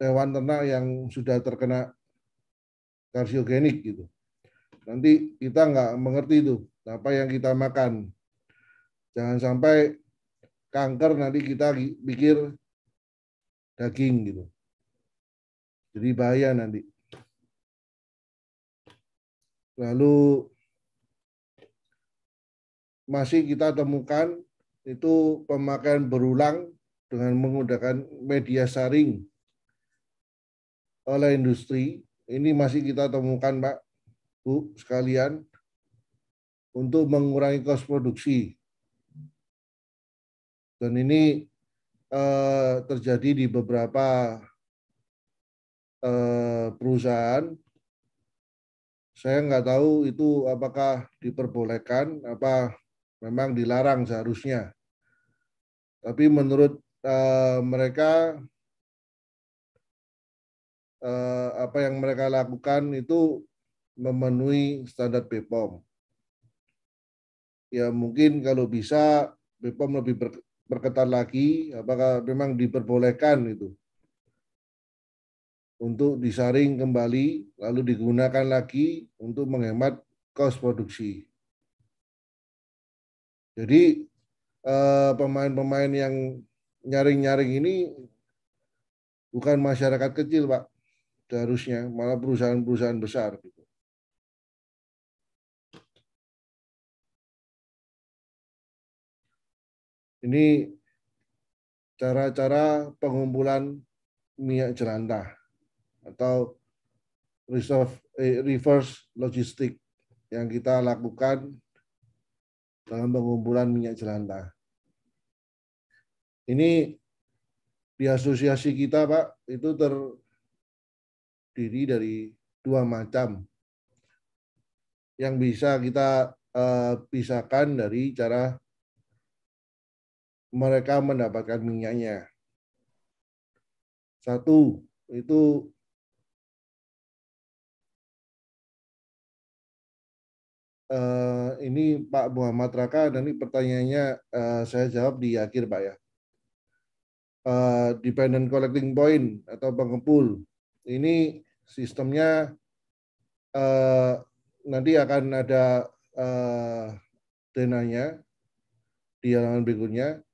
hewan ternak yang sudah terkena karsiogenik gitu. Nanti kita nggak mengerti itu apa yang kita makan. Jangan sampai kanker nanti kita pikir daging gitu. Jadi bahaya nanti. Lalu masih kita temukan itu pemakaian berulang dengan menggunakan media saring oleh industri. Ini masih kita temukan, Pak, Bu, sekalian, untuk mengurangi kos produksi. Dan ini eh, terjadi di beberapa eh, perusahaan. Saya nggak tahu itu apakah diperbolehkan, apa memang dilarang seharusnya. Tapi menurut uh, mereka uh, apa yang mereka lakukan itu memenuhi standar BPOM. Ya mungkin kalau bisa BPOM lebih berketat lagi, apakah memang diperbolehkan itu untuk disaring kembali lalu digunakan lagi untuk menghemat kos produksi. Jadi eh, pemain-pemain yang nyaring-nyaring ini bukan masyarakat kecil, Pak. Seharusnya malah perusahaan-perusahaan besar. Gitu. Ini cara-cara pengumpulan minyak jelantah atau reserve, eh, reverse logistik yang kita lakukan dalam pengumpulan minyak jelantah. Ini di asosiasi kita, Pak, itu terdiri dari dua macam yang bisa kita uh, pisahkan dari cara mereka mendapatkan minyaknya. Satu, itu uh, ini Pak Muhammad Raka, dan ini pertanyaannya uh, saya jawab di akhir Pak ya. Uh, dependent collecting point atau pengepul. Ini sistemnya uh, nanti akan ada uh, denanya di halaman berikutnya.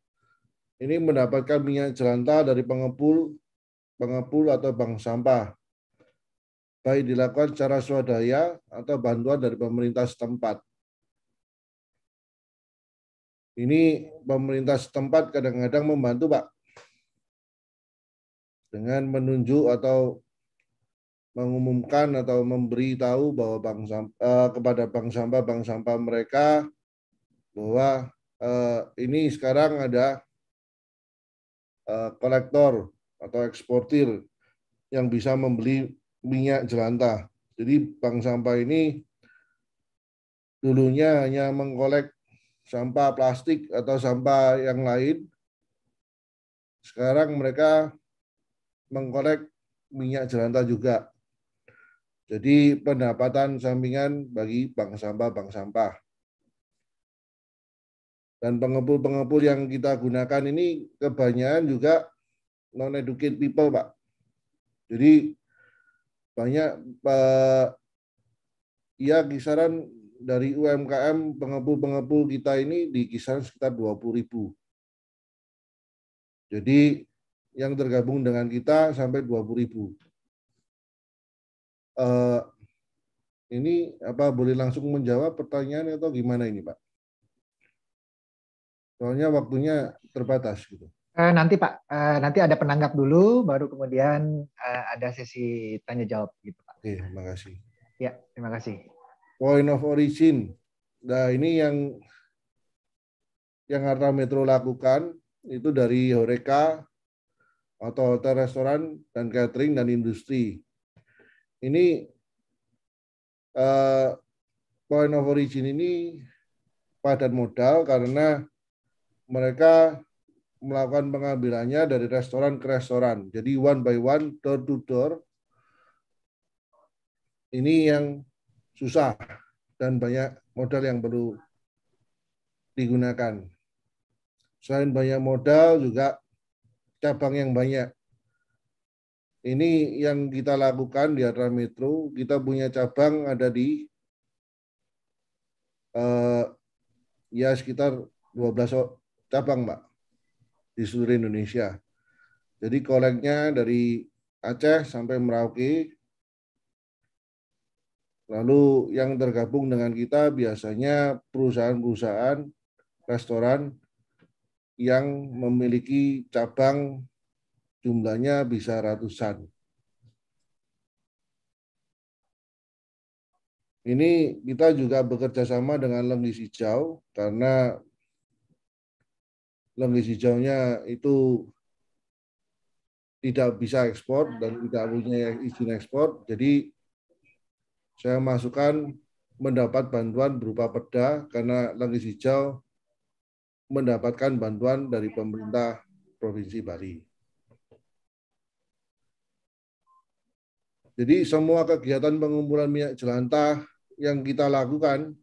Ini mendapatkan minyak jelantah dari pengepul, pengepul atau bank sampah. Baik dilakukan secara swadaya atau bantuan dari pemerintah setempat. Ini pemerintah setempat kadang-kadang membantu, Pak. Dengan menunjuk atau mengumumkan atau memberi tahu bahwa bank sampah, uh, kepada bank sampah bank sampah mereka bahwa uh, ini sekarang ada kolektor atau eksportir yang bisa membeli minyak jelantah. Jadi bank sampah ini dulunya hanya mengkolek sampah plastik atau sampah yang lain. Sekarang mereka mengkolek minyak jelantah juga. Jadi pendapatan sampingan bagi bank sampah-bank sampah. Dan pengepul-pengepul yang kita gunakan ini kebanyakan juga non-educated people, Pak. Jadi banyak Pak, ya kisaran dari UMKM pengepul-pengepul kita ini di kisaran sekitar 20 ribu. Jadi yang tergabung dengan kita sampai 20 ribu uh, ini apa boleh langsung menjawab pertanyaan atau gimana ini Pak? Soalnya waktunya terbatas gitu. Uh, nanti Pak, uh, nanti ada penanggap dulu, baru kemudian uh, ada sesi tanya jawab gitu Pak. Oke, terima kasih. Ya, terima kasih. Point of origin. Nah ini yang yang Harta Metro lakukan itu dari Horeca atau hotel restoran dan catering dan industri ini uh, point of origin ini padat modal karena mereka melakukan pengambilannya dari restoran ke restoran. Jadi one by one, door to door. Ini yang susah dan banyak modal yang perlu digunakan. Selain banyak modal juga cabang yang banyak. Ini yang kita lakukan di Atra Metro. Kita punya cabang ada di uh, ya sekitar 12 cabang, Mbak, di seluruh Indonesia. Jadi koleknya dari Aceh sampai Merauke. Lalu yang tergabung dengan kita biasanya perusahaan-perusahaan restoran yang memiliki cabang jumlahnya bisa ratusan. Ini kita juga bekerja sama dengan Lenggis Hijau karena Lenggis Hijaunya itu tidak bisa ekspor dan tidak punya izin ekspor. Jadi saya masukkan mendapat bantuan berupa perda karena Lenggis Hijau mendapatkan bantuan dari pemerintah Provinsi Bali. Jadi semua kegiatan pengumpulan minyak jelantah yang kita lakukan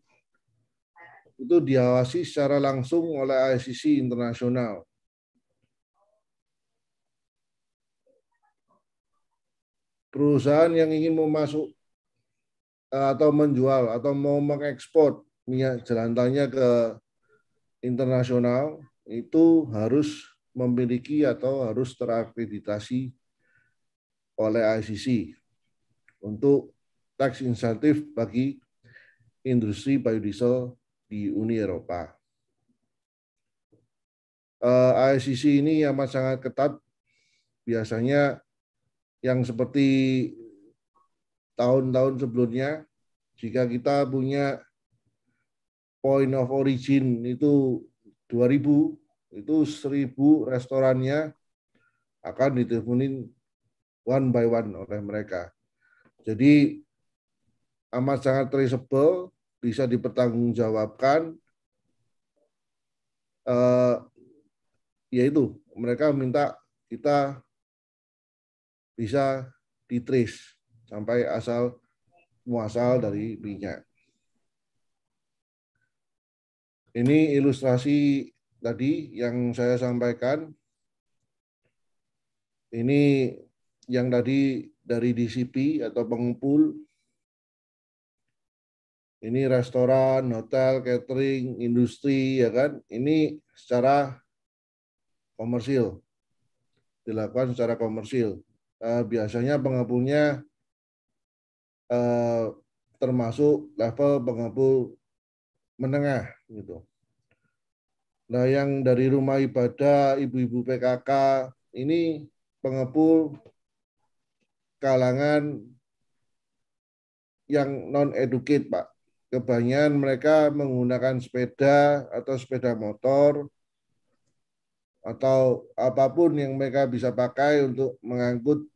itu diawasi secara langsung oleh ICC internasional. Perusahaan yang ingin memasuk eh, atau menjual atau mau mengekspor minyak jelantahnya ke internasional itu harus memiliki atau harus terakreditasi oleh ICC untuk tax insentif bagi industri biodiesel di Uni Eropa. eh, ASCC ini amat sangat ketat. Biasanya yang seperti tahun-tahun sebelumnya, jika kita punya point of origin itu 2000, itu 1000 restorannya akan diteleponin one by one oleh mereka. Jadi amat sangat traceable, bisa dipertanggungjawabkan. Eh, yaitu mereka minta kita bisa ditrace sampai asal muasal dari minyak. Ini ilustrasi tadi yang saya sampaikan. Ini yang tadi dari DCP atau pengumpul. Ini restoran, hotel, catering, industri, ya kan? Ini secara komersil, dilakukan secara komersil. Eh, biasanya pengumpulnya eh, termasuk level pengumpul menengah, gitu. Nah, yang dari rumah ibadah, ibu-ibu PKK, ini pengepul kalangan yang non-educate, Pak. Kebanyakan mereka menggunakan sepeda atau sepeda motor, atau apa pun yang mereka bisa pakai untuk mengangkut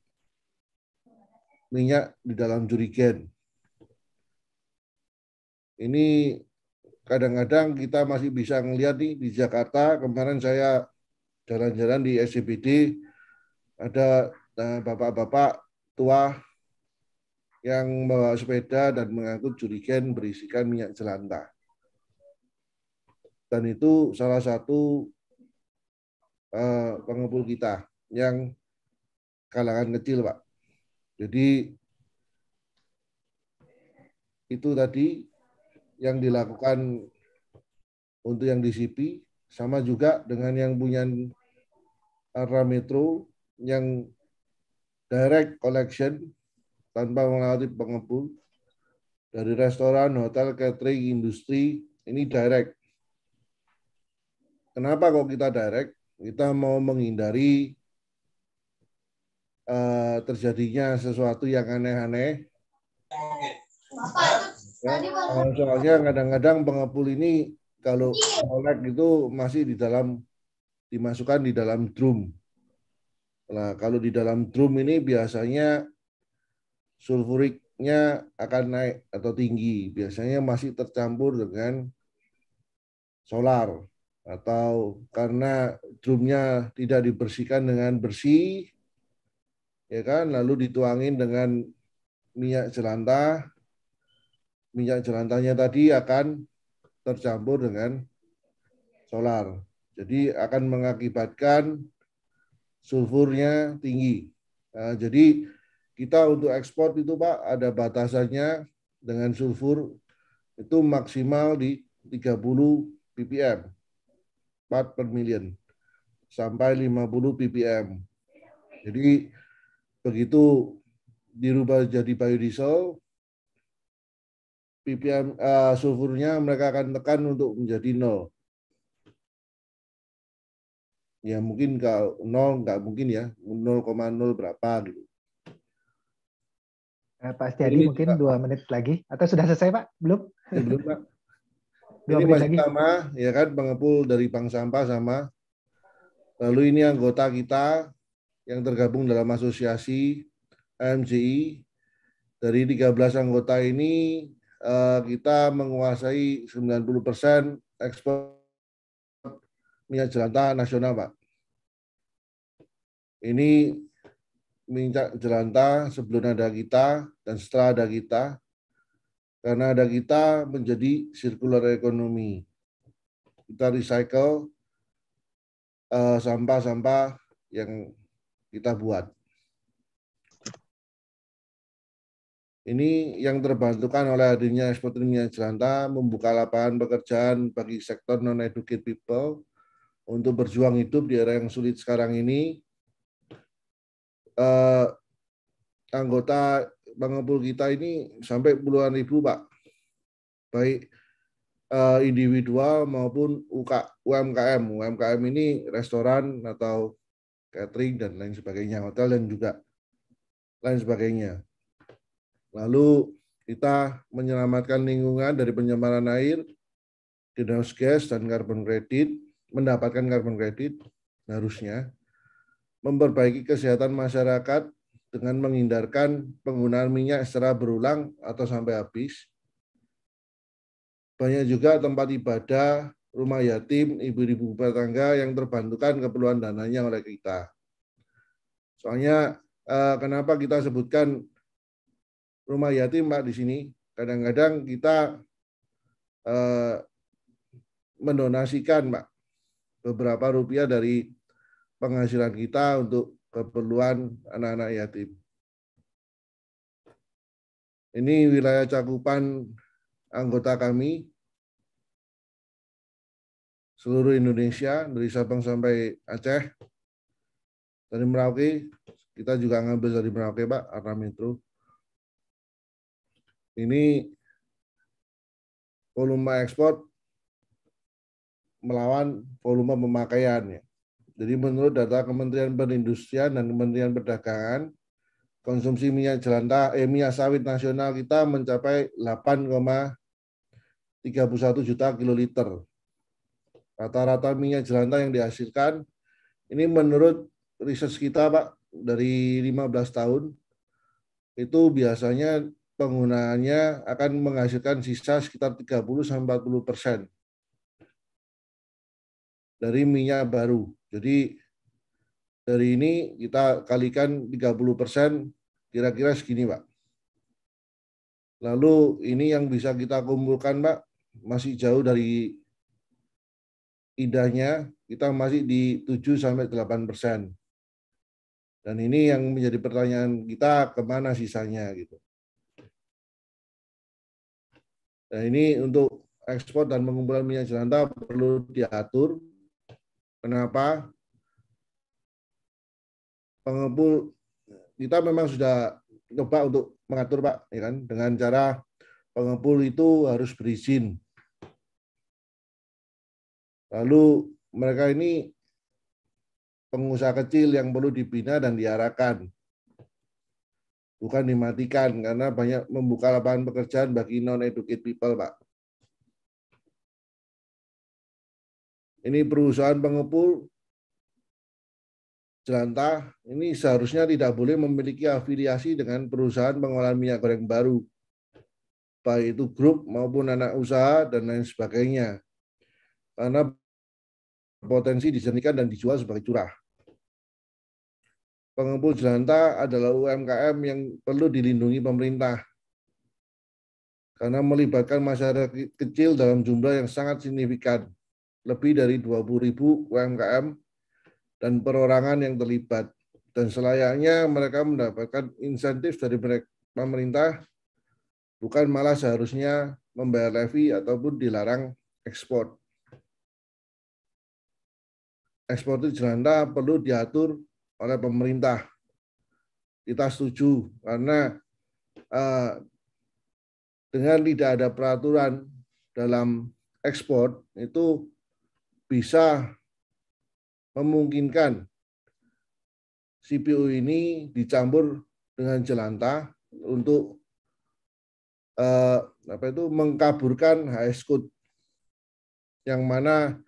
minyak di dalam jurigen. Ini kadang-kadang kita masih bisa ngelihat nih di Jakarta, kemarin saya jalan-jalan di SCBD, ada eh, bapak-bapak tua yang bawa sepeda dan mengangkut jurigen berisikan minyak jelantah. Dan itu salah satu uh, pengepul kita yang kalangan kecil, Pak. Jadi itu tadi yang dilakukan untuk yang DCP sama juga dengan yang punya Arra Metro yang direct collection tanpa melewati pengepul dari restoran, hotel, catering, industri ini direct. Kenapa kok kita direct? Kita mau menghindari uh, terjadinya sesuatu yang aneh-aneh. Ya, soalnya kadang-kadang pengepul ini kalau kolek itu masih di dalam dimasukkan di dalam drum. Nah, kalau di dalam drum ini biasanya sulfuriknya akan naik atau tinggi. Biasanya masih tercampur dengan solar atau karena drumnya tidak dibersihkan dengan bersih ya kan? Lalu dituangin dengan minyak jelantah. Minyak jelantahnya tadi akan tercampur dengan solar. Jadi akan mengakibatkan sulfurnya ppm nah, jadi kita untuk ekspor itu Pak ada batasannya dengan sulfur itu maksimal di 30 ppm part per million sampai 50 ppm. Jadi begitu dirubah jadi biodiesel, ppm uh, sulfurnya mereka akan tekan untuk menjadi nol. Ya mungkin kalau nol nggak mungkin ya 0,0 berapa gitu. Eh, Pak Setiadi mungkin dua menit lagi atau sudah selesai Pak? Belum? Ya, belum Pak. [laughs] Dua ini menit masih lagi. sama, ya kan pengepul dari bank sampah sama. Lalu ini anggota kita yang tergabung dalam asosiasi AMJI. Dari 13 anggota ini eh, kita menguasai 90% ekspor minyak jelantah nasional, Pak. Ini minyak jelantah sebelum ada kita dan setelah ada kita karena ada kita menjadi circular economy. Kita recycle eh, sampah-sampah yang kita buat. Ini yang terbantukan oleh hadirnya ekspor minyak jelantah membuka lapangan pekerjaan bagi sektor non-educated people untuk berjuang hidup di era yang sulit sekarang ini. Eh, anggota pengepul kita ini sampai puluhan ribu, Pak. Baik eh, individual maupun UK, UMKM. UMKM ini restoran atau catering dan lain sebagainya, hotel dan juga lain sebagainya. Lalu kita menyelamatkan lingkungan dari pencemaran air, greenhouse gas dan carbon credit, mendapatkan carbon credit harusnya, memperbaiki kesehatan masyarakat dengan menghindarkan penggunaan minyak secara berulang atau sampai habis. Banyak juga tempat ibadah, rumah yatim, ibu-ibu rumah tangga yang terbantukan keperluan dananya oleh kita. Soalnya eh, kenapa kita sebutkan rumah yatim Pak di sini? Kadang-kadang kita eh, mendonasikan Pak beberapa rupiah dari penghasilan kita untuk keperluan anak-anak yatim. Ini wilayah cakupan anggota kami seluruh Indonesia dari Sabang sampai Aceh. Dari Merauke, kita juga ngambil dari Merauke, Pak, Arna Metro. Ini volume ekspor melawan volume pemakaian. Ya. Jadi menurut data Kementerian Perindustrian dan Kementerian Perdagangan, konsumsi minyak jelantah, eh, minyak sawit nasional kita mencapai 8,31 juta kiloliter. Rata-rata minyak jelantah yang dihasilkan, ini menurut riset kita Pak, dari 15 tahun, itu biasanya penggunaannya akan menghasilkan sisa sekitar 30-40 persen dari minyak baru. Jadi dari ini kita kalikan 30 persen, kira-kira segini Pak. Lalu ini yang bisa kita kumpulkan Pak, masih jauh dari idahnya, kita masih di 7 sampai 8 persen. Dan ini yang menjadi pertanyaan kita ke mana sisanya gitu. Nah ini untuk ekspor dan pengumpulan minyak jelantah perlu diatur. Kenapa? Pengumpul kita memang sudah coba untuk mengatur Pak, ya kan, dengan cara pengumpul itu harus berizin. Lalu mereka ini pengusaha kecil yang perlu dibina dan diarahkan. Bukan dimatikan karena banyak membuka lapangan pekerjaan bagi non-educated people, Pak. Ini perusahaan pengepul jelantah. Ini seharusnya tidak boleh memiliki afiliasi dengan perusahaan pengolahan minyak goreng baru, baik itu grup maupun anak usaha dan lain sebagainya. Karena potensi dijadikan dan dijual sebagai curah. Pengumpul jelantah adalah UMKM yang perlu dilindungi pemerintah. Karena melibatkan masyarakat kecil dalam jumlah yang sangat signifikan, lebih dari 20 ribu UMKM dan perorangan yang terlibat. Dan selayaknya mereka mendapatkan insentif dari pemerintah, bukan malah seharusnya membayar levy ataupun dilarang ekspor. Ekspor itu jelantah perlu diatur oleh pemerintah. Kita setuju karena uh, dengan tidak ada peraturan dalam ekspor itu bisa memungkinkan CPU ini dicampur dengan jelantah untuk uh, apa itu mengkaburkan HS code yang mana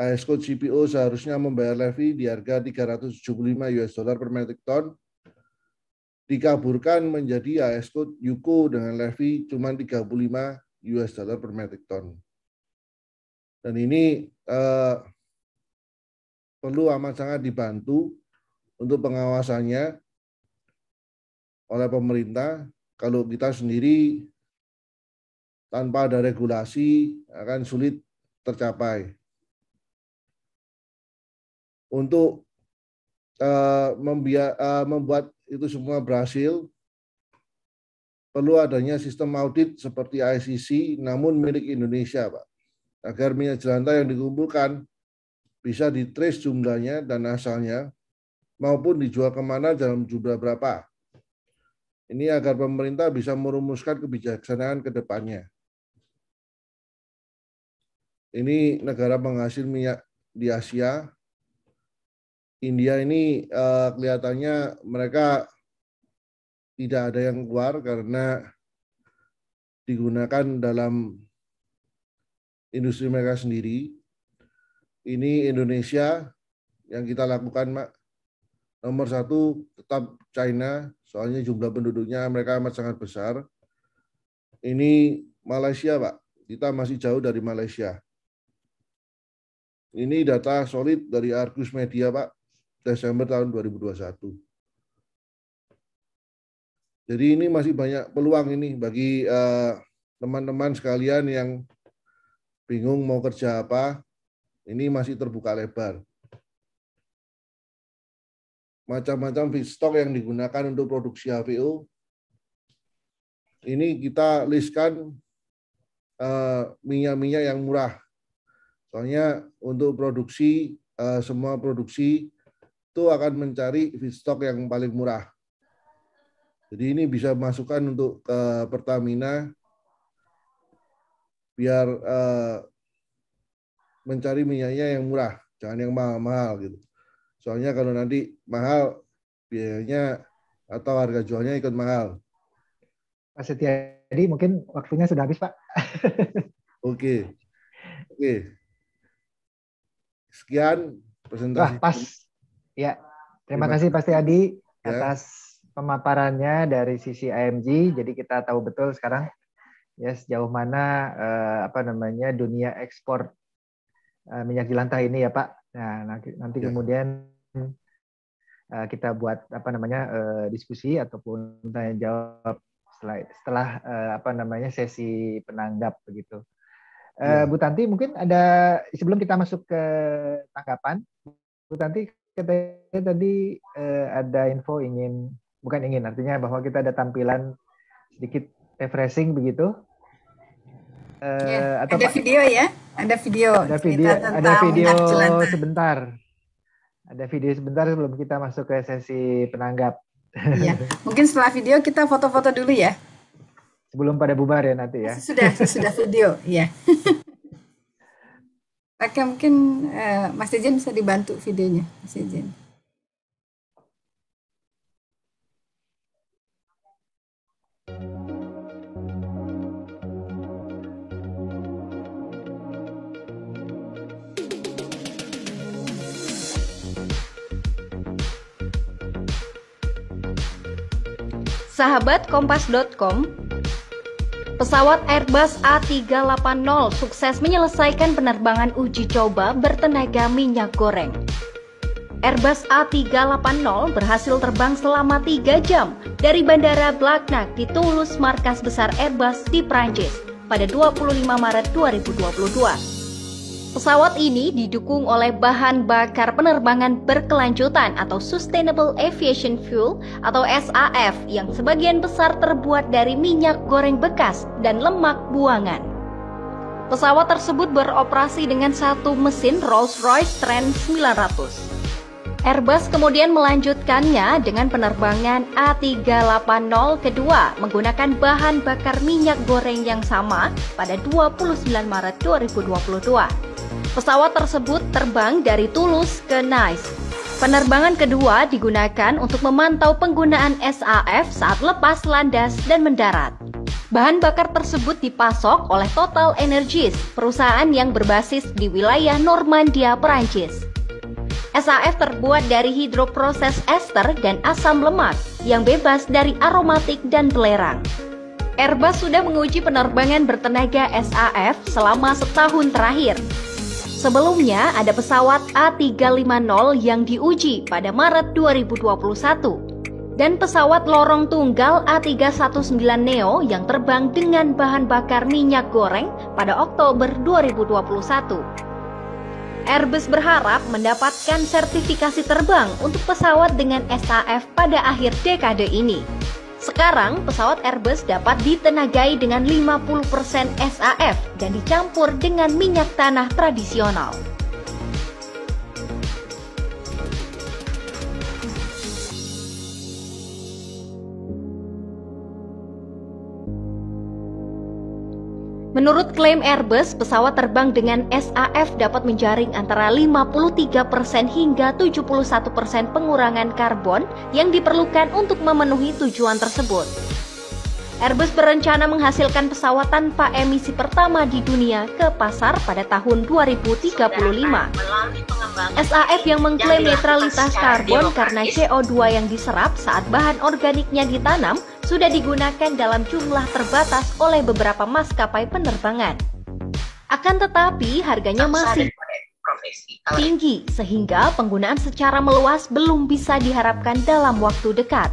AS Code CPO seharusnya membayar levy di harga 375 US dollar per metric ton dikaburkan menjadi AS Code Yuko dengan levy cuma 35 US dollar per metric ton. Dan ini eh, perlu amat sangat dibantu untuk pengawasannya oleh pemerintah. Kalau kita sendiri tanpa ada regulasi akan sulit tercapai untuk uh, membia, uh, membuat itu semua berhasil, perlu adanya sistem audit seperti ICC, namun milik Indonesia, Pak. Agar minyak jelantah yang dikumpulkan bisa ditrace jumlahnya dan asalnya, maupun dijual ke mana dalam jumlah berapa. Ini agar pemerintah bisa merumuskan kebijaksanaan ke depannya. Ini negara penghasil minyak di Asia. India ini eh, kelihatannya mereka tidak ada yang keluar karena digunakan dalam industri mereka sendiri. Ini Indonesia yang kita lakukan, Mak. Nomor satu tetap China, soalnya jumlah penduduknya mereka amat sangat besar. Ini Malaysia, Pak. Kita masih jauh dari Malaysia. Ini data solid dari Argus Media, Pak. Desember tahun 2021. Jadi ini masih banyak peluang ini bagi eh, teman-teman sekalian yang bingung mau kerja apa. Ini masih terbuka lebar macam-macam feedstock yang digunakan untuk produksi HVO. Ini kita listkan eh, minyak-minyak yang murah. Soalnya untuk produksi eh, semua produksi itu akan mencari feedstock yang paling murah. Jadi ini bisa masukkan untuk ke Pertamina biar eh, mencari minyaknya yang murah, jangan yang mahal-mahal gitu. Soalnya kalau nanti mahal, biayanya atau harga jualnya ikut mahal. Pak Setiadi, mungkin waktunya sudah habis, Pak. [laughs] Oke. Oke. Sekian presentasi. Wah, pas. Ya, terima, Terima kasih Pak Setiadi Ya. atas pemaparannya dari sisi AMG. Jadi kita tahu betul sekarang ya sejauh mana eh, apa namanya dunia ekspor eh, minyak jelantah ini ya Pak. Nah, nanti, nanti Ya. kemudian eh, kita buat apa namanya eh, diskusi ataupun tanya jawab setelah setelah eh, apa namanya sesi penanggap begitu. Eh, Ya. Bu Tanti mungkin ada sebelum kita masuk ke tanggapan, Bu Tanti katanya tadi eh, ada info ingin bukan ingin artinya bahwa kita ada tampilan sedikit refreshing begitu. Eh, Ya, atau ada Pak- video ya, ada video. ada video ada video sebentar ada video sebentar sebelum kita masuk ke sesi penanggap Iya. Mungkin setelah video kita foto-foto dulu ya. sebelum pada bubar ya nanti ya Sudah, sudah video, iya. [laughs] Oke, mungkin eh, Mas Ejen bisa dibantu videonya, Mas Ejen. Sahabat Kompas.com, pesawat Airbus A380 sukses menyelesaikan penerbangan uji coba bertenaga minyak goreng. Airbus A380 berhasil terbang selama 3 jam dari Bandara Blagnac di Toulouse, markas besar Airbus di Prancis pada 25 Maret 2022. Pesawat ini didukung oleh bahan bakar penerbangan berkelanjutan atau Sustainable Aviation Fuel atau SAF yang sebagian besar terbuat dari minyak goreng bekas dan lemak buangan. Pesawat tersebut beroperasi dengan satu mesin Rolls-Royce Trent 900. Airbus kemudian melanjutkannya dengan penerbangan A380 kedua menggunakan bahan bakar minyak goreng yang sama pada 29 Maret 2022. Pesawat tersebut terbang dari Toulouse ke Nice. Penerbangan kedua digunakan untuk memantau penggunaan SAF saat lepas landas dan mendarat. Bahan bakar tersebut dipasok oleh Total Energies, perusahaan yang berbasis di wilayah Normandia, Perancis. SAF terbuat dari hidroproses ester dan asam lemak yang bebas dari aromatik dan belerang. Airbus sudah menguji penerbangan bertenaga SAF selama setahun terakhir. Sebelumnya ada pesawat A350 yang diuji pada Maret 2021 dan pesawat lorong tunggal A319 Neo yang terbang dengan bahan bakar minyak goreng pada Oktober 2021. Airbus berharap mendapatkan sertifikasi terbang untuk pesawat dengan SAF pada akhir dekade ini. Sekarang, pesawat Airbus dapat ditenagai dengan 50% SAF dan dicampur dengan minyak tanah tradisional. Menurut klaim Airbus, pesawat terbang dengan SAF dapat menjaring antara 53% hingga 71% pengurangan karbon yang diperlukan untuk memenuhi tujuan tersebut. Airbus berencana menghasilkan pesawat tanpa emisi pertama di dunia ke pasar pada tahun 2035. SAF yang mengklaim netralitas karbon karena CO2 yang diserap saat bahan organiknya ditanam sudah digunakan dalam jumlah terbatas oleh beberapa maskapai penerbangan. Akan tetapi harganya masih tinggi sehingga penggunaan secara meluas belum bisa diharapkan dalam waktu dekat.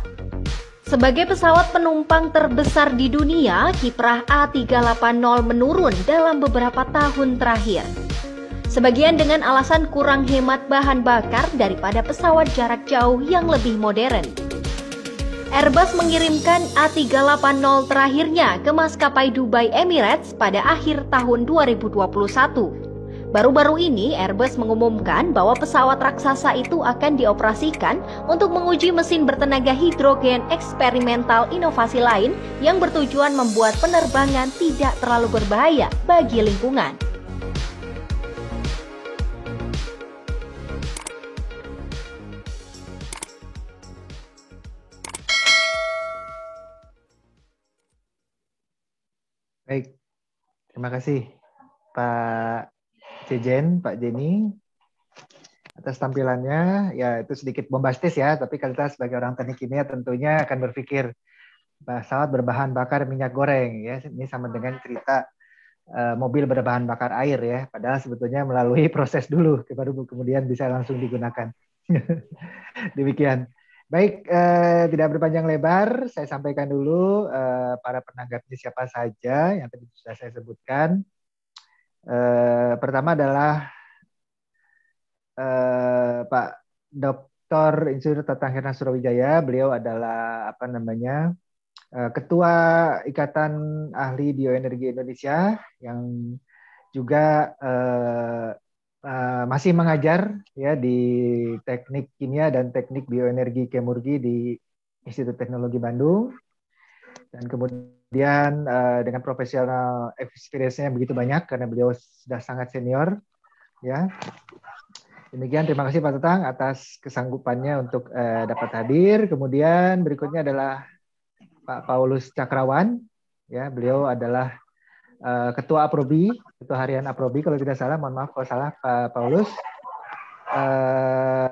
Sebagai pesawat penumpang terbesar di dunia, kiprah A380 menurun dalam beberapa tahun terakhir. Sebagian dengan alasan kurang hemat bahan bakar daripada pesawat jarak jauh yang lebih modern. Airbus mengirimkan A380 terakhirnya ke maskapai Dubai Emirates pada akhir tahun 2021 Baru-baru ini Airbus mengumumkan bahwa pesawat raksasa itu akan dioperasikan untuk menguji mesin bertenaga hidrogen eksperimental inovasi lain yang bertujuan membuat penerbangan tidak terlalu berbahaya bagi lingkungan. Baik, terima kasih Pak Cejen, Pak Jenny, atas tampilannya. Ya, itu sedikit bombastis ya, tapi kita sebagai orang teknik kimia tentunya akan berpikir pesawat berbahan bakar minyak goreng ya. Ini sama dengan cerita uh, mobil berbahan bakar air ya. Padahal sebetulnya melalui [laughs] proses dulu baru kemudian bisa langsung digunakan. [laughs] Demikian. Baik, eh, tidak berpanjang lebar, saya sampaikan dulu eh, para penanggapnya siapa saja yang tadi sudah saya sebutkan. Eh, pertama adalah eh, Pak Dr. Insinyur Tatang Herna Surawijaya. Beliau adalah apa namanya eh, Ketua Ikatan Ahli Bioenergi Indonesia yang juga eh, uh, masih mengajar ya di Teknik Kimia dan Teknik Bioenergi Kemurgi di Institut Teknologi Bandung dan kemudian Kemudian uh, dengan profesional experience-nya begitu banyak karena beliau sudah sangat senior, ya. Demikian terima kasih Pak Tetang atas kesanggupannya untuk uh, dapat hadir. Kemudian berikutnya adalah Pak Paulus Cakrawan, ya beliau adalah uh, Ketua Aprobi, Ketua Harian Aprobi kalau tidak salah, mohon maaf kalau salah Pak Paulus. Uh,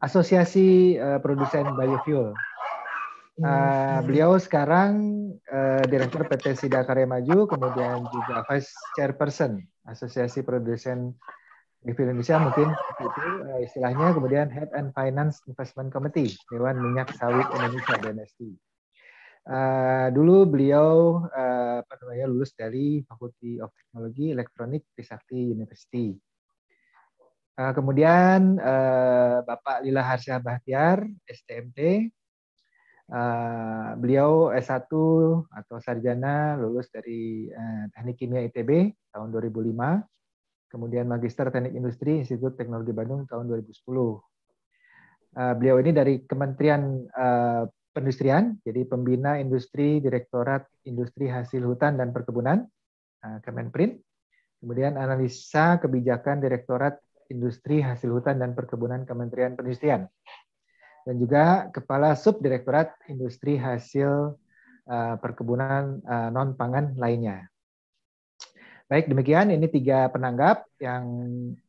Asosiasi uh, Produsen Biofuel Uh, beliau sekarang uh, direktur PT Sida Karya Maju, kemudian juga vice chairperson Asosiasi Produsen di Indonesia mungkin itu uh, istilahnya, kemudian head and finance investment committee Dewan Minyak Sawit Indonesia DNST. Uh, dulu beliau uh, namanya lulus dari Faculty of Technology Elektronik Trisakti University. Uh, kemudian uh, Bapak Lila Harsyah Bahtiar, STMT, Uh, beliau S1 atau sarjana lulus dari uh, Teknik Kimia ITB tahun 2005, kemudian Magister Teknik Industri Institut Teknologi Bandung tahun 2010. Uh, beliau ini dari Kementerian uh, Perindustrian, jadi pembina industri Direktorat Industri Hasil Hutan dan Perkebunan, uh, Kemenprin. Kemudian analisa kebijakan Direktorat Industri Hasil Hutan dan Perkebunan Kementerian Perindustrian dan juga Kepala Subdirektorat Industri Hasil uh, Perkebunan uh, Non Pangan lainnya. Baik, demikian ini tiga penanggap yang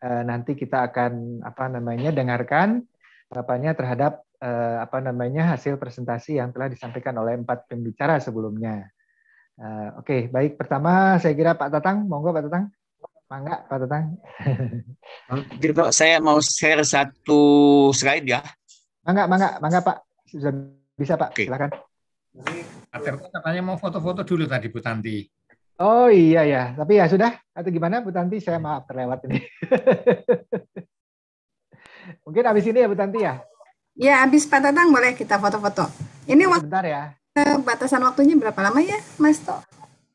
nanti kita akan apa namanya dengarkan tanggapannya terhadap uh, apa namanya hasil presentasi yang telah disampaikan oleh empat pembicara sebelumnya. Uh, Oke, okay, baik. Pertama saya kira Pak Tatang, monggo Pak Tatang. Mangga Pak Tatang. saya mau share satu slide ya. Mangga, mangga, mangga Pak. Sudah bisa Pak, Oke. silakan. Pak katanya mau foto-foto dulu tadi Bu Tanti. Oh iya ya, tapi ya sudah. Atau gimana Bu Tanti? Saya maaf terlewat ini. [laughs] Mungkin habis ini ya Bu Tanti ya? Ya, habis Pak Tatang boleh kita foto-foto. Ini waktu Bentar ya. batasan waktunya berapa lama ya, Mas To?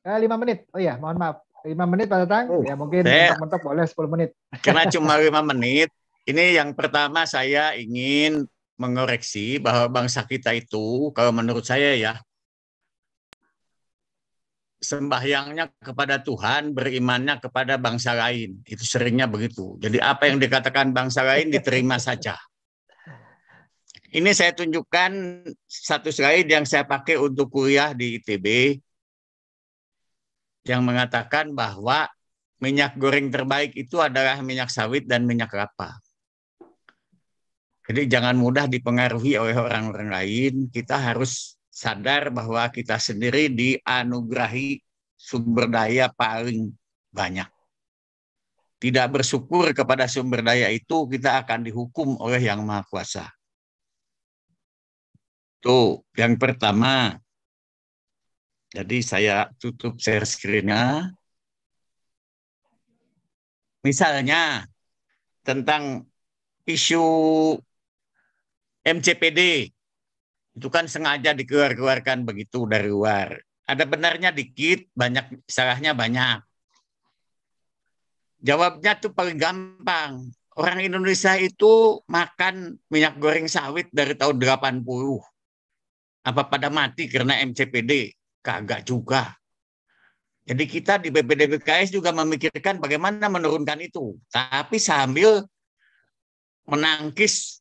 Eh, lima menit. Oh iya, mohon maaf. Lima menit Pak Tatang. ya mungkin mentok-mentok boleh 10 menit. [laughs] Karena cuma lima menit, ini yang pertama saya ingin mengoreksi bahwa bangsa kita itu, kalau menurut saya ya, sembahyangnya kepada Tuhan, berimannya kepada bangsa lain. Itu seringnya begitu. Jadi apa yang dikatakan bangsa lain diterima saja. Ini saya tunjukkan satu slide yang saya pakai untuk kuliah di ITB yang mengatakan bahwa minyak goreng terbaik itu adalah minyak sawit dan minyak kelapa. Jadi jangan mudah dipengaruhi oleh orang-orang lain. Kita harus sadar bahwa kita sendiri dianugerahi sumber daya paling banyak. Tidak bersyukur kepada sumber daya itu, kita akan dihukum oleh Yang Maha Kuasa. Tuh, yang pertama. Jadi saya tutup share screen-nya. Misalnya tentang isu MCPD itu kan sengaja dikeluarkan begitu dari luar. Ada benarnya dikit, banyak salahnya banyak. Jawabnya tuh paling gampang. Orang Indonesia itu makan minyak goreng sawit dari tahun 80. Apa pada mati karena MCPD? Kagak juga. Jadi kita di BPD juga memikirkan bagaimana menurunkan itu. Tapi sambil menangkis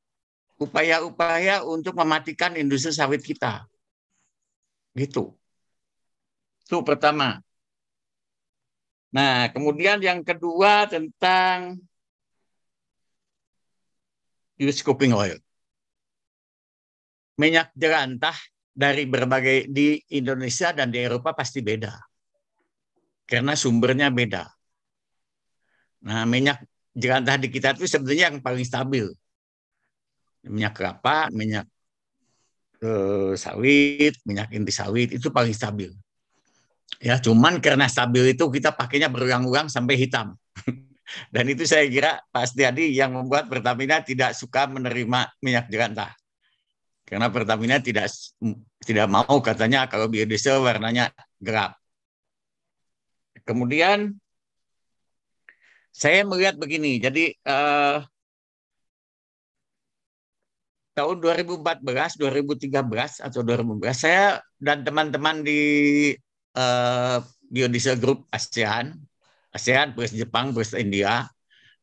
upaya-upaya untuk mematikan industri sawit kita. Gitu. Itu pertama. Nah, kemudian yang kedua tentang use cooking oil. Minyak jelantah dari berbagai di Indonesia dan di Eropa pasti beda. Karena sumbernya beda. Nah, minyak jelantah di kita itu sebenarnya yang paling stabil minyak kelapa, minyak eh, sawit, minyak inti sawit itu paling stabil. Ya, cuman karena stabil itu kita pakainya berulang-ulang sampai hitam. [laughs] Dan itu saya kira Pak Setiadi yang membuat Pertamina tidak suka menerima minyak jelantah. Karena Pertamina tidak tidak mau katanya kalau biodiesel warnanya gelap. Kemudian saya melihat begini, jadi eh, tahun 2014, 2013 atau 2014 saya dan teman-teman di uh, Biodiesel Group ASEAN, ASEAN plus Jepang plus India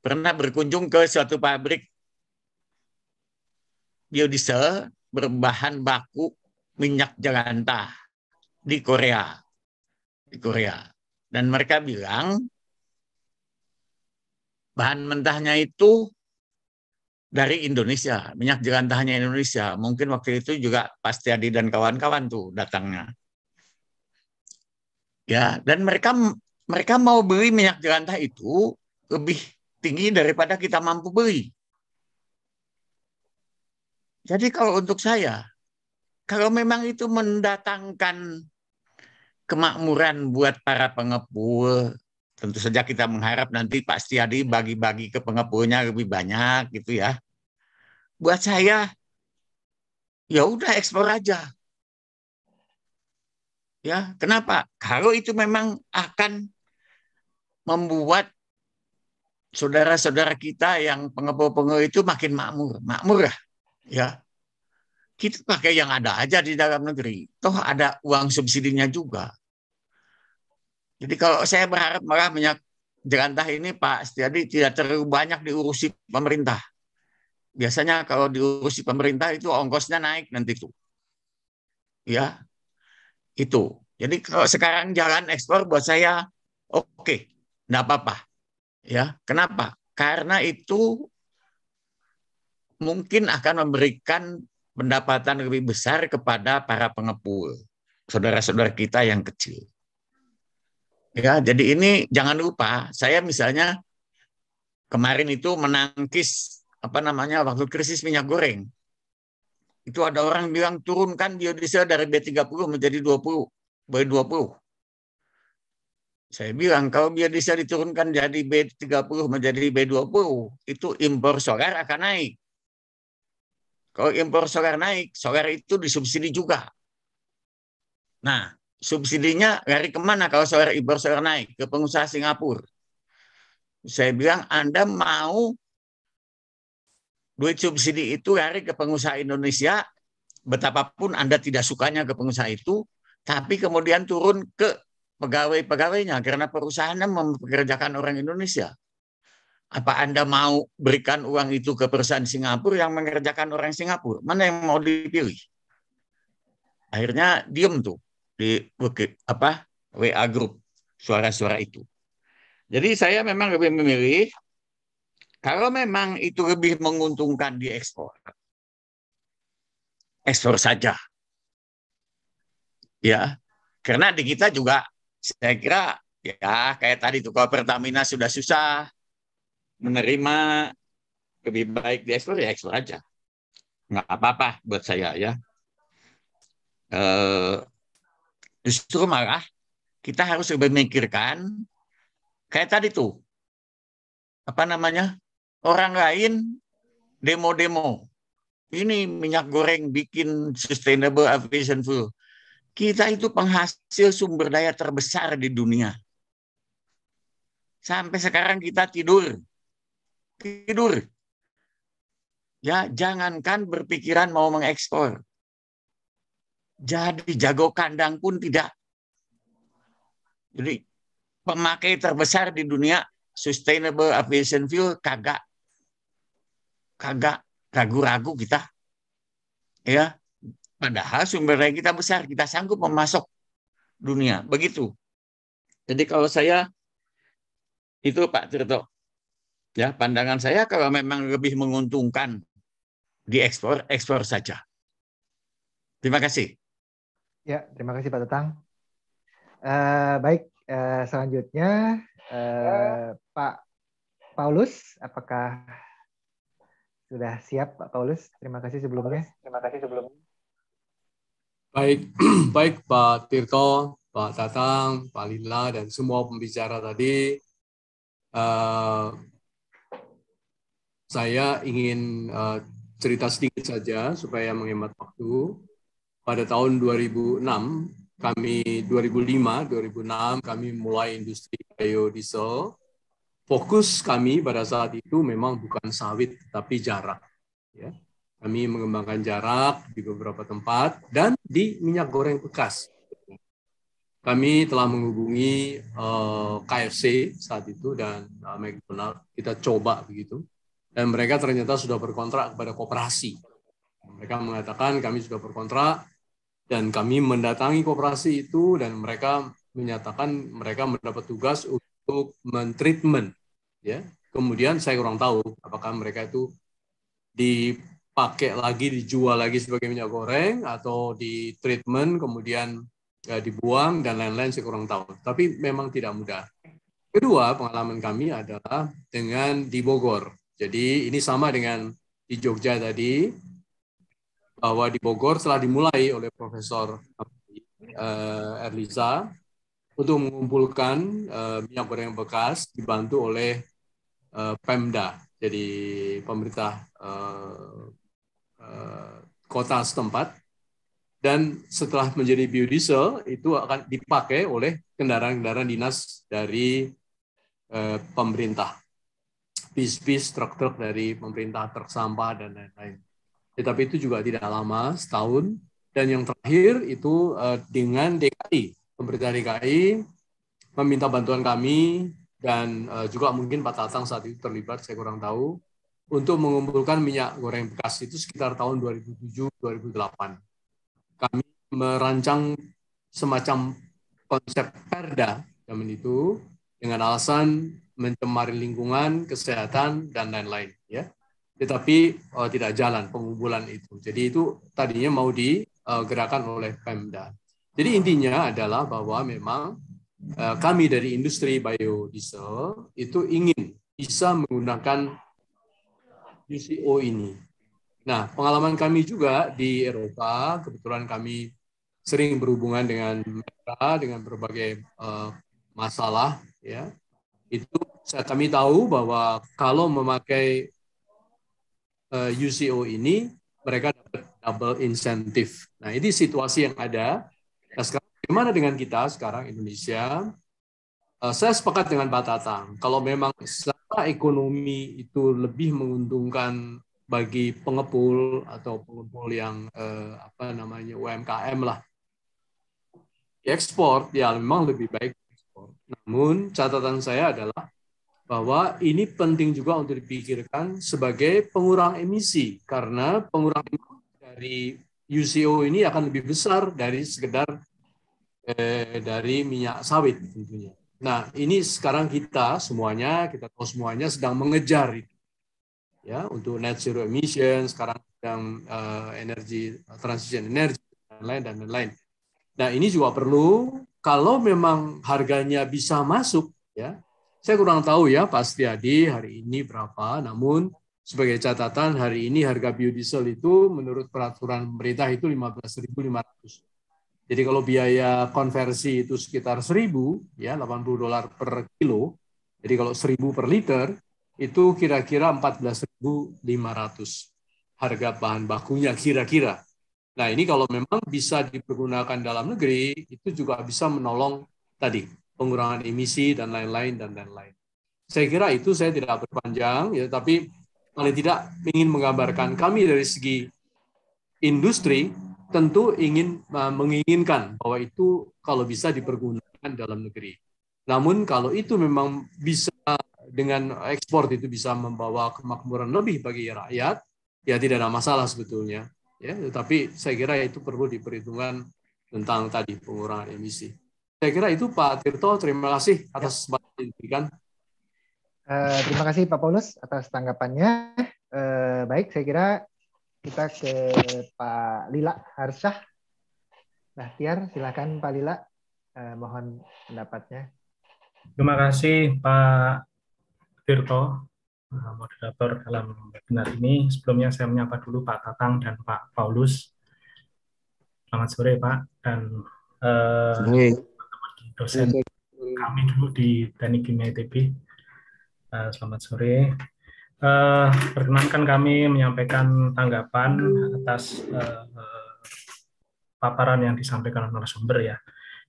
pernah berkunjung ke suatu pabrik biodiesel berbahan baku minyak jelantah di Korea. Di Korea. Dan mereka bilang bahan mentahnya itu dari Indonesia, minyak jelantahnya Indonesia. Mungkin waktu itu juga pasti Adi dan kawan-kawan tuh datangnya. Ya, dan mereka mereka mau beli minyak jelantah itu lebih tinggi daripada kita mampu beli. Jadi kalau untuk saya, kalau memang itu mendatangkan kemakmuran buat para pengepul, tentu saja kita mengharap nanti Pak Setiadi bagi-bagi ke pengepulnya lebih banyak gitu ya. Buat saya ya udah ekspor aja. Ya, kenapa? Kalau itu memang akan membuat saudara-saudara kita yang pengepul-pengepul itu makin makmur, makmur ya. Ya. Kita pakai yang ada aja di dalam negeri. Toh ada uang subsidinya juga. Jadi kalau saya berharap malah minyak jelantah ini Pak Setiadi tidak terlalu banyak diurusi pemerintah. Biasanya kalau diurusi pemerintah itu ongkosnya naik nanti itu. Ya, itu. Jadi kalau sekarang jalan ekspor buat saya oke, okay, enggak apa-apa. Ya, kenapa? Karena itu mungkin akan memberikan pendapatan lebih besar kepada para pengepul, saudara-saudara kita yang kecil. Ya, jadi ini jangan lupa, saya misalnya kemarin itu menangkis apa namanya waktu krisis minyak goreng. Itu ada orang bilang turunkan biodiesel dari B30 menjadi 20, B20. Saya bilang kalau biodiesel diturunkan jadi B30 menjadi B20, itu impor solar akan naik. Kalau impor solar naik, solar itu disubsidi juga. Nah, subsidinya lari ke mana kalau solar impor solar naik? Ke pengusaha Singapura. Saya bilang Anda mau duit subsidi itu lari ke pengusaha Indonesia, betapapun Anda tidak sukanya ke pengusaha itu, tapi kemudian turun ke pegawai-pegawainya karena perusahaannya mempekerjakan orang Indonesia. Apa Anda mau berikan uang itu ke perusahaan Singapura yang mengerjakan orang Singapura? Mana yang mau dipilih? Akhirnya diem tuh di apa WA grup suara-suara itu. Jadi saya memang lebih memilih kalau memang itu lebih menguntungkan di ekspor, ekspor saja. Ya, karena di kita juga saya kira ya kayak tadi tuh kalau Pertamina sudah susah menerima lebih baik di ekspor ya ekspor aja. Nggak apa-apa buat saya ya. Eh, justru malah kita harus memikirkan kayak tadi tuh apa namanya orang lain demo-demo ini minyak goreng bikin sustainable aviation fuel kita itu penghasil sumber daya terbesar di dunia sampai sekarang kita tidur tidur ya jangankan berpikiran mau mengekspor jadi jago kandang pun tidak jadi pemakai terbesar di dunia sustainable aviation fuel kagak kagak ragu-ragu kita. Ya, padahal sumber daya kita besar, kita sanggup memasok dunia. Begitu. Jadi kalau saya itu Pak Tirto, ya pandangan saya kalau memang lebih menguntungkan di ekspor, ekspor saja. Terima kasih. Ya, terima kasih Pak Tetang. Uh, baik, uh, selanjutnya uh, Pak Paulus, apakah sudah siap Pak Paulus? Terima kasih sebelumnya. Terima kasih sebelumnya. Baik, [clears throat] baik Pak Tirto, Pak Tatang, Pak Lila, dan semua pembicara tadi. Uh, saya ingin uh, cerita sedikit saja supaya menghemat waktu. Pada tahun 2006, kami 2005, 2006 kami mulai industri biodiesel. Fokus kami pada saat itu memang bukan sawit tapi jarak ya. Kami mengembangkan jarak di beberapa tempat dan di minyak goreng bekas. Kami telah menghubungi uh, eh, KFC saat itu dan uh, McDonald. Kita coba begitu dan mereka ternyata sudah berkontrak kepada koperasi. Mereka mengatakan kami sudah berkontrak dan kami mendatangi koperasi itu dan mereka menyatakan mereka mendapat tugas untuk mentreatment. Ya kemudian saya kurang tahu apakah mereka itu dipakai lagi dijual lagi sebagai minyak goreng atau di treatment kemudian ya, dibuang dan lain-lain saya kurang tahu. Tapi memang tidak mudah. Kedua pengalaman kami adalah dengan di Bogor jadi ini sama dengan di Jogja tadi bahwa di Bogor telah dimulai oleh Profesor uh, Erlisa untuk mengumpulkan uh, minyak goreng bekas dibantu oleh uh, Pemda, jadi pemerintah kota setempat. Dan setelah menjadi biodiesel itu akan dipakai oleh kendaraan-kendaraan dinas dari pemerintah, bis-bis, truk-truk dari pemerintah, truk sampah dan lain-lain. Tetapi itu juga tidak lama, setahun. Dan yang terakhir itu uh, dengan DKI, pemerintah DKI meminta bantuan kami dan uh, juga mungkin Pak Tatang saat itu terlibat, saya kurang tahu, untuk mengumpulkan minyak goreng bekas itu sekitar tahun 2007-2008. Kami merancang semacam konsep perda zaman itu dengan alasan mencemari lingkungan, kesehatan, dan lain-lain. Ya. Tetapi uh, tidak jalan pengumpulan itu. Jadi itu tadinya mau digerakkan oleh Pemda. Jadi intinya adalah bahwa memang eh, kami dari industri biodiesel itu ingin bisa menggunakan UCO ini. Nah, pengalaman kami juga di Eropa, kebetulan kami sering berhubungan dengan mereka dengan berbagai uh, masalah, ya. Itu saya kami tahu bahwa kalau memakai eh, UCO ini, mereka dapat double insentif. Nah, ini situasi yang ada Nah, sekarang bagaimana dengan kita sekarang Indonesia? Uh, saya sepakat dengan Pak Tatang. Kalau memang secara ekonomi itu lebih menguntungkan bagi pengepul atau pengepul yang uh, apa namanya UMKM lah, ekspor, ya memang lebih baik. Namun catatan saya adalah bahwa ini penting juga untuk dipikirkan sebagai pengurang emisi karena pengurang dari UCO ini akan lebih besar dari sekedar eh, dari minyak sawit tentunya. Nah, ini sekarang kita semuanya, kita tahu semuanya sedang mengejar. Ya, untuk net zero emission, sekarang sedang uh, energi transition lain dan lain-lain. Nah, ini juga perlu kalau memang harganya bisa masuk ya. Saya kurang tahu ya Pak Setiadi hari ini berapa, namun sebagai catatan hari ini harga biodiesel itu menurut peraturan pemerintah itu 15.500. Jadi kalau biaya konversi itu sekitar 1000 ya 80 dolar per kilo. Jadi kalau 1000 per liter itu kira-kira 14.500 harga bahan bakunya kira-kira. Nah, ini kalau memang bisa dipergunakan dalam negeri, itu juga bisa menolong tadi pengurangan emisi dan lain-lain dan lain-lain. Saya kira itu saya tidak berpanjang, ya, tapi paling tidak ingin menggambarkan kami dari segi industri tentu ingin uh, menginginkan bahwa itu kalau bisa dipergunakan dalam negeri. Namun kalau itu memang bisa dengan ekspor itu bisa membawa kemakmuran lebih bagi rakyat, ya tidak ada masalah sebetulnya ya tetapi saya kira itu perlu diperhitungkan tentang tadi pengurangan emisi. Saya kira itu Pak Tirto terima kasih atas kesempatan diberikan uh, terima kasih Pak Paulus atas tanggapannya. Uh, baik saya kira kita ke Pak Lila Harsyah. Bahtiar silakan Pak Lila. Uh, mohon pendapatnya. Terima kasih Pak Tirto moderator dalam webinar ini. Sebelumnya saya menyapa dulu Pak Tatang dan Pak Paulus. Selamat sore Pak dan eh, dosen kami dulu di Teknik Kimia ITB. Eh, selamat sore. Eh, perkenankan kami menyampaikan tanggapan atas eh, paparan yang disampaikan oleh narasumber ya.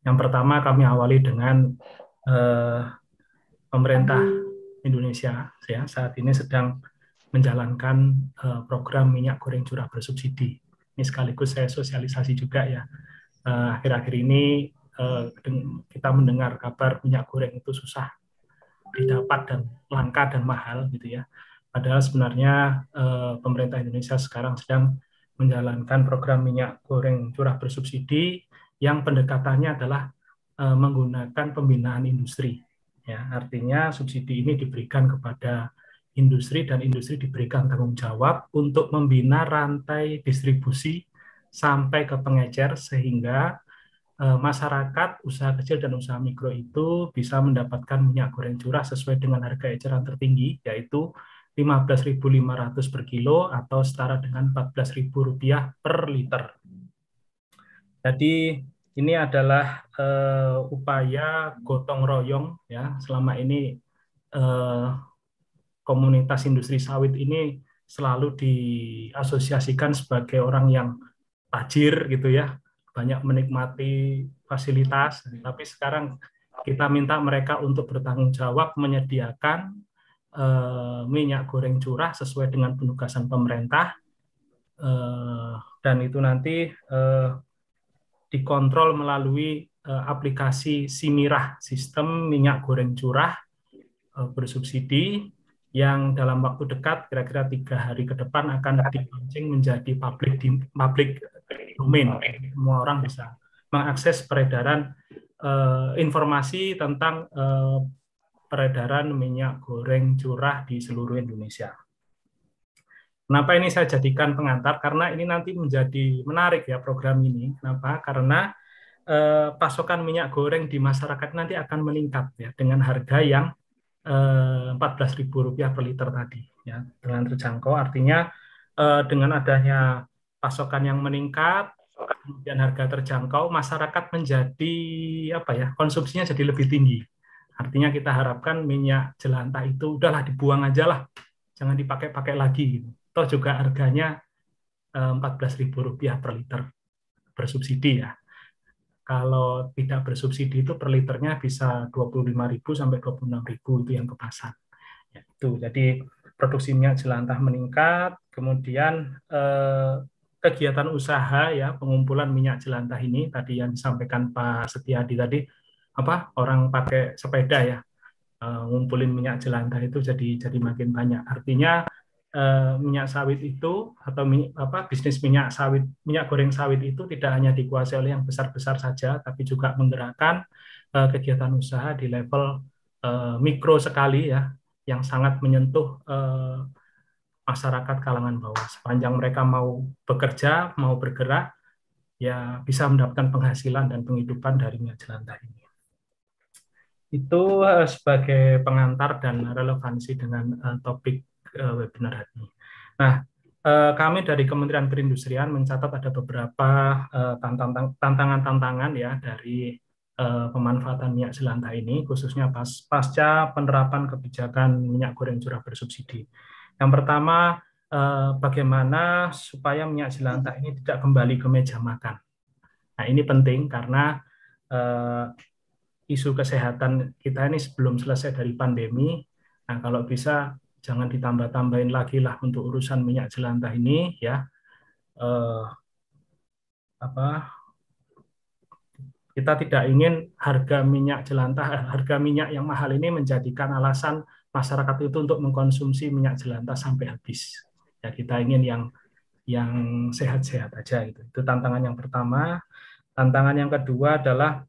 Yang pertama kami awali dengan eh, pemerintah Indonesia ya saat ini sedang menjalankan uh, program minyak goreng curah bersubsidi. Ini sekaligus saya sosialisasi juga ya. Eh, akhir-akhir uh, ini uh, kita mendengar kabar minyak goreng itu susah didapat dan langka dan mahal gitu ya. Padahal sebenarnya uh, pemerintah Indonesia sekarang sedang menjalankan program minyak goreng curah bersubsidi yang pendekatannya adalah menggunakan pembinaan industri Ya, artinya subsidi ini diberikan kepada industri dan industri diberikan tanggung jawab untuk membina rantai distribusi sampai ke pengecer sehingga eh, masyarakat usaha kecil dan usaha mikro itu bisa mendapatkan minyak goreng curah sesuai dengan harga eceran tertinggi yaitu 15.500 per kilo atau setara dengan 14.000 rupiah per liter. Jadi ini adalah uh, upaya gotong royong ya. Selama ini uh, komunitas industri sawit ini selalu diasosiasikan sebagai orang yang tajir gitu ya. Banyak menikmati fasilitas. Tapi sekarang kita minta mereka untuk bertanggung jawab menyediakan uh, minyak goreng curah sesuai dengan penugasan pemerintah. Uh, dan itu nanti uh, dikontrol melalui uh, aplikasi Simirah, sistem minyak goreng curah uh, bersubsidi yang dalam waktu dekat kira-kira tiga hari ke depan akan dilaunching menjadi public di, public domain. Semua orang bisa mengakses peredaran uh, informasi tentang uh, peredaran minyak goreng curah di seluruh Indonesia. Kenapa ini saya jadikan pengantar? Karena ini nanti menjadi menarik ya program ini. Kenapa? Karena eh, pasokan minyak goreng di masyarakat nanti akan meningkat ya dengan harga yang eh, Rp14.000 per liter tadi ya dengan terjangkau. Artinya eh, dengan adanya pasokan yang meningkat kemudian harga terjangkau, masyarakat menjadi apa ya konsumsinya jadi lebih tinggi. Artinya kita harapkan minyak jelantah itu udahlah dibuang aja lah, jangan dipakai-pakai lagi. Gitu toh juga harganya eh, Rp14.000 per liter bersubsidi ya. Kalau tidak bersubsidi itu per liternya bisa 25.000 sampai 26.000 itu yang kemasan. Ya, itu. Jadi produksi minyak jelantah meningkat, kemudian eh, kegiatan usaha ya pengumpulan minyak jelantah ini tadi yang disampaikan Pak Setiadi tadi apa orang pakai sepeda ya uh, ngumpulin minyak jelantah itu jadi jadi makin banyak. Artinya uh, minyak sawit itu atau apa bisnis minyak sawit minyak goreng sawit itu tidak hanya dikuasai oleh yang besar-besar saja, tapi juga menggerakkan uh, kegiatan usaha di level uh, mikro sekali ya, yang sangat menyentuh uh, masyarakat kalangan bawah. Sepanjang mereka mau bekerja, mau bergerak, ya bisa mendapatkan penghasilan dan penghidupan dari minyak jelantah ini itu sebagai pengantar dan relevansi dengan topik webinar hari ini. Nah, uh, kami dari Kementerian Perindustrian mencatat ada beberapa tantangan-tantangan ya dari uh, pemanfaatan minyak jelantah ini, khususnya pas, pasca penerapan kebijakan minyak goreng curah bersubsidi. Yang pertama, bagaimana supaya minyak jelantah ini tidak kembali ke meja makan. Nah, ini penting karena isu kesehatan kita ini sebelum selesai dari pandemi. Nah, kalau bisa jangan ditambah-tambahin lagi lah untuk urusan minyak jelantah ini ya. Eh, apa kita tidak ingin harga minyak jelantah, harga minyak yang mahal ini menjadikan alasan masyarakat itu untuk mengkonsumsi minyak jelantah sampai habis. Ya, kita ingin yang yang sehat-sehat aja gitu. Itu tantangan yang pertama. Tantangan yang kedua adalah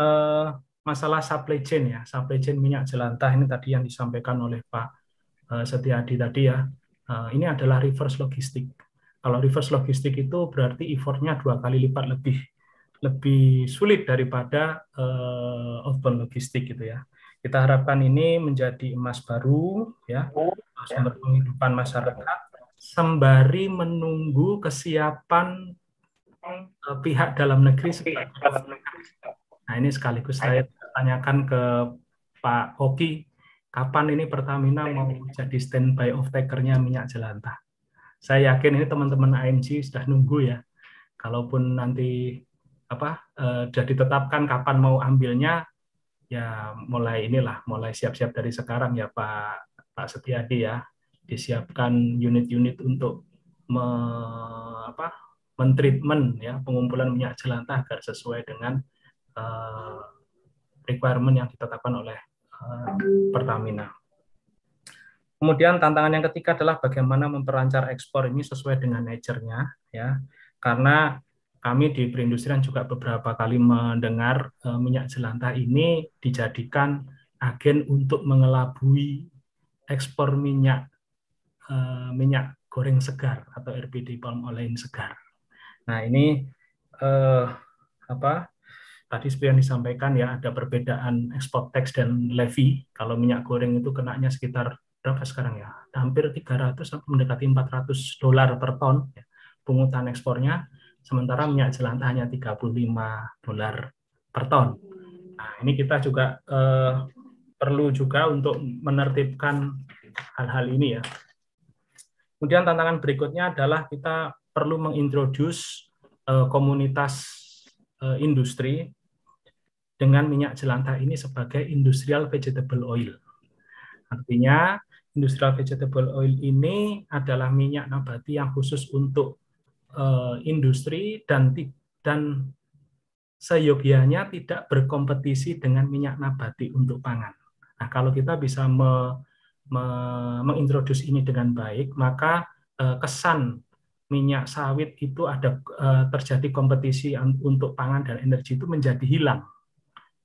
eh, masalah supply chain ya, supply chain minyak jelantah ini tadi yang disampaikan oleh Pak eh, Setiadi tadi ya. Eh, ini adalah reverse logistik. Kalau reverse logistik itu berarti effortnya dua kali lipat lebih lebih sulit daripada eh, outbound logistik gitu ya. Kita harapkan ini menjadi emas baru ya sumber penghidupan masyarakat sembari menunggu kesiapan eh, pihak dalam negeri Nah ini sekaligus saya tanyakan ke Pak Oki, kapan ini Pertamina mau jadi standby off takernya minyak jelantah? Saya yakin ini teman-teman AMG sudah nunggu ya. Kalaupun nanti apa eh, sudah ditetapkan kapan mau ambilnya, ya mulai inilah, mulai siap-siap dari sekarang ya Pak Pak Setiadi ya, disiapkan unit-unit untuk me, apa, mentreatment ya pengumpulan minyak jelantah agar sesuai dengan uh, requirement yang ditetapkan oleh Pertamina. Kemudian tantangan yang ketiga adalah bagaimana memperancar ekspor ini sesuai dengan nature-nya ya. Karena kami di perindustrian juga beberapa kali mendengar uh, minyak jelantah ini dijadikan agen untuk mengelabui ekspor minyak uh, minyak goreng segar atau RPD palm oil segar. Nah, ini uh, apa tadi seperti yang disampaikan ya ada perbedaan ekspor tax dan levy. Kalau minyak goreng itu kenanya sekitar berapa sekarang ya? Hampir 300 sampai mendekati 400 dolar per ton ya, pungutan ekspornya. Sementara minyak jelantah hanya 35 dolar per ton. Nah, ini kita juga eh, perlu juga untuk menertibkan hal-hal ini ya. Kemudian tantangan berikutnya adalah kita perlu mengintroduce eh, komunitas eh, industri dengan minyak jelantah ini sebagai industrial vegetable oil. Artinya, industrial vegetable oil ini adalah minyak nabati yang khusus untuk uh, industri dan dan seyogianya tidak berkompetisi dengan minyak nabati untuk pangan. Nah, kalau kita bisa me, me, mengintroduksi ini dengan baik, maka uh, kesan minyak sawit itu ada uh, terjadi kompetisi untuk pangan dan energi itu menjadi hilang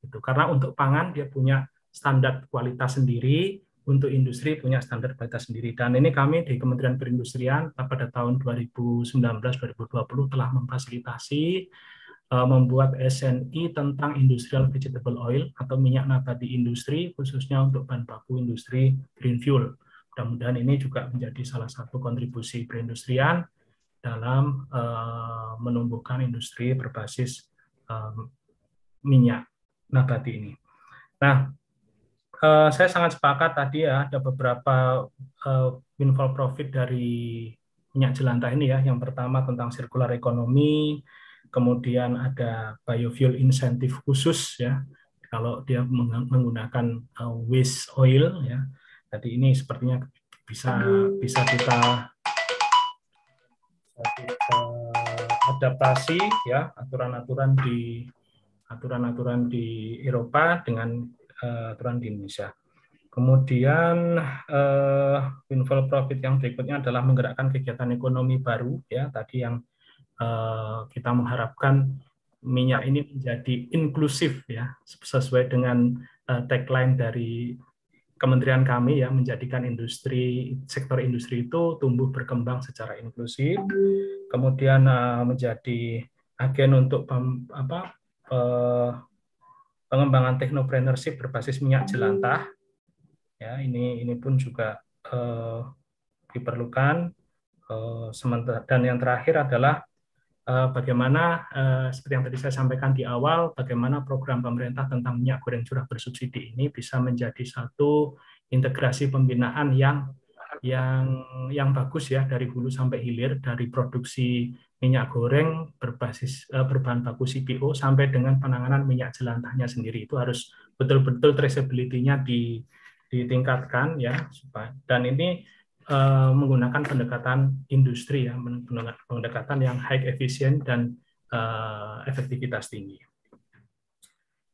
Gitu. Karena untuk pangan dia punya standar kualitas sendiri, untuk industri punya standar kualitas sendiri. Dan ini kami di Kementerian Perindustrian pada tahun 2019-2020 telah memfasilitasi uh, membuat SNI tentang industrial vegetable oil atau minyak nabati industri khususnya untuk bahan baku industri green fuel. Mudah-mudahan ini juga menjadi salah satu kontribusi perindustrian dalam uh, menumbuhkan industri berbasis um, minyak nabati ini. Nah, uh, saya sangat sepakat tadi ya ada beberapa uh, windfall profit dari minyak jelantah ini ya. Yang pertama tentang circular ekonomi, kemudian ada biofuel insentif khusus ya kalau dia menggunakan uh, waste oil ya. Tadi ini sepertinya bisa bisa kita eh, adaptasi ya aturan-aturan di aturan-aturan di Eropa dengan eh, aturan di Indonesia. Kemudian eh, windfall profit yang berikutnya adalah menggerakkan kegiatan ekonomi baru ya tadi yang eh, kita mengharapkan minyak ini menjadi inklusif ya sesuai dengan eh, tagline dari kementerian kami ya menjadikan industri sektor industri itu tumbuh berkembang secara inklusif kemudian eh, menjadi agen untuk pem- apa eh, pengembangan teknopreneurship berbasis minyak jelantah. Ya ini ini pun juga eh, diperlukan. Eh, sementara dan yang terakhir adalah eh, bagaimana eh, seperti yang tadi saya sampaikan di awal bagaimana program pemerintah tentang minyak goreng curah bersubsidi ini bisa menjadi satu integrasi pembinaan yang yang yang bagus ya dari hulu sampai hilir dari produksi minyak goreng berbasis eh, berbahan baku CPO sampai dengan penanganan minyak jelantahnya sendiri itu harus betul-betul traceability-nya di ditingkatkan ya dan ini eh, menggunakan pendekatan industri ya pendekatan yang high efficient dan eh, efektivitas tinggi.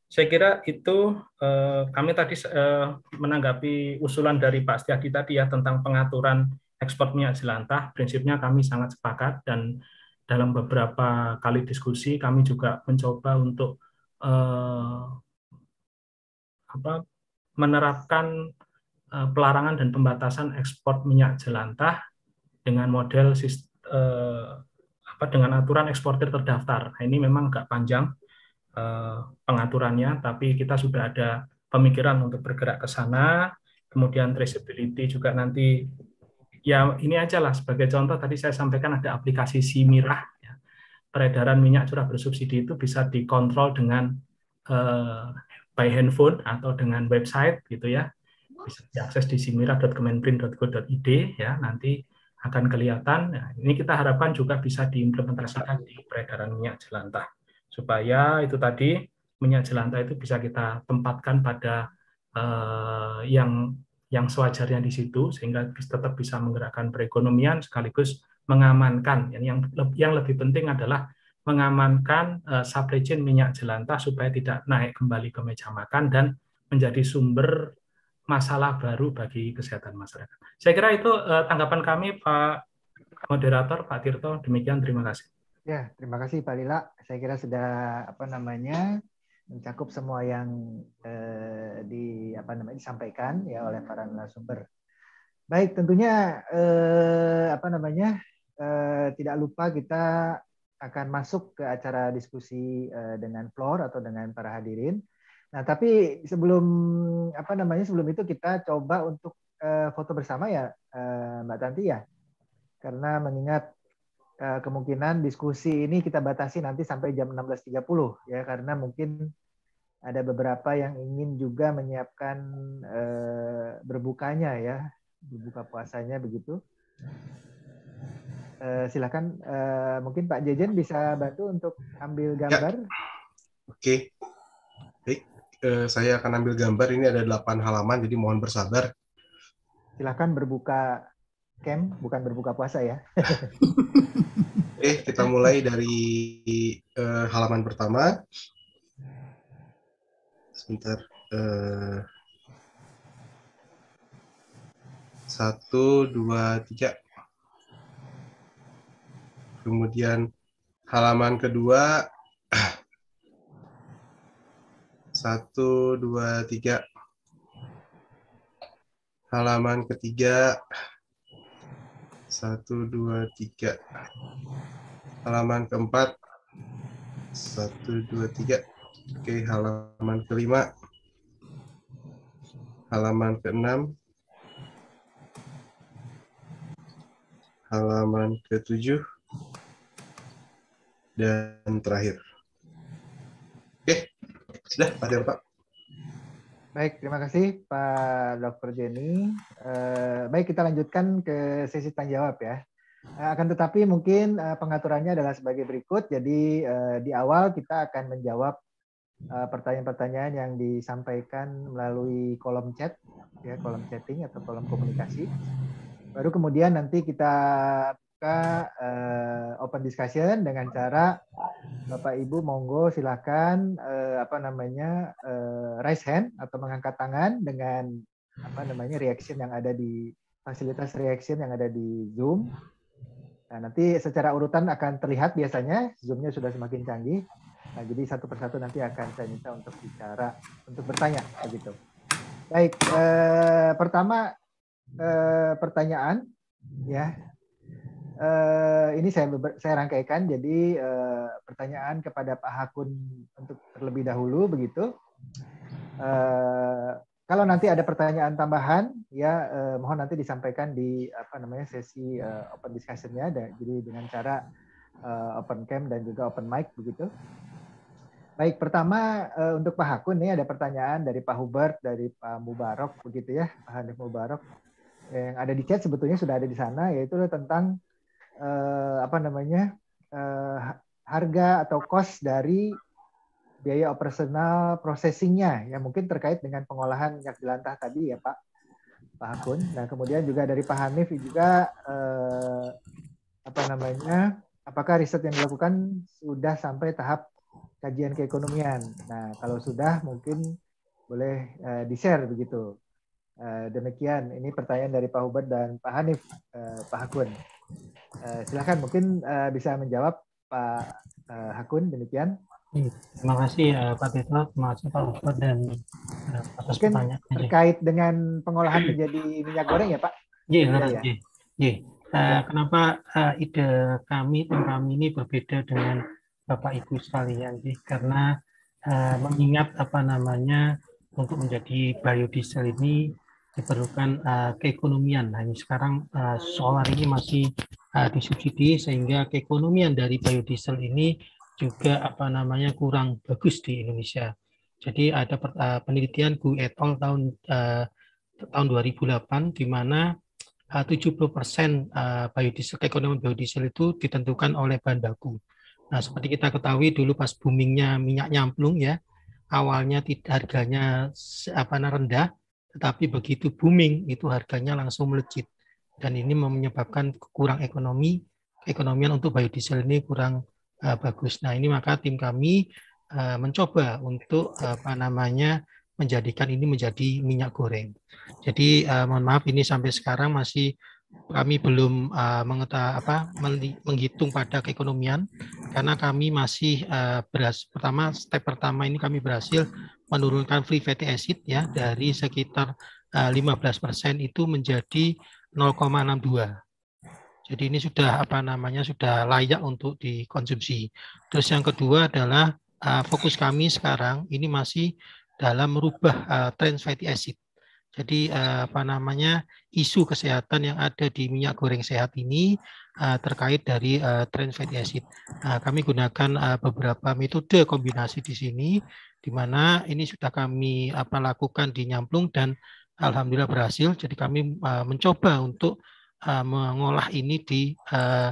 Saya kira itu eh, kami tadi eh, menanggapi usulan dari Pak Setiadi tadi ya tentang pengaturan ekspor minyak jelantah. Prinsipnya kami sangat sepakat dan dalam beberapa kali diskusi kami juga mencoba untuk eh, apa, menerapkan eh, pelarangan dan pembatasan ekspor minyak jelantah dengan model eh, dengan aturan eksportir terdaftar. Nah, ini memang agak panjang pengaturannya, tapi kita sudah ada pemikiran untuk bergerak ke sana. Kemudian traceability juga nanti ya ini aja lah. Sebagai contoh tadi saya sampaikan ada aplikasi Simirah ya. peredaran minyak curah bersubsidi itu bisa dikontrol dengan eh, by handphone atau dengan website gitu ya. Bisa diakses di simirah.kemenprin.go.id ya. Nanti akan kelihatan. Nah, ini kita harapkan juga bisa diimplementasikan di peredaran minyak jelantah supaya itu tadi minyak jelantah itu bisa kita tempatkan pada eh, yang yang sewajarnya di situ sehingga tetap bisa menggerakkan perekonomian sekaligus mengamankan yang yang, yang lebih penting adalah mengamankan eh, supply chain minyak jelantah supaya tidak naik kembali ke meja makan dan menjadi sumber masalah baru bagi kesehatan masyarakat. Saya kira itu eh, tanggapan kami Pak moderator Pak Tirto demikian terima kasih. Ya, terima kasih Pak Lila. Saya kira sudah apa namanya mencakup semua yang eh, di apa namanya disampaikan ya oleh para narasumber. Baik, tentunya eh, apa namanya eh, tidak lupa kita akan masuk ke acara diskusi eh, dengan floor atau dengan para hadirin. Nah, tapi sebelum apa namanya sebelum itu kita coba untuk eh, foto bersama ya eh, Mbak Tanti ya, karena mengingat kemungkinan diskusi ini kita batasi nanti sampai jam 16.30 ya karena mungkin ada beberapa yang ingin juga menyiapkan eh, berbukanya ya berbuka puasanya begitu. Eh, silakan eh, mungkin Pak Jejen bisa bantu untuk ambil gambar. Oke. Baik, eh, saya akan ambil gambar. Ini ada 8 halaman, jadi mohon bersabar. Silakan berbuka cam, bukan berbuka puasa ya. [laughs] Oke, kita mulai dari eh, halaman pertama. Sebentar. Eh, satu, dua, tiga. Kemudian halaman kedua. Satu, dua, tiga. Halaman ketiga. Satu, dua, tiga. Halaman keempat. Satu, dua, tiga. Oke, halaman kelima. Halaman keenam. Halaman ketujuh. Dan terakhir. Oke, sudah, Pak Tirta. Baik, terima kasih Pak Dr. Jenny. Eh, baik, kita lanjutkan ke sesi tanya jawab ya. Eh, akan tetapi mungkin eh, pengaturannya adalah sebagai berikut. Jadi eh, di awal kita akan menjawab eh, pertanyaan-pertanyaan yang disampaikan melalui kolom chat, ya kolom chatting atau kolom komunikasi. Baru kemudian nanti kita membuka uh, open discussion dengan cara Bapak Ibu monggo silakan uh, apa namanya uh, raise hand atau mengangkat tangan dengan apa namanya reaction yang ada di fasilitas reaction yang ada di Zoom. Nah, nanti secara urutan akan terlihat biasanya Zoom-nya sudah semakin canggih. Nah, jadi satu persatu nanti akan saya minta untuk bicara, untuk bertanya begitu. Baik, eh, pertama eh, pertanyaan ya. Eh, ini saya saya rangkaikan jadi eh, pertanyaan kepada Pak Hakun untuk terlebih dahulu begitu. Eh, kalau nanti ada pertanyaan tambahan ya eh, mohon nanti disampaikan di apa namanya sesi eh, open discussion-nya jadi dengan cara eh, open cam dan juga open mic begitu. Baik, pertama uh, untuk Pak Hakun nih ada pertanyaan dari Pak Hubert, dari Pak Mubarok begitu ya, Pak Hanif Mubarok. Yang ada di chat sebetulnya sudah ada di sana yaitu tentang uh, apa namanya? Uh, harga atau cost dari biaya operasional processingnya yang mungkin terkait dengan pengolahan minyak jelantah tadi ya Pak Pak Hakun. Nah kemudian juga dari Pak Hanif juga eh, apa namanya? Apakah riset yang dilakukan sudah sampai tahap kajian keekonomian. Nah, kalau sudah mungkin boleh uh, di-share begitu. Uh, demikian, ini pertanyaan dari Pak Hubert dan Pak Hanif, uh, Pak Hakun. Uh, silakan mungkin uh, bisa menjawab Pak uh, Hakun, demikian. Terima kasih uh, Pak Tito, terima kasih Pak Hubert dan uh, atas mungkin pertanyaan. terkait dengan pengolahan menjadi minyak goreng ya Pak? Iya, ya, ya. ya. Uh, kenapa uh, ide kami, tim kami ini berbeda dengan Bapak Ibu sekalian sih karena uh, mengingat apa namanya untuk menjadi biodiesel ini diperlukan uh, keekonomian. Nah, ini sekarang uh, solar ini masih uh, disubsidi sehingga keekonomian dari biodiesel ini juga apa namanya kurang bagus di Indonesia. Jadi ada uh, penelitian Gu et al tahun uh, tahun 2008 di mana uh, 70% uh, biodiesel keekonomian biodiesel itu ditentukan oleh bahan baku. Nah, seperti kita ketahui dulu pas boomingnya minyak nyamplung ya, awalnya tidak harganya apa rendah, tetapi begitu booming itu harganya langsung melejit dan ini menyebabkan kurang ekonomi, ekonomian untuk biodiesel ini kurang uh, bagus. Nah, ini maka tim kami uh, mencoba untuk uh, apa namanya menjadikan ini menjadi minyak goreng. Jadi uh, mohon maaf ini sampai sekarang masih kami belum uh, apa menghitung pada keekonomian karena kami masih uh, beras pertama step pertama ini kami berhasil menurunkan free fatty acid ya dari sekitar uh, 15% itu menjadi 0,62. Jadi ini sudah apa namanya sudah layak untuk dikonsumsi. Terus yang kedua adalah uh, fokus kami sekarang ini masih dalam merubah uh, trans fatty acid. Jadi apa namanya isu kesehatan yang ada di minyak goreng sehat ini terkait dari trans fatty acid. Uh, kami gunakan beberapa metode kombinasi di sini, di mana ini sudah kami apa lakukan di Nyamplung dan alhamdulillah berhasil. Jadi kami uh, mencoba untuk uh, mengolah ini di uh,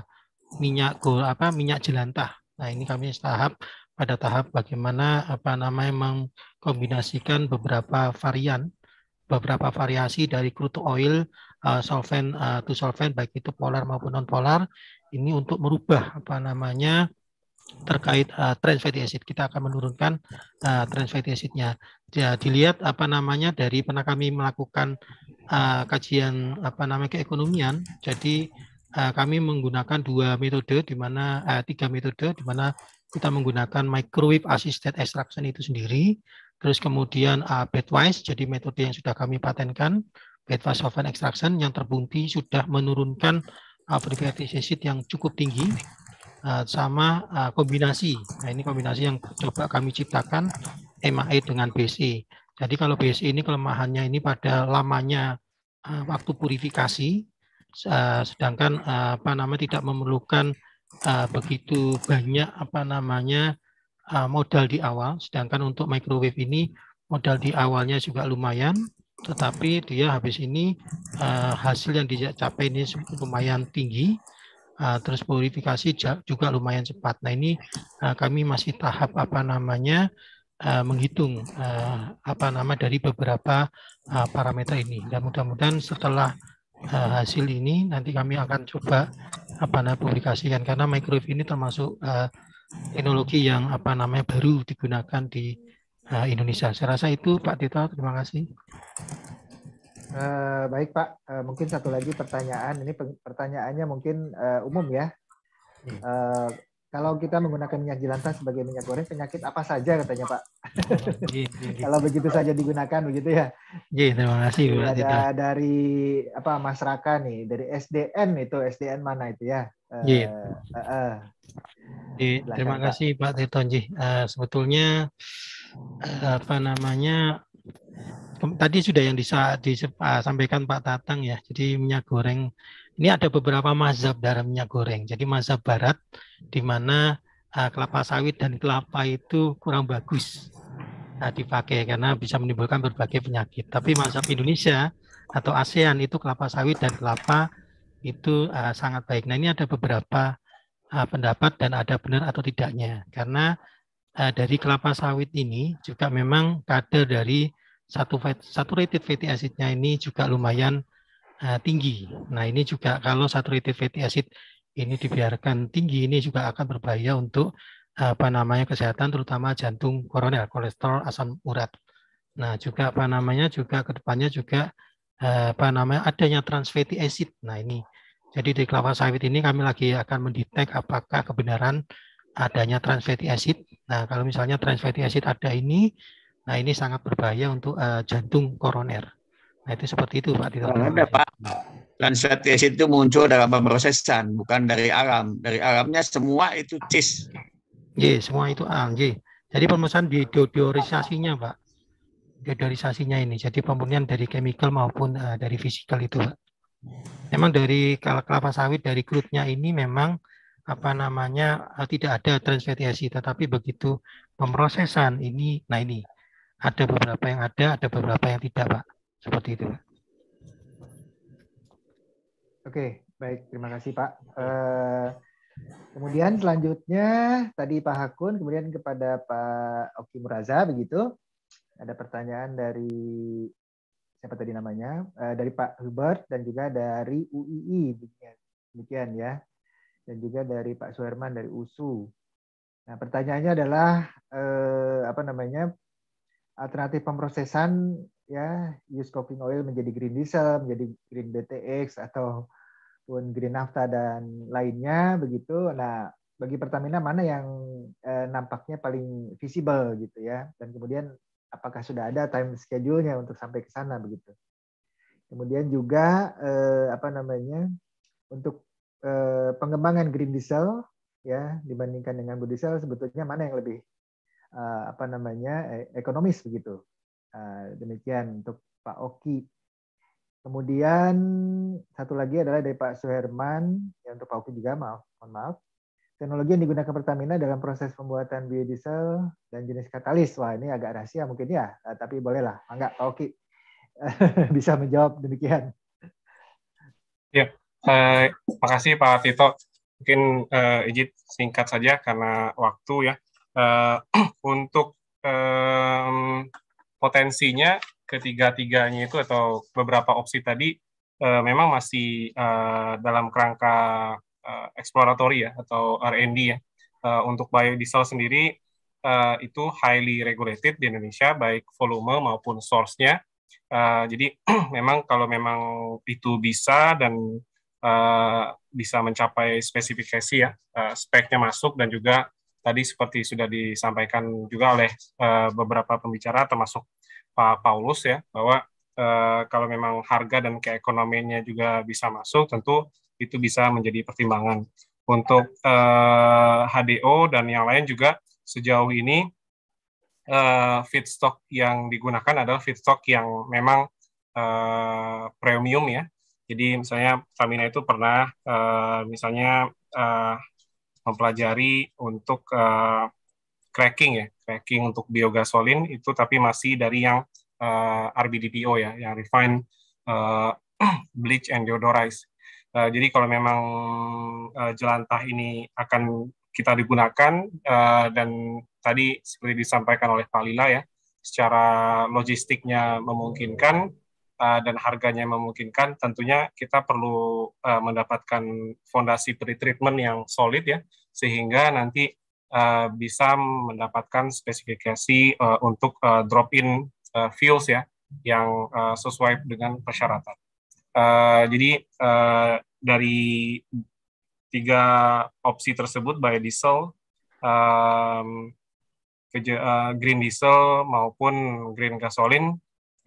minyak go apa minyak jelantah. Nah ini kami tahap pada tahap bagaimana apa namanya mengkombinasikan beberapa varian beberapa variasi dari crude oil uh, solvent uh, to solvent baik itu polar maupun non polar ini untuk merubah apa namanya terkait uh, trans fatty acid. Kita akan menurunkan uh, trans fatty acidnya. Ya dilihat apa namanya dari pernah kami melakukan uh, kajian apa namanya keekonomian. Jadi uh, kami menggunakan dua metode di mana uh, tiga metode di mana kita menggunakan microwave assisted extraction itu sendiri. Terus kemudian uh, bedwise, jadi metode yang sudah kami patenkan, bedwise solvent extraction yang terbukti sudah menurunkan uh, acid yang cukup tinggi sama uh, kombinasi. Nah ini kombinasi yang coba kami ciptakan MAE dengan BSE. Jadi kalau BSE ini kelemahannya ini pada lamanya uh, waktu purifikasi, sedangkan apa namanya tidak memerlukan begitu banyak apa namanya modal di awal, sedangkan untuk microwave ini modal di awalnya juga lumayan, tetapi dia habis ini hasil yang dicapai ini lumayan tinggi, uh, terus purifikasi juga lumayan cepat. Nah ini uh, kami masih tahap apa namanya uh, menghitung apa nama dari beberapa parameter ini. Dan mudah-mudahan setelah hasil ini nanti kami akan coba apa namanya publikasikan karena microwave ini termasuk teknologi yang apa namanya baru digunakan di Indonesia. Saya rasa itu Pak Tito. Terima kasih. Uh, baik Pak, uh, mungkin satu lagi pertanyaan. Ini pertanyaannya mungkin uh, umum ya. Uh, kalau kita menggunakan minyak jelantah sebagai minyak goreng, penyakit apa saja katanya Pak? [laughs] kalau begitu saja digunakan begitu ya? Iya, terima kasih Pak. Ada dari apa masyarakat nih, dari SDN itu SDN mana itu ya? Iya. Uh, uh, uh. terima kasih Pak Tirtonji. Uh, sebetulnya uh, apa namanya tadi sudah yang disa, disampaikan Pak Tatang ya. Jadi minyak goreng ini ada beberapa mazhab dalam minyak goreng. Jadi mazhab barat di mana uh, kelapa sawit dan kelapa itu kurang bagus uh, dipakai karena bisa menimbulkan berbagai penyakit. Tapi mazhab Indonesia atau ASEAN itu kelapa sawit dan kelapa itu uh, sangat baik. Nah ini ada beberapa uh, pendapat dan ada benar atau tidaknya. Karena dari kelapa sawit ini juga memang kadar dari satu saturated fatty acidnya ini juga lumayan uh, tinggi. Nah ini juga kalau saturated fatty acid ini dibiarkan tinggi ini juga akan berbahaya untuk apa namanya kesehatan terutama jantung koroner, kolesterol, asam urat. Nah juga apa namanya juga ke depannya juga apa namanya adanya trans fatty acid. Nah ini jadi di kelapa sawit ini kami lagi akan mendetek apakah kebenaran adanya trans fatty acid. Nah kalau misalnya trans fatty acid ada ini, nah ini sangat berbahaya untuk uh, jantung koroner. Nah, itu seperti itu Pak Tito. Ada Pak. Lancetes itu muncul dalam pemrosesan, bukan dari alam. Dari alamnya semua itu cis. J, semua itu alam, J. Jadi pemrosesan di deodorisasinya, Pak. Deodorisasinya ini. Jadi pemurnian dari chemical maupun uh, dari fisikal itu, Pak. Memang dari kelapa sawit dari crude-nya ini memang apa namanya uh, tidak ada trans tetapi begitu pemrosesan ini, nah ini ada beberapa yang ada, ada beberapa yang tidak, Pak. Seperti itu. Oke, baik. Terima kasih Pak. Uh, kemudian selanjutnya tadi Pak Hakun, kemudian kepada Pak Oki Muraza begitu. Ada pertanyaan dari siapa tadi namanya? Uh, dari Pak Hubert dan juga dari UII demikian, demikian ya. Dan juga dari Pak Suherman dari USU. Nah, pertanyaannya adalah eh, apa namanya? Alternatif pemrosesan ya use cooking oil menjadi green diesel, menjadi green BTX atau pun green naphtha dan lainnya begitu. Nah, bagi Pertamina mana yang eh, nampaknya paling visible gitu ya. Dan kemudian apakah sudah ada time schedule-nya untuk sampai ke sana begitu. Kemudian juga eh, apa namanya? untuk eh, pengembangan green diesel ya dibandingkan dengan biodiesel sebetulnya mana yang lebih apa namanya eh, ekonomis begitu Ah, demikian untuk Pak Oki. Kemudian satu lagi adalah dari Pak Suherman, ya untuk Pak Oki juga maaf, mohon maaf. Teknologi yang digunakan Pertamina dalam proses pembuatan biodiesel dan jenis katalis. Wah ini agak rahasia mungkin ya, ah, tapi bolehlah. Enggak, Pak Oki [laughs] bisa menjawab demikian. Ya, eh, makasih Pak Tito. Mungkin eh, izin singkat saja karena waktu ya. Eh, [clears throat] untuk eh, potensinya ketiga-tiganya itu atau beberapa opsi tadi uh, memang masih uh, dalam kerangka uh, eksploratory ya atau R&D ya. Uh, untuk biodiesel sendiri uh, itu highly regulated di Indonesia baik volume maupun source-nya. Uh, jadi [clears throat] memang kalau memang itu bisa dan uh, bisa mencapai spesifikasi ya uh, speknya masuk dan juga tadi seperti sudah disampaikan juga oleh uh, beberapa pembicara termasuk Pak Paulus ya bahwa uh, kalau memang harga dan keekonomiannya juga bisa masuk tentu itu bisa menjadi pertimbangan. Untuk uh, eh, HDO dan yang lain juga sejauh ini uh, feedstock yang digunakan adalah feedstock yang memang uh, premium ya. Jadi misalnya Pertamina itu pernah uh, misalnya uh, mempelajari untuk uh, cracking ya, cracking untuk biogasolin itu tapi masih dari yang uh, eh, RBDPO ya, yang refined uh, [clears throat] bleach and deodorize. Uh, jadi kalau memang uh, jelantah ini akan kita digunakan uh, dan tadi seperti disampaikan oleh Pak Lila ya, secara logistiknya memungkinkan, uh, dan harganya memungkinkan, tentunya kita perlu uh, mendapatkan fondasi pretreatment yang solid ya, sehingga nanti uh, bisa mendapatkan spesifikasi untuk drop-in uh, fuels ya, yang sesuai dengan persyaratan. Jadi dari tiga opsi tersebut, biodiesel, um, green diesel maupun green gasoline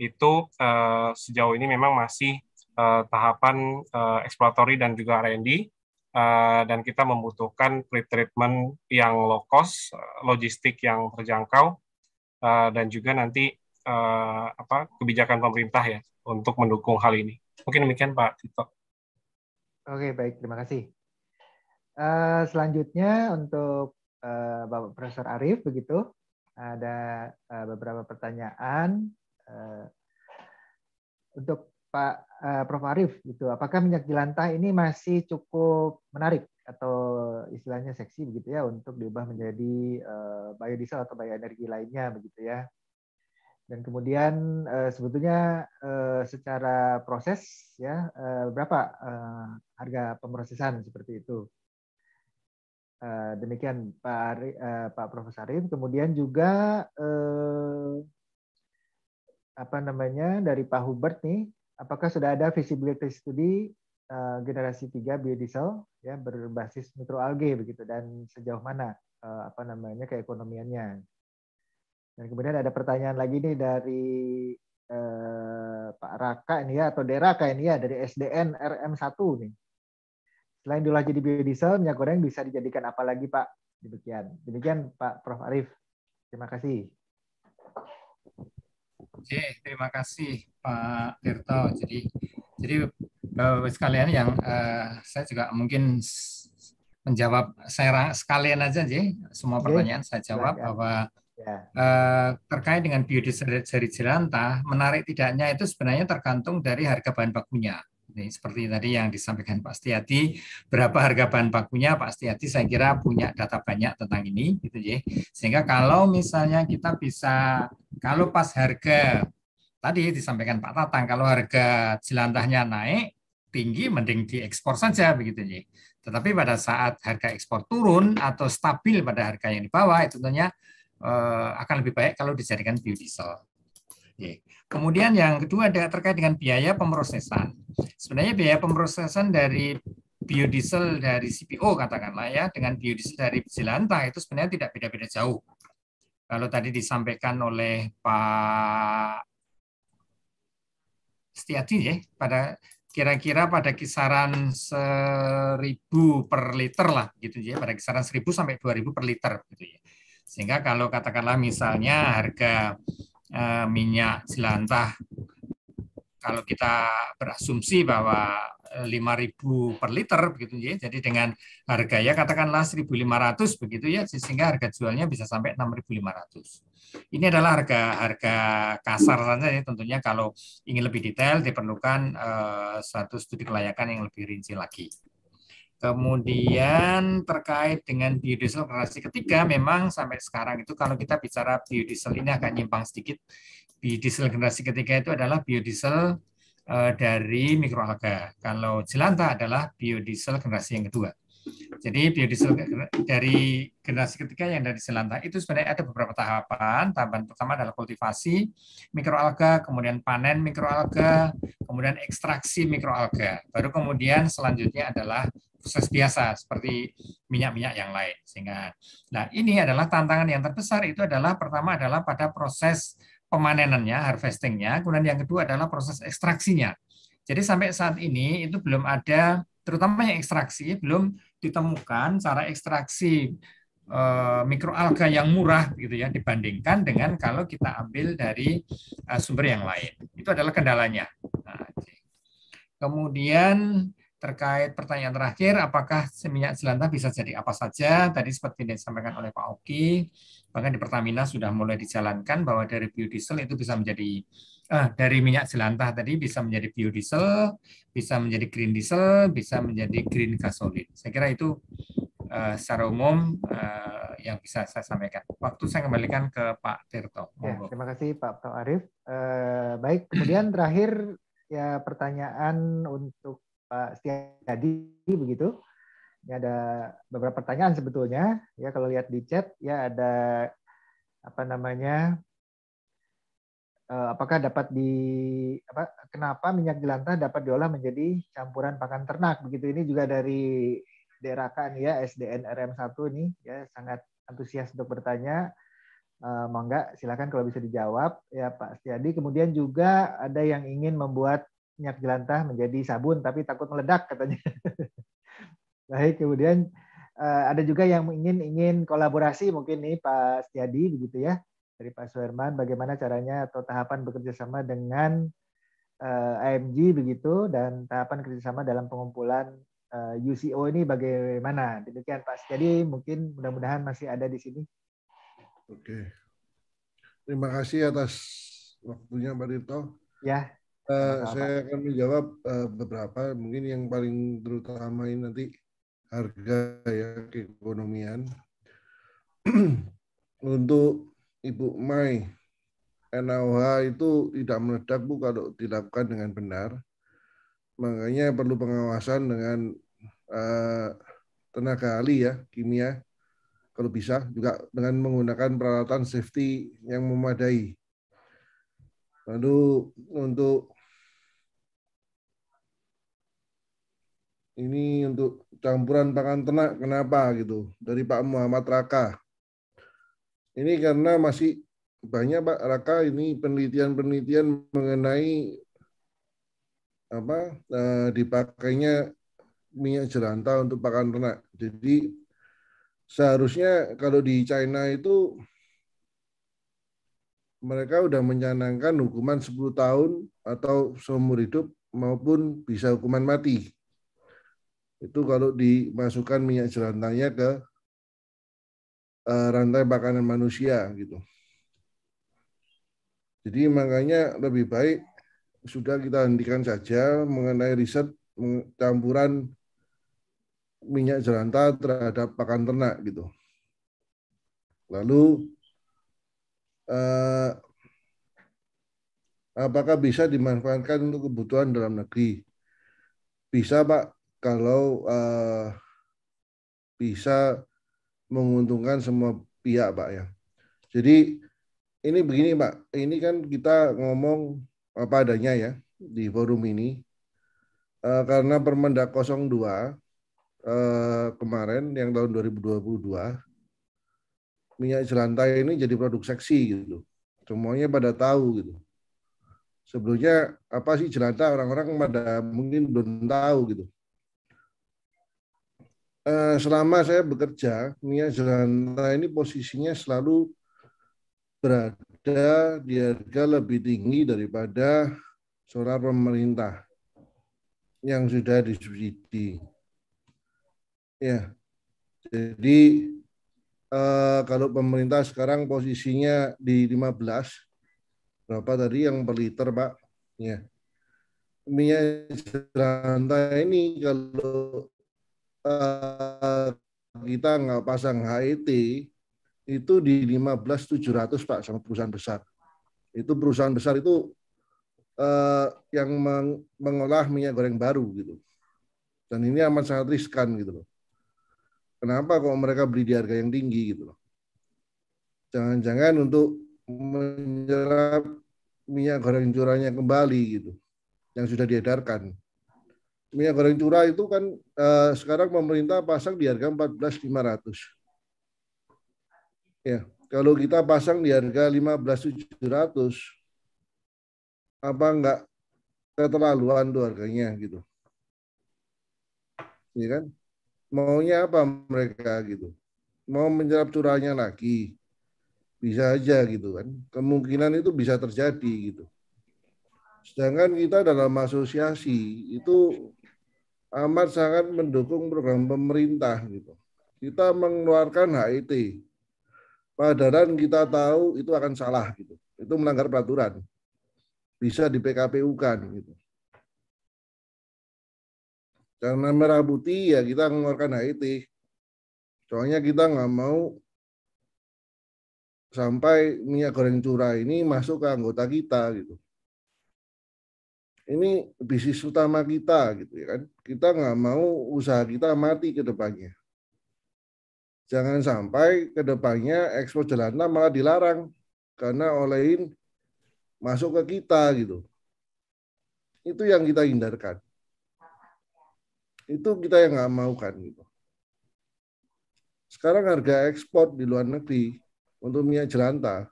itu uh, sejauh ini memang masih uh, tahapan uh, eksploratory dan juga R&D uh, dan kita membutuhkan pretreatment yang low cost, logistik yang terjangkau uh, dan juga nanti uh, apa kebijakan pemerintah ya untuk mendukung hal ini. Mungkin demikian Pak Tito. Oke baik terima kasih. Uh, selanjutnya untuk uh, Bapak Profesor Arif begitu ada uh, beberapa pertanyaan untuk Pak uh, Prof. Arif gitu apakah minyak jelantah ini masih cukup menarik? Atau istilahnya seksi begitu ya untuk diubah menjadi uh, biodiesel atau bioenergi lainnya begitu ya. Dan kemudian sebetulnya secara proses ya berapa harga pemrosesan seperti itu? Demikian Pak Ari, uh, Pak Profesor Arif kemudian juga uh, apa namanya dari Pak Hubert nih, apakah sudah ada visibility study uh, generasi 3 biodiesel ya berbasis mikroalge begitu dan sejauh mana uh, apa namanya keekonomiannya. Dan kemudian ada pertanyaan lagi nih dari uh, Pak Raka ini ya atau Deraka ini ya dari SDN RM1 nih. Selain diolah jadi biodiesel, minyak goreng bisa dijadikan apa lagi Pak? Demikian. Demikian Pak Prof Arif. Terima kasih. Oke, terima kasih Pak Tirto. Jadi, jadi Bapak sekalian yang uh, saya juga mungkin menjawab saya sekalian aja sih semua pertanyaan saya jawab bahwa uh, terkait dengan biodiesel dari jelantah menarik tidaknya itu sebenarnya tergantung dari harga bahan bakunya. Seperti tadi yang disampaikan Pak Setiati, berapa harga bahan bakunya Pak Setiati saya kira punya data banyak tentang ini gitu ya. Sehingga kalau misalnya kita bisa kalau pas harga tadi disampaikan Pak Tatang kalau harga jelantahnya naik tinggi mending diekspor saja begitu ya. Tetapi pada saat harga ekspor turun atau stabil pada harga yang di bawah itu tentunya eh, akan lebih baik kalau dijadikan biodiesel. Kemudian yang kedua ada terkait dengan biaya pemrosesan. Sebenarnya biaya pemrosesan dari biodiesel dari CPO katakanlah ya dengan biodiesel dari jelantah itu sebenarnya tidak beda-beda jauh. Kalau tadi disampaikan oleh Pak Setiati ya pada kira-kira pada kisaran 1000 per liter lah gitu ya pada kisaran 1000 sampai 2000 per liter gitu ya. Sehingga kalau katakanlah misalnya harga Eh, minyak jelantah kalau kita berasumsi bahwa 5.000 eh, per liter begitu ya. Jadi dengan harga ya katakanlah 1.500 begitu ya sehingga harga jualnya bisa sampai 6.500. Ini adalah harga harga kasar saja ya tentunya kalau ingin lebih detail diperlukan uh, satu studi kelayakan yang lebih rinci lagi. Kemudian terkait dengan biodiesel generasi ketiga, memang sampai sekarang itu kalau kita bicara biodiesel ini agak nyimpang sedikit. Biodiesel generasi ketiga itu adalah biodiesel uh, dari mikroalga. Kalau jelantah adalah biodiesel generasi yang kedua. Jadi biodiesel dari generasi ketiga yang dari jelantah itu sebenarnya ada beberapa tahapan. Tahapan pertama adalah kultivasi mikroalga, kemudian panen mikroalga, kemudian ekstraksi mikroalga. Baru kemudian selanjutnya adalah proses biasa seperti minyak-minyak yang lain. Sehingga, nah ini adalah tantangan yang terbesar itu adalah pertama adalah pada proses pemanenannya, harvestingnya, kemudian yang kedua adalah proses ekstraksinya. Jadi sampai saat ini itu belum ada, terutama yang ekstraksi belum ditemukan cara ekstraksi eh, mikroalga yang murah gitu ya dibandingkan dengan kalau kita ambil dari eh, sumber yang lain. Itu adalah kendalanya. Nah, kemudian terkait pertanyaan terakhir, apakah minyak jelantah bisa jadi apa saja? Tadi seperti yang disampaikan oleh Pak Oki, bahkan di Pertamina sudah mulai dijalankan bahwa dari biodiesel itu bisa menjadi eh, dari minyak jelantah tadi bisa menjadi biodiesel, bisa menjadi green diesel, bisa menjadi green gasoline. Saya kira itu eh, secara umum eh, yang bisa saya sampaikan. Waktu saya kembalikan ke Pak Tirto. Ya, terima kasih Pak Pak Arif. Eh, baik, kemudian [clears throat] terakhir ya pertanyaan untuk Pak Setiadi begitu. Ini ada beberapa pertanyaan sebetulnya. Ya kalau lihat di chat ya ada apa namanya? Eh, apakah dapat di apa kenapa minyak jelantah dapat diolah menjadi campuran pakan ternak? Begitu ini juga dari daerah kan ya SDN RM1 nih ya sangat antusias untuk bertanya. Eh, mangga silakan kalau bisa dijawab. Ya Pak Setiadi. Kemudian juga ada yang ingin membuat minyak jelantah menjadi sabun tapi takut meledak katanya. [laughs] Baik kemudian eh, ada juga yang ingin ingin kolaborasi mungkin nih Pak Setiadi begitu ya dari Pak Suherman bagaimana caranya atau tahapan bekerja sama dengan eh, AMG begitu dan tahapan kerjasama dalam pengumpulan eh, UCO ini bagaimana demikian Pak Setiadi mungkin mudah-mudahan masih ada di sini Oke. Terima kasih atas waktunya Pak Tirto. ya Eh, sama-sama, saya akan menjawab eh, beberapa, mungkin yang paling terutama ini nanti harga ya keekonomian. [clears throat] Untuk Ibu Mai, NaOH itu tidak meledak Bu kalau dilakukan dengan benar. Makanya perlu pengawasan dengan eh, tenaga ahli ya, kimia, kalau bisa juga dengan menggunakan peralatan safety yang memadai. Lalu untuk ini untuk campuran pakan ternak kenapa gitu dari Pak Muhammad Raka. Ini karena masih banyak Pak Raka ini penelitian-penelitian mengenai apa eh, dipakainya minyak jelantah untuk pakan ternak. Jadi seharusnya kalau di China itu mereka udah mencanangkan hukuman 10 tahun atau seumur hidup maupun bisa hukuman mati. Itu kalau dimasukkan minyak jelantahnya ke rantai makanan manusia gitu. Jadi makanya lebih baik sudah kita hentikan saja mengenai riset campuran minyak jelantah terhadap pakan ternak gitu. Lalu eh, apakah bisa dimanfaatkan untuk kebutuhan dalam negeri? Bisa Pak, kalau eh, bisa menguntungkan semua pihak Pak ya. Jadi ini begini Pak, ini kan kita ngomong apa adanya ya di forum ini. Eh, karena Permendak 02 eh, kemarin yang tahun 2022 minyak jelantah ini jadi produk seksi gitu. Semuanya pada tahu gitu. Sebelumnya apa sih jelantah orang-orang pada mungkin belum tahu gitu. Eh, selama saya bekerja, minyak jelantah ini posisinya selalu berada di harga lebih tinggi daripada solar pemerintah yang sudah disubsidi. Ya, jadi eh, kalau pemerintah sekarang posisinya di 15, berapa tadi yang per liter, Pak? Ya. Minyak jelantah ini kalau eh, kita nggak pasang HET, itu di 15.700 Pak sama perusahaan besar. Itu perusahaan besar itu eh, yang meng- mengolah minyak goreng baru gitu. Dan ini amat sangat riskan gitu loh. Kenapa kok mereka beli di harga yang tinggi gitu loh. Jangan-jangan untuk menyerap minyak goreng curahnya kembali gitu. Yang sudah diedarkan. Minyak goreng curah itu kan eh, sekarang pemerintah pasang di harga 14.500. Ya, kalau kita pasang di harga 15.700 apa enggak keterlaluan tuh harganya gitu. Ya kan? Maunya apa mereka gitu? Mau menyerap curahnya lagi. Bisa aja gitu kan. Kemungkinan itu bisa terjadi gitu. Sedangkan kita dalam asosiasi itu amat sangat mendukung program pemerintah gitu. Kita mengeluarkan HET. Padahal kita tahu itu akan salah gitu. Itu melanggar peraturan. Bisa di PKPU kan gitu. Karena merah putih ya kita mengeluarkan HET. Soalnya kita nggak mau sampai minyak goreng curah ini masuk ke anggota kita gitu. Ini bisnis utama kita gitu ya kan. Kita nggak mau usaha kita mati ke depannya. Jangan sampai ke depannya ekspor jelantah malah dilarang karena olehin masuk ke kita gitu. Itu yang kita hindarkan. Itu kita yang nggak mau kan gitu. Sekarang harga ekspor di luar negeri untuk minyak jelantah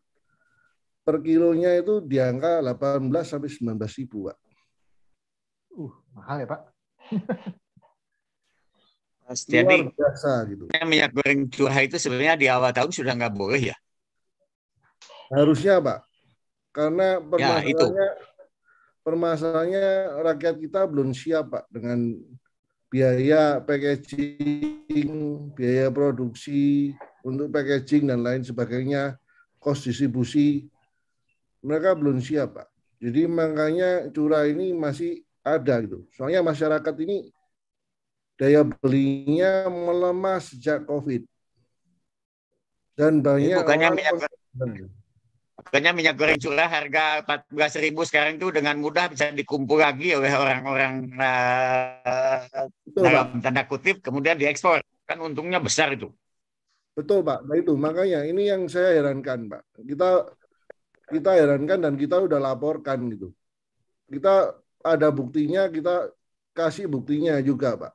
per kilonya itu di angka 18 sampai 19 ribu, Pak. Uh, mahal ya, Pak. [laughs] Jadi biasa gitu. minyak goreng curah itu sebenarnya di awal tahun sudah nggak boleh ya? Harusnya, Pak. Karena Ya, itu. permasalahannya permasalahannya rakyat kita belum siap, Pak, dengan biaya packaging, biaya produksi untuk packaging dan lain sebagainya, kos distribusi. Mereka belum siap, Pak. Jadi makanya curah ini masih ada gitu. Soalnya masyarakat ini daya belinya melemah sejak COVID. Dan banyak bukannya minyak Makanya minyak goreng curah harga 14.000 sekarang itu dengan mudah bisa dikumpul lagi oleh orang-orang eh, dalam tanda kutip kemudian diekspor. Kan untungnya besar itu. Betul Pak, nah itu makanya ini yang saya herankan Pak. Kita kita herankan dan kita udah laporkan gitu. Kita ada buktinya, kita kasih buktinya juga Pak.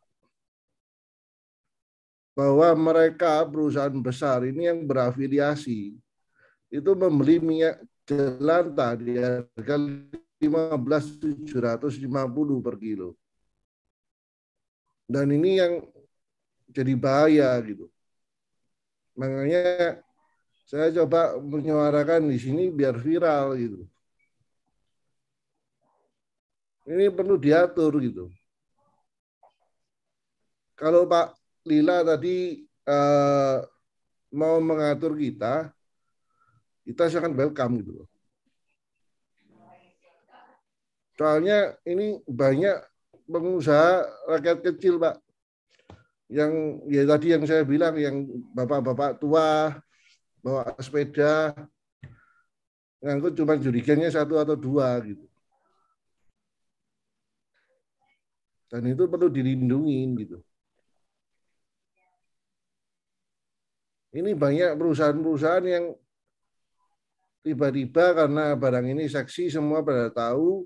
Bahwa mereka perusahaan besar ini yang berafiliasi itu membeli minyak jelantah di harga 15.750 per kilo. Dan ini yang jadi bahaya gitu. Makanya saya coba menyuarakan di sini biar viral gitu. Ini perlu diatur gitu. Kalau Pak Lila tadi eh, mau mengatur kita, kita sangat welcome gitu. Soalnya ini banyak pengusaha rakyat kecil, Pak. Yang ya tadi yang saya bilang yang bapak-bapak tua bawa sepeda ngangkut cuma jurigennya satu atau dua gitu. Dan itu perlu dilindungi gitu. Ini banyak perusahaan-perusahaan yang tiba-tiba karena barang ini seksi semua pada tahu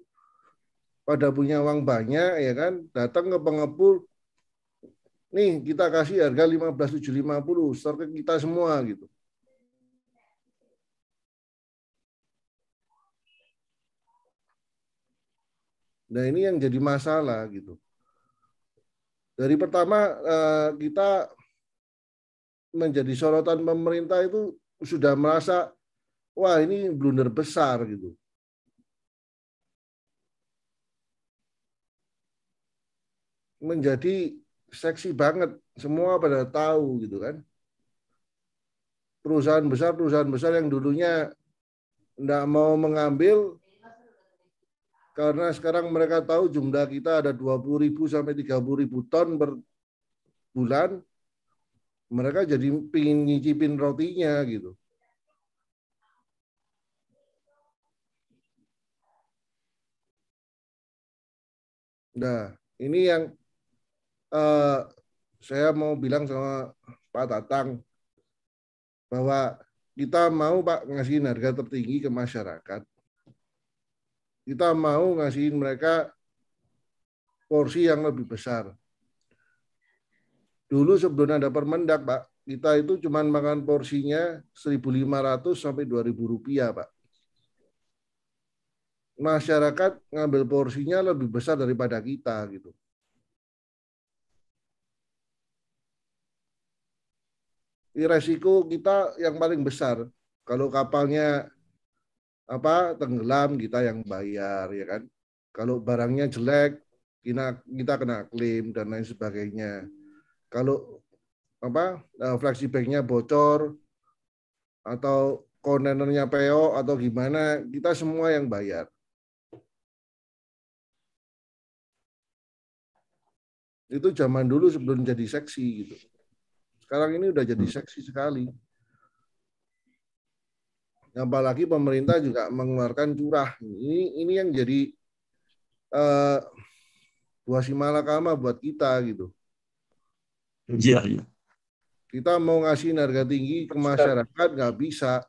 pada punya uang banyak ya kan datang ke pengepul nih kita kasih harga 15.750 store ke kita semua gitu Nah ini yang jadi masalah gitu. Dari pertama eh, kita menjadi sorotan pemerintah itu sudah merasa wah ini blunder besar gitu. Menjadi seksi banget, semua pada tahu gitu kan. Perusahaan besar, perusahaan besar yang dulunya tidak mau mengambil karena sekarang mereka tahu jumlah kita ada 20.000 sampai 30.000 ton per bulan, mereka jadi pingin nyicipin rotinya gitu. Nah, ini yang uh, saya mau bilang sama Pak Tatang bahwa kita mau Pak ngasihin harga tertinggi ke masyarakat. Kita mau ngasihin mereka porsi yang lebih besar. Dulu sebelum ada Permendak, Pak, kita itu cuma makan porsinya 1.500 sampai 2.000 rupiah, Pak masyarakat ngambil porsinya lebih besar daripada kita gitu. Ini resiko kita yang paling besar. Kalau kapalnya apa tenggelam kita yang bayar ya kan. Kalau barangnya jelek kita kita kena klaim dan lain sebagainya. Kalau apa flexi bagnya bocor atau kontainernya PO atau gimana kita semua yang bayar. itu zaman dulu sebelum jadi seksi gitu. Sekarang ini udah jadi seksi sekali. Apalagi pemerintah juga mengeluarkan curah. Ini ini yang jadi uh, buah si malakama buat kita gitu. Iya, iya. Kita mau ngasih harga tinggi ke masyarakat nggak bisa.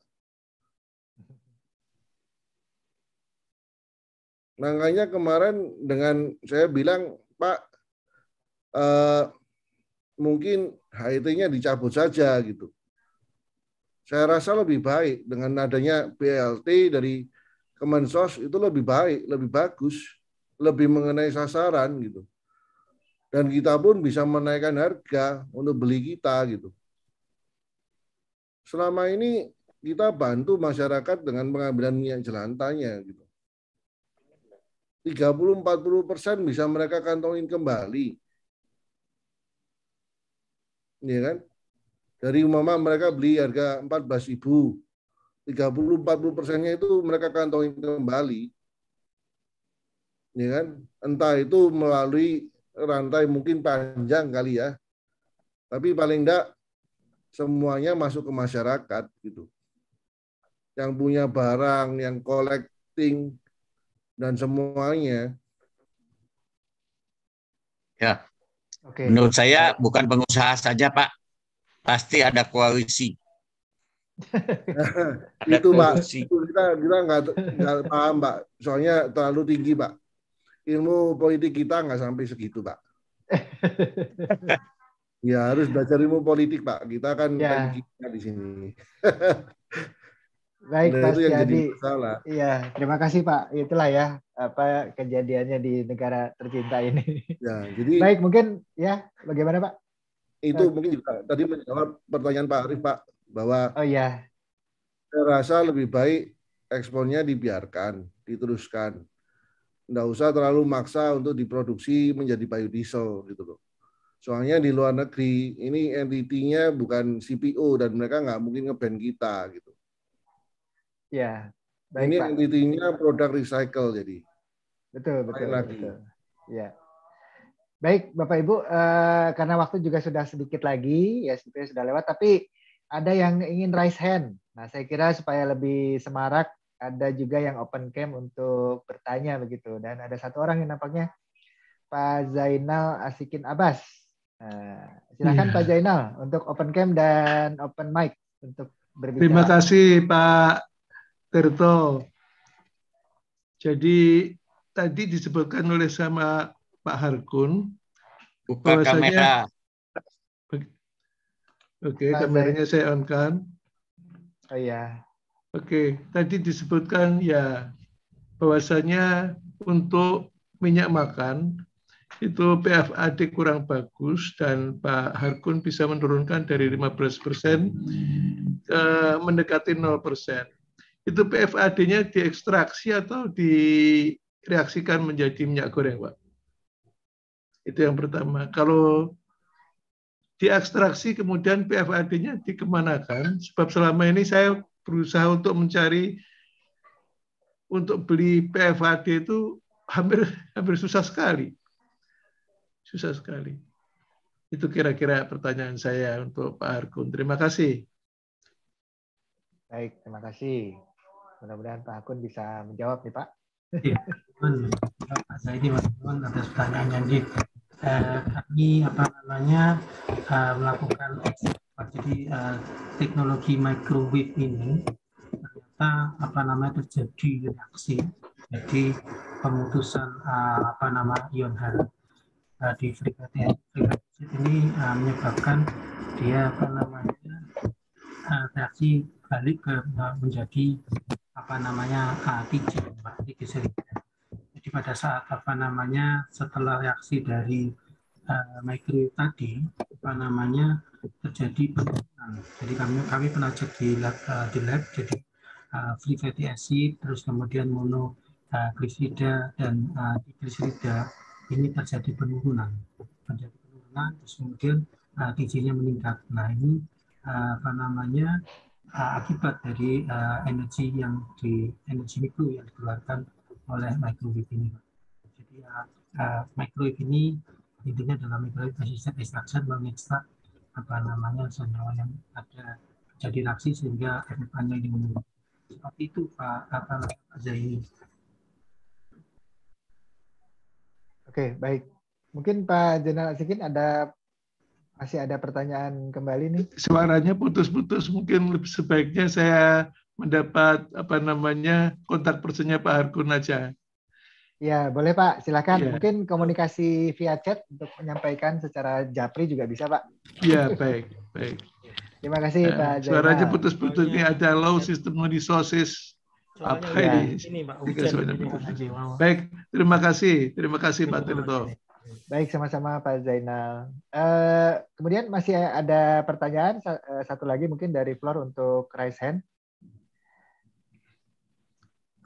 Makanya kemarin dengan saya bilang, Pak, eh, mungkin HIT-nya dicabut saja gitu. Saya rasa lebih baik dengan adanya BLT dari Kemensos itu lebih baik, lebih bagus, lebih mengenai sasaran gitu. Dan kita pun bisa menaikkan harga untuk beli kita gitu. Selama ini kita bantu masyarakat dengan pengambilan minyak jelantahnya gitu. 30-40 persen bisa mereka kantongin kembali. Iya kan? Dari umama mereka beli harga 14 ribu. 30-40 persennya itu mereka kantongin kembali. Ya kan? Entah itu melalui rantai mungkin panjang kali ya. Tapi paling enggak semuanya masuk ke masyarakat gitu. Yang punya barang, yang collecting, dan semuanya. Ya. Oke. Menurut saya bukan pengusaha saja, Pak. Pasti ada koalisi. [laughs] Ada itu Pak, koalisi. itu kita kita nggak nggak paham Pak. Soalnya terlalu tinggi Pak. Ilmu politik kita nggak sampai segitu Pak. [laughs] ya harus belajar ilmu politik Pak. Kita kan Ya. kita di sini. [laughs] Baik, Nah, Pak itu yang jadi Setiadi. masalah. Iya, terima kasih Pak. Itulah ya apa kejadiannya di negara tercinta ini. Ya, jadi Baik, mungkin ya bagaimana Pak? Itu mungkin juga tadi menjawab pertanyaan Pak Arif Pak bahwa Oh iya, saya rasa lebih baik ekspornya dibiarkan, diteruskan. Nggak usah terlalu maksa untuk diproduksi menjadi biodiesel gitu loh. Soalnya di luar negeri ini entitinya bukan CPO dan mereka nggak mungkin ngeban kita gitu. ya. Baik ini entitinya produk recycle jadi. Betul, betul, Lain lagi. betul. Ya. Baik, Bapak Ibu, eh, karena waktu juga sudah sedikit lagi, ya sebetulnya sudah lewat, tapi ada yang ingin raise hand. Nah, saya kira supaya lebih semarak, ada juga yang open cam untuk bertanya begitu. Dan ada satu orang yang nampaknya Pak Zainal Asikin Abbas. Nah, silakan Iya. Pak Zainal untuk open cam dan open mic untuk berbicara. Terima kasih Pak Tirto. Jadi tadi disebutkan oleh sama Pak Harkun Buka kamera. Oke, Pak kameranya saya on kan. Oh iya. Oke, tadi disebutkan ya bahwasanya untuk minyak makan itu PFAD kurang bagus dan Pak Harkun bisa menurunkan dari 15% ke mendekati 0%. Itu PFAD-nya diekstraksi atau direaksikan menjadi minyak goreng, Pak? Itu yang pertama. Kalau diekstraksi kemudian PFAD-nya dikemanakan, sebab selama ini saya berusaha untuk mencari untuk beli PFAD itu hampir hampir susah sekali. Susah sekali. Itu kira-kira pertanyaan saya untuk Pak Arkun. Terima kasih. Baik, terima kasih. Mudah-mudahan Pak Akun bisa menjawab nih Pak. Iya, Pak Zaidi Mas atas pertanyaannya. Eh, kami apa namanya eh, melakukan jadi eh, teknologi microwave ini ternyata apa namanya terjadi reaksi jadi pemutusan eh, apa nama ion H eh, di acid ini eh, menyebabkan dia apa namanya eh, reaksi balik ke eh, menjadi apa namanya uh, TG, Pak, pada saat apa namanya setelah reaksi dari uh, microwave tadi, apa namanya terjadi penurunan. Jadi kami kami pernah cek di lab, uh, di lab jadi uh, free fatty acid, terus kemudian mono uh, dan uh, ini terjadi penurunan, terjadi penurunan, terus kemudian uh, TG-nya meningkat. Nah ini uh, apa namanya uh, akibat dari uh, energi yang di energi mikro yang dikeluarkan oleh microwave ini. Pak. Jadi uh, uh, microwave ini intinya dalam microwave precision extraction mengekstrak apa namanya senyawa yang ada jadi reaksi sehingga FFA-nya ini menurun. Seperti itu Pak apa Pak Zaini. Oke, baik. Mungkin Pak Jenderal Asikin ada masih ada pertanyaan kembali nih. Suaranya putus-putus, mungkin lebih sebaiknya saya mendapat apa namanya kontak personnya Pak Harkun aja. Ya, boleh Pak, silakan. Ya. Mungkin komunikasi via chat untuk menyampaikan secara japri juga bisa Pak. Ya, baik, baik. Terima kasih Eh, Pak suaranya Zainal. putus-putus ini ada low system resources. Apa Soalnya ini? ini, Pak, hujan suaranya ini, putus. Baik, terima kasih. Terima kasih Pak Tirto. Baik, sama-sama Pak Zainal. Eh, kemudian masih ada pertanyaan eh, satu lagi mungkin dari Flor untuk raise hand.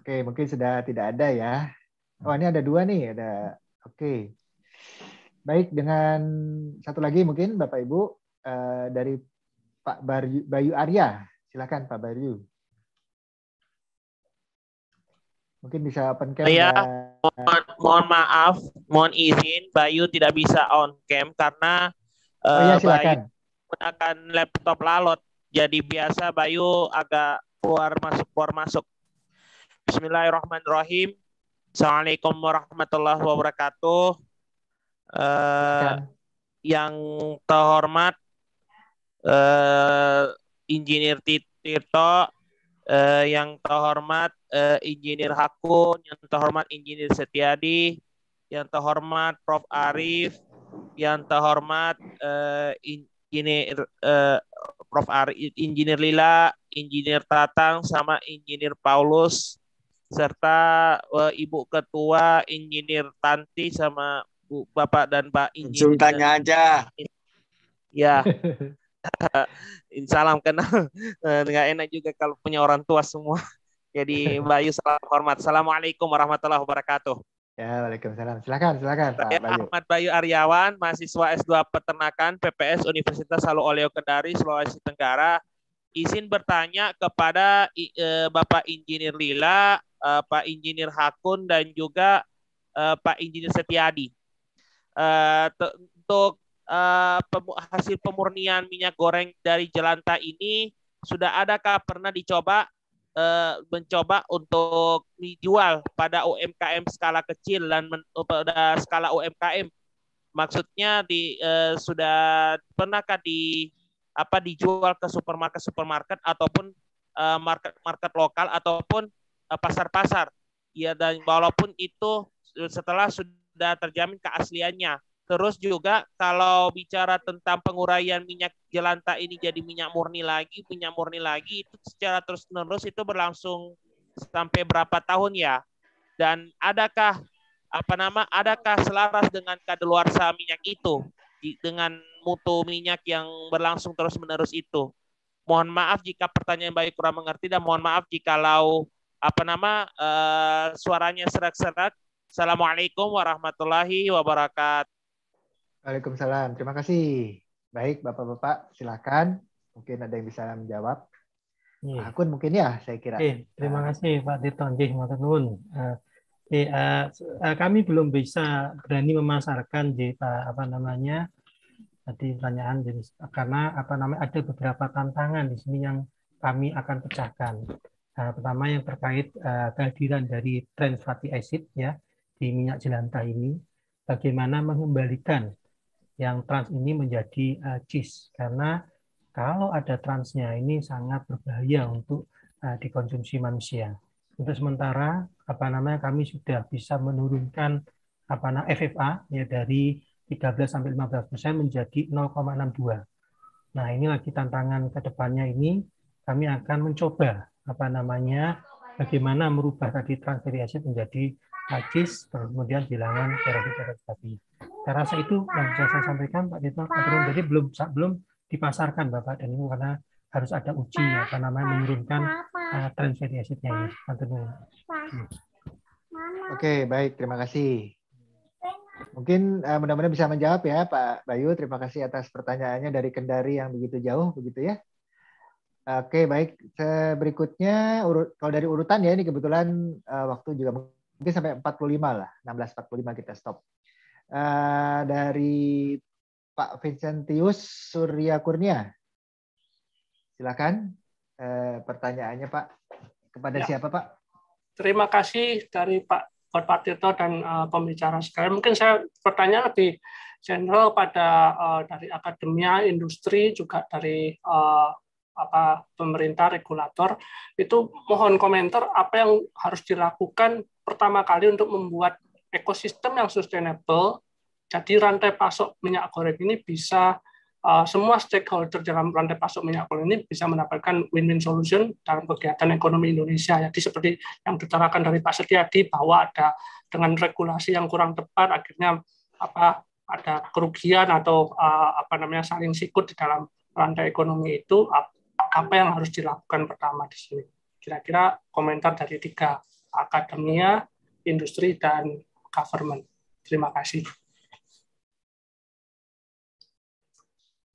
Oke, mungkin sudah tidak ada ya. Oh, ini ada dua nih, ada. Oke. Baik, dengan satu lagi mungkin Bapak Ibu eh, dari Pak Bayu, Bayu Arya. Silakan Pak Bayu. Mungkin bisa open cam. Saya dan- mohon, mohon maaf, mohon izin Bayu tidak bisa on cam karena Oh eh, iya, Bayu menggunakan laptop lalot. Jadi biasa Bayu agak keluar masuk keluar masuk. Bismillahirrahmanirrahim. Assalamualaikum warahmatullahi wabarakatuh. Eh, yang terhormat eh, Insinyur Tirto, eh, yang terhormat eh, Insinyur Hakun, yang terhormat Insinyur Setiadi, yang terhormat Prof Arif, yang terhormat eh, Insinyur eh, Prof Arif, Insinyur Lila, Insinyur Tatang, sama Insinyur Paulus, serta eh, Ibu Ketua Insinyur Tanti sama Bu Bapak dan Pak Langsung Insinyur. tanya aja. Ya. [laughs] [laughs] Salam kenal. [laughs] Eh, Nggak enak juga kalau punya orang tua semua. Jadi Bayu salam hormat. Assalamualaikum warahmatullahi wabarakatuh. Ya, Waalaikumsalam. Silakan, silakan Pak Saya Bayu. Ahmad Bayu Aryawan, mahasiswa S2 Peternakan PPS Universitas Salu Oleo Kendari, Sulawesi Tenggara. Izin bertanya kepada eh, Bapak Insinyur Lila, eh, Pak Insinyur Hakun, dan juga eh, Pak Insinyur Setiadi. Te- untuk pemu- hasil pemurnian minyak goreng dari jelantah ini sudah adakah pernah dicoba eh, mencoba untuk dijual pada UMKM skala kecil dan men- pada skala UMKM maksudnya di eh, sudah pernahkah di apa dijual ke supermarket supermarket ataupun market market lokal ataupun pasar-pasar. Ya dan walaupun itu setelah sudah terjamin keasliannya. Terus juga kalau bicara tentang penguraian minyak jelantah ini jadi minyak murni lagi minyak murni lagi itu secara terus menerus itu berlangsung sampai berapa tahun ya? Dan adakah apa nama adakah selaras dengan kadaluarsa minyak itu? Dengan mutu minyak yang berlangsung terus menerus itu. Mohon maaf jika pertanyaan baik kurang mengerti dan mohon maaf jikalau apa nama eh, suaranya serak-serak Assalamualaikum warahmatullahi wabarakatuh. Waalaikumsalam. Terima kasih. Baik, Bapak-Bapak, silakan. Mungkin ada yang bisa menjawab. Pak Hakun mungkin ya, saya kira. Oke, terima kasih Pak Tirto. Nggih, matur nuwun. Eh, eh, eh, kami belum bisa berani memasarkan di Pak apa namanya tadi pertanyaan jadi karena apa namanya ada beberapa tantangan di sini yang kami akan pecahkan. Nah, pertama yang terkait eh, kehadiran dari trans fatty acid ya di minyak jelantah ini, bagaimana mengembalikan yang trans ini menjadi eh, cheese karena kalau ada transnya ini sangat berbahaya untuk eh, dikonsumsi manusia. Untuk sementara apa namanya kami sudah bisa menurunkan apa namanya FFA ya dari 13 sampai 15 persen menjadi 0,62. Nah ini lagi tantangan ke depannya ini kami akan mencoba apa namanya bagaimana merubah tadi trans fatty acid menjadi najis kemudian bilangan terapi terapi. Saya rasa itu yang bisa saya sampaikan Pak Dito. Jadi belum belum dipasarkan Bapak dan ini karena harus ada uji apa namanya menurunkan uh, trans fatty acidnya ini. Nuwun. Oke, baik. Terima kasih. Mungkin eh, mudah-mudahan bisa menjawab ya Pak Bayu. Terima kasih atas pertanyaannya dari Kendari yang begitu jauh, begitu ya. Oke, baik. Berikutnya, urut, kalau dari urutan ya, ini kebetulan eh, waktu juga mungkin sampai 45 lah. 16.45 kita stop. Eh, dari Pak Vincentius Surya Kurnia. Silakan eh, pertanyaannya Pak. Kepada Ya. siapa Pak? Terima kasih dari Pak Tirto dan eh, pembicara sekalian. Mungkin saya pertanyaan lebih general pada eh, dari akademia, industri, juga dari eh, apa pemerintah regulator itu mohon komentar apa yang harus dilakukan pertama kali untuk membuat ekosistem yang sustainable jadi rantai pasok minyak goreng ini bisa uh, semua stakeholder dalam rantai pasok minyak goreng ini bisa mendapatkan win-win solution dalam kegiatan ekonomi Indonesia. Jadi seperti yang ditarakan dari Pak Setiadi bahwa ada dengan regulasi yang kurang tepat akhirnya apa ada kerugian atau uh, apa namanya saling sikut di dalam rantai ekonomi itu apa yang harus dilakukan pertama di sini. Kira-kira komentar dari tiga akademia, industri dan government. Terima kasih.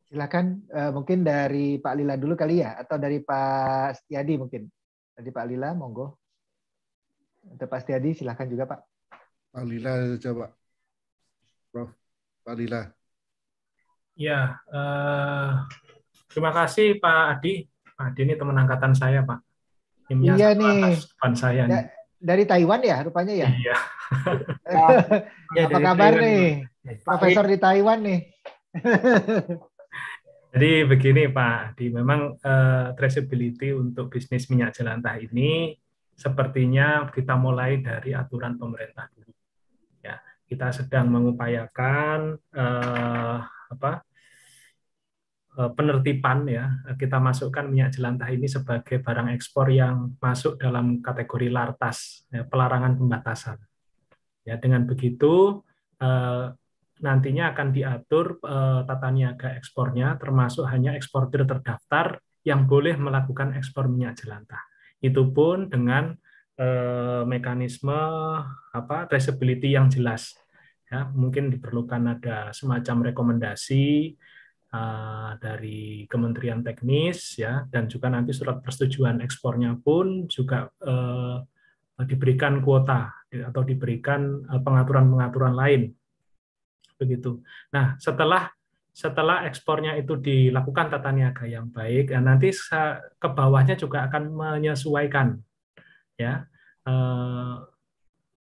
Silakan eh, mungkin dari Pak Lila dulu kali ya atau dari Pak Setiadi mungkin. Dari Pak Lila monggo. Untuk Pak Setiadi silakan juga Pak. Pak Lila coba. Prof. Pak Lila. Ya, eh, terima kasih Pak Adi. Pak Adi ini teman angkatan saya, Pak. Timnya Iya nih. atas depan saya nih. Da- dari Taiwan ya rupanya ya. Iya. [laughs] Apa dari kabar Taiwan, nih? Pak. Profesor di Taiwan nih. [laughs] Jadi begini Pak Adi, memang eh, traceability untuk bisnis minyak jelantah ini sepertinya kita mulai dari aturan pemerintah dulu. Ya, kita sedang mengupayakan eh, apa penertiban ya. Kita masukkan minyak jelantah ini sebagai barang ekspor yang masuk dalam kategori lartas, ya, pelarangan pembatasan. Ya, dengan begitu eh, nantinya akan diatur eh, tata niaga ekspornya termasuk hanya eksportir terdaftar yang boleh melakukan ekspor minyak jelantah. Itu pun dengan eh, mekanisme apa traceability yang jelas. Ya, mungkin diperlukan ada semacam rekomendasi eh, dari Kementerian Teknis ya dan juga nanti surat persetujuan ekspornya pun juga eh, diberikan kuota atau diberikan eh, pengaturan-pengaturan lain begitu. Nah, setelah setelah ekspornya itu dilakukan tata niaga yang baik, ya nanti ke bawahnya juga akan menyesuaikan ya eh,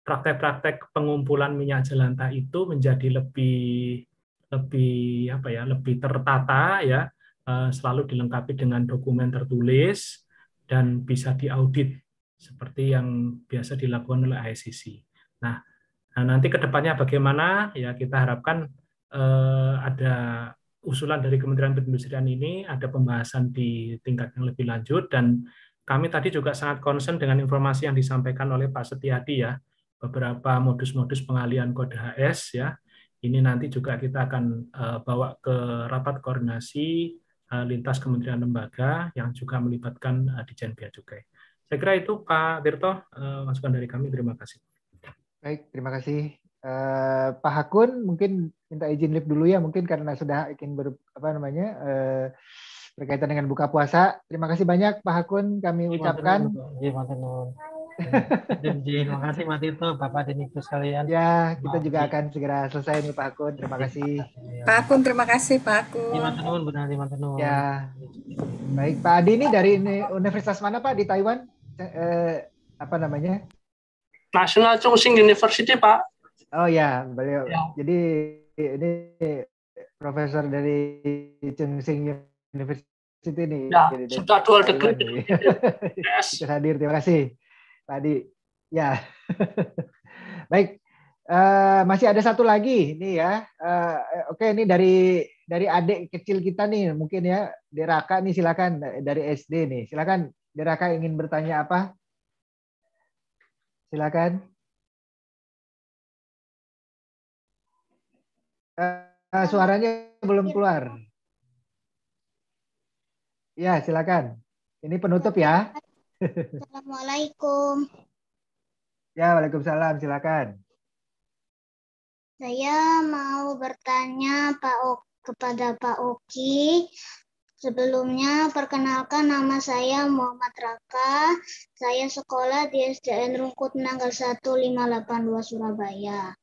praktek-praktek pengumpulan minyak jelantah itu menjadi lebih lebih apa ya lebih tertata ya eh, selalu dilengkapi dengan dokumen tertulis dan bisa diaudit seperti yang biasa dilakukan oleh ICC. Nah, Nah, nanti ke depannya bagaimana? Ya, kita harapkan eh, ada usulan dari Kementerian Perindustrian ini, ada pembahasan di tingkat yang lebih lanjut, dan kami tadi juga sangat concern dengan informasi yang disampaikan oleh Pak Setiadi ya, beberapa modus-modus pengalian kode HS ya. Ini nanti juga kita akan eh, bawa ke rapat koordinasi eh, lintas kementerian lembaga yang juga melibatkan eh, Dijen Bea Cukai. Saya kira itu Pak Tirto, eh, masukan dari kami. Terima kasih. Baik, terima kasih. Eh, Pak Hakun mungkin minta izin live dulu ya, mungkin karena sudah ingin ber, apa namanya eh, berkaitan dengan buka puasa. Terima kasih banyak Pak Hakun kami ucapkan. Iya, matur nuwun. [laughs] Terima kasih Mas Tito, Bapak dan Ibu sekalian. Ya, kita juga akan segera selesai nih Pak Hakun. Terima kasih. Pak Akun, terima kasih Pak Akun. Iya, matur nuwun, benar matur nuwun. Ya, baik Pak Adi ini dari uni- universitas mana Pak di Taiwan? Eh, apa namanya? National Chongqing University, Pak. Oh ya, beliau. Ya. Jadi ini profesor dari Chongqing University nih. Ya, Jadi sudah dual Taiwan degree. Ikut [laughs] hadir, terima kasih Pak Adi. Ya, [laughs] baik. Eh, masih ada satu lagi nih ya. Eh, oke, ini dari dari adik kecil kita nih, mungkin ya, Deraka nih silakan dari SD nih. Silakan Deraka ingin bertanya apa? Silakan. Eh, suaranya belum keluar. Ya, silakan. Ini penutup ya. [laughs] Assalamualaikum. Ya, Waalaikumsalam. Silakan. Saya mau bertanya Pak o kepada Pak Oki. Sebelumnya, perkenalkan nama saya Muhammad Raka. Saya sekolah di SDN Rungkut Nanggal 1582 Surabaya.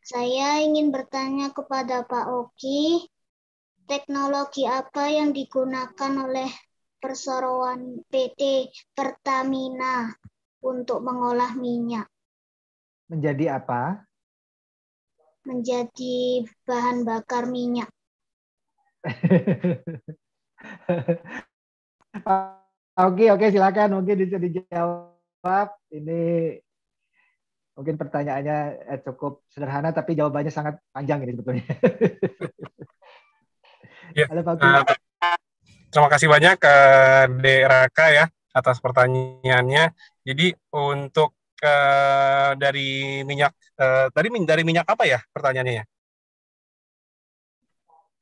Saya ingin bertanya kepada Pak Oki, teknologi apa yang digunakan oleh perseroan PT Pertamina untuk mengolah minyak Menjadi apa? menjadi bahan bakar minyak? [laughs] Oke, oke, silakan. Mungkin bisa dijawab. Ini mungkin pertanyaannya eh, cukup sederhana, tapi jawabannya sangat panjang ini sebetulnya. [laughs] Ya, Halo Pak Uki. Eh, terima kasih banyak ke Raka ya atas pertanyaannya. Jadi untuk eh, dari minyak eh, tadi min- dari minyak apa ya pertanyaannya ya?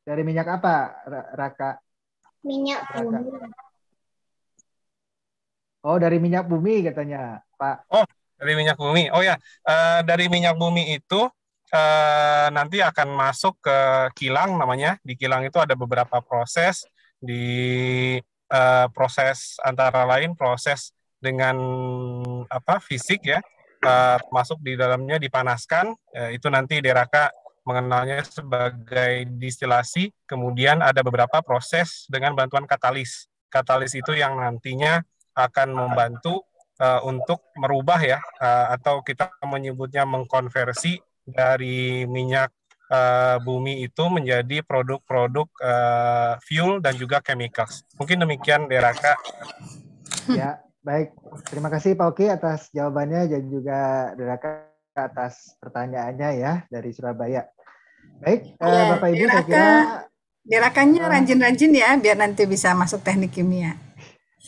Dari minyak apa, Ra- Raka? Minyak bumi. Oh, dari minyak bumi katanya, Pak. Oh, dari minyak bumi. Oh ya, eh, dari minyak bumi itu eh, nanti akan masuk ke kilang namanya. Di kilang itu ada beberapa proses. Di eh, proses antara lain proses dengan apa fisik ya, eh, termasuk di dalamnya dipanaskan. Eh, itu nanti Deraka mengenalnya sebagai distilasi. Kemudian ada beberapa proses dengan bantuan katalis. Katalis itu yang nantinya akan membantu uh, untuk merubah ya uh, atau kita menyebutnya mengkonversi dari minyak uh, bumi itu menjadi produk-produk uh, fuel dan juga chemicals. Mungkin demikian Deraka. Ya, baik. Terima kasih Pak Oki atas jawabannya dan juga Deraka atas pertanyaannya ya dari Surabaya. Baik, eh, Iya, Bapak Ibu saya kira Dirakannya rajin-rajin ya, biar nanti bisa masuk teknik kimia.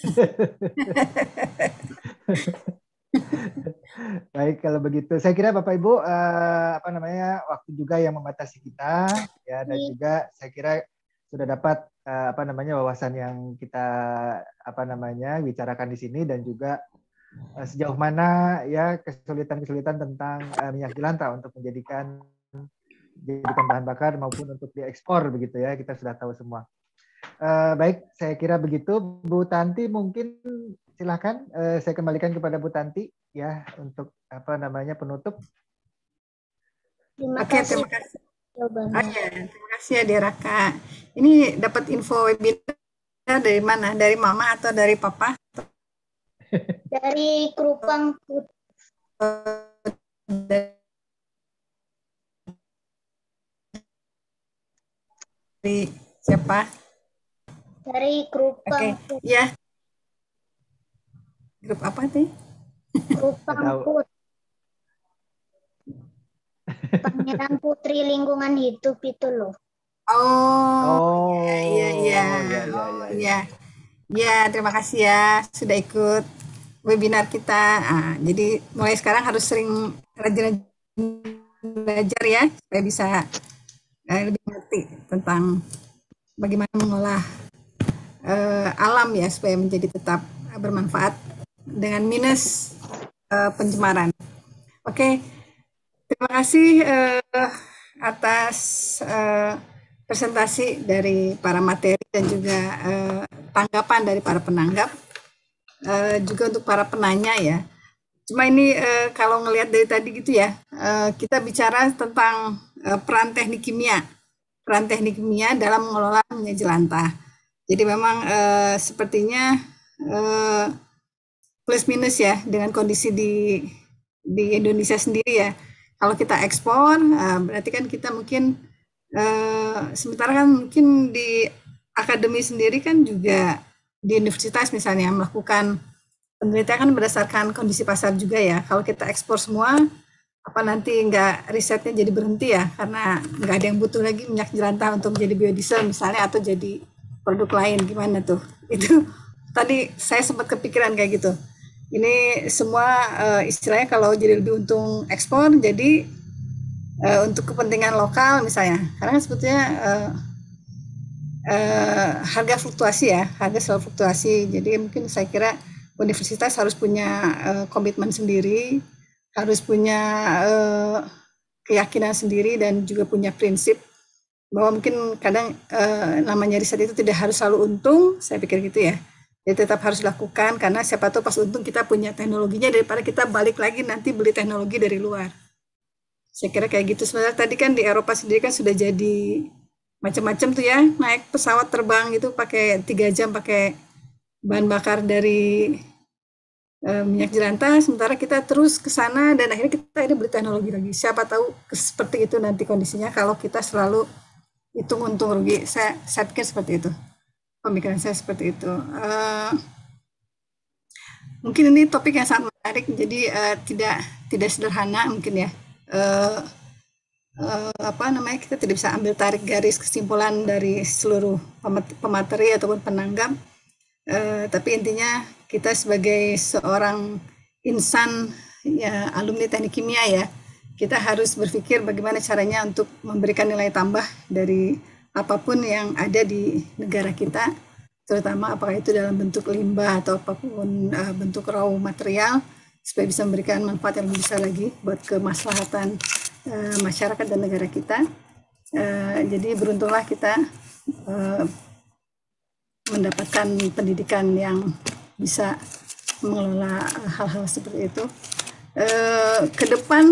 [laughs] [laughs] Baik, kalau begitu, saya kira Bapak Ibu eh, apa namanya waktu juga yang membatasi kita, ya dan Iya. juga saya kira sudah dapat eh, apa namanya wawasan yang kita apa namanya bicarakan di sini dan juga eh, sejauh mana ya kesulitan-kesulitan tentang eh, minyak jelantah untuk menjadikan jadikan bahan bakar maupun untuk diekspor begitu ya kita sudah tahu semua. Eh, baik, saya kira begitu. Bu Tanti mungkin silakan eh, saya kembalikan kepada Bu Tanti ya untuk apa namanya penutup. Terima Oke, kasih terima kasih. jawabannya. Oke, terima kasih ya Deraka. Ini dapat info webinar dari mana? Dari mama atau dari papa? Dari Krupang Put- Dari siapa? dari Oke, Krupang Put- ya. Grup apa tuh? Krupang Tahu. Put. Pangeran Putri Lingkungan Hidup itu loh. Oh, Oh, iya, iya, ya, iya. ya, Oh, ya, iya. Ya, terima kasih ya sudah ikut webinar kita. Ah, jadi mulai sekarang harus sering rajin-rajin belajar ya, supaya bisa eh, lebih mengerti tentang bagaimana mengolah eh, alam ya, supaya menjadi tetap bermanfaat dengan minus eh, pencemaran. Oke, terima kasih eh, atas eh, presentasi dari para materi dan juga eh, tanggapan dari para penanggap, Eh, juga untuk para penanya ya. Cuma ini eh, kalau ngelihat dari tadi gitu ya, eh, kita bicara tentang eh, peran teknik kimia, peran teknik kimia dalam mengelola minyak jelantah. Jadi memang eh, sepertinya eh, plus minus ya dengan kondisi di di Indonesia sendiri ya. Kalau kita ekspor, eh, berarti kan kita mungkin eh, sementara kan mungkin di akademi sendiri kan juga di universitas misalnya melakukan penelitian kan berdasarkan kondisi pasar juga ya. Kalau kita ekspor semua, apa nanti nggak risetnya jadi berhenti ya karena nggak ada yang butuh lagi minyak jelantah untuk menjadi biodiesel misalnya atau jadi produk lain gimana tuh [laughs] itu tadi saya sempat kepikiran kayak gitu ini semua eh, istilahnya kalau jadi lebih untung ekspor jadi eh, untuk kepentingan lokal misalnya. Karena kan sebetulnya eh, eh, harga fluktuasi ya harga selalu fluktuasi. Jadi mungkin saya kira universitas harus punya eh, komitmen sendiri harus punya eh, keyakinan sendiri dan juga punya prinsip bahwa mungkin kadang eh, namanya riset itu tidak harus selalu untung, saya pikir gitu ya. Jadi tetap harus dilakukan karena siapa tahu pas untung kita punya teknologinya daripada kita balik lagi nanti beli teknologi dari luar. Saya kira kayak gitu. Sebenarnya tadi kan di Eropa sendiri kan sudah jadi macam-macam tuh ya naik pesawat terbang gitu pakai tiga jam pakai bahan bakar dari uh, minyak jelantah sementara kita terus ke sana dan akhirnya kita ini beli teknologi lagi siapa tahu seperti itu nanti kondisinya kalau kita selalu hitung untung rugi saya saya pikir seperti itu pemikiran saya seperti itu. Uh, mungkin ini topik yang sangat menarik jadi uh, tidak tidak sederhana mungkin ya. Uh, uh, apa namanya kita tidak bisa ambil tarik garis kesimpulan dari seluruh pemateri ataupun penanggap. Uh, tapi intinya kita sebagai seorang insan ya alumni teknik kimia ya kita harus berpikir bagaimana caranya untuk memberikan nilai tambah dari apa pun yang ada di negara kita terutama apakah itu dalam bentuk limbah atau apa pun uh, bentuk raw material supaya bisa memberikan manfaat yang lebih besar lagi buat kemaslahatan uh, masyarakat dan negara kita. Uh, jadi beruntunglah kita uh, mendapatkan pendidikan yang bisa mengelola hal-hal seperti itu. Uh, ke depan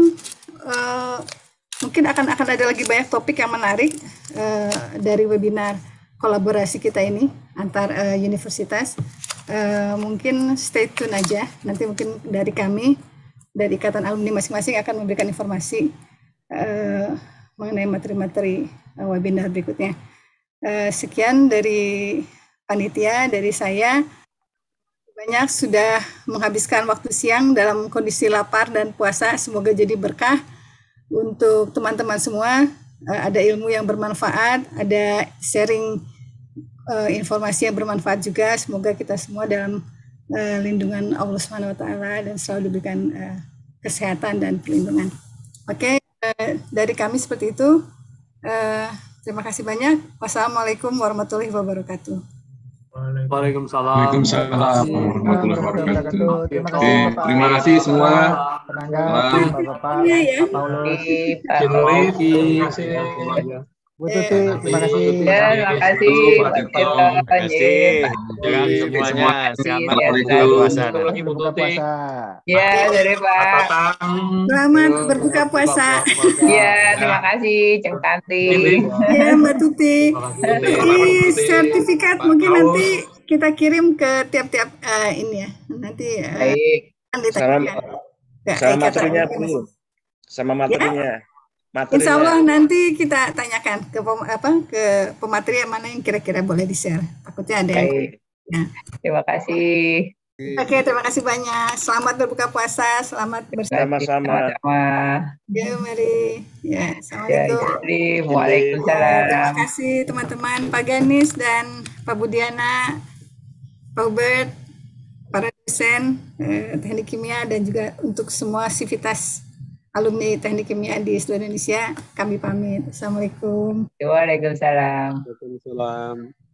mungkin akan akan ada lagi banyak topik yang menarik uh, dari webinar kolaborasi kita ini antar uh, universitas. Uh, mungkin stay tune aja. Nanti mungkin dari kami dari ikatan alumni masing-masing akan memberikan informasi uh, mengenai materi-materi uh, webinar berikutnya. Uh, sekian dari panitia, dari saya. Banyak sudah menghabiskan waktu siang dalam kondisi lapar dan puasa. Semoga jadi berkah untuk teman-teman semua. Uh, ada ilmu yang bermanfaat, ada sharing uh, informasi yang bermanfaat juga. Semoga kita semua dalam uh, lindungan Allah Subhanahu wa taala dan selalu diberikan uh, kesehatan dan perlindungan. Oke, okay, uh, dari kami seperti itu. Uh, terima kasih banyak. Wassalamualaikum warahmatullahi wabarakatuh. Waalaikumsalam. Waalaikumsalam warahmatullahi wabarakatuh. Terima kasih, Bapak. Terima kasih semua. Penanggap, Bapak-bapak, Iya ya. Pak Paulus. Terima kasih. Bu Tuti, terima kasih. Ya, terima kasih. Terima kasih. Jangan semuanya selamat berbuka puasa. Berbuka puasa. Ya, dari Pak. Selamat berbuka puasa. Ya, terima kasih, Ceng Tanti. Ya, Mbak Tuti. Ini sertifikat mungkin nanti kita kirim ke tiap-tiap eh, ini ya. Nanti eh, Baik. akan Sama, ditanyakan. Ke sama ikatan materinya. Bu. Sama materinya. Materinya. Insya Allah nanti kita tanyakan ke pem, apa ke pemateri yang mana yang kira-kira boleh di share. Takutnya ada yang Baik. Ya. Terima kasih. Oke, terima kasih banyak. Selamat berbuka puasa, selamat bersama. Sama-sama. Sama. Ya, mari. Ya, Ya, assalamualaikum. Istri. Waalaikumsalam. Terima kasih teman-teman Pak Ganis dan Pak Budiana, Pak Hubert, para dosen eh, teknik kimia dan juga untuk semua sivitas alumni teknik kimia di seluruh Indonesia. Kami pamit. Assalamualaikum. Waalaikumsalam. Waalaikumsalam.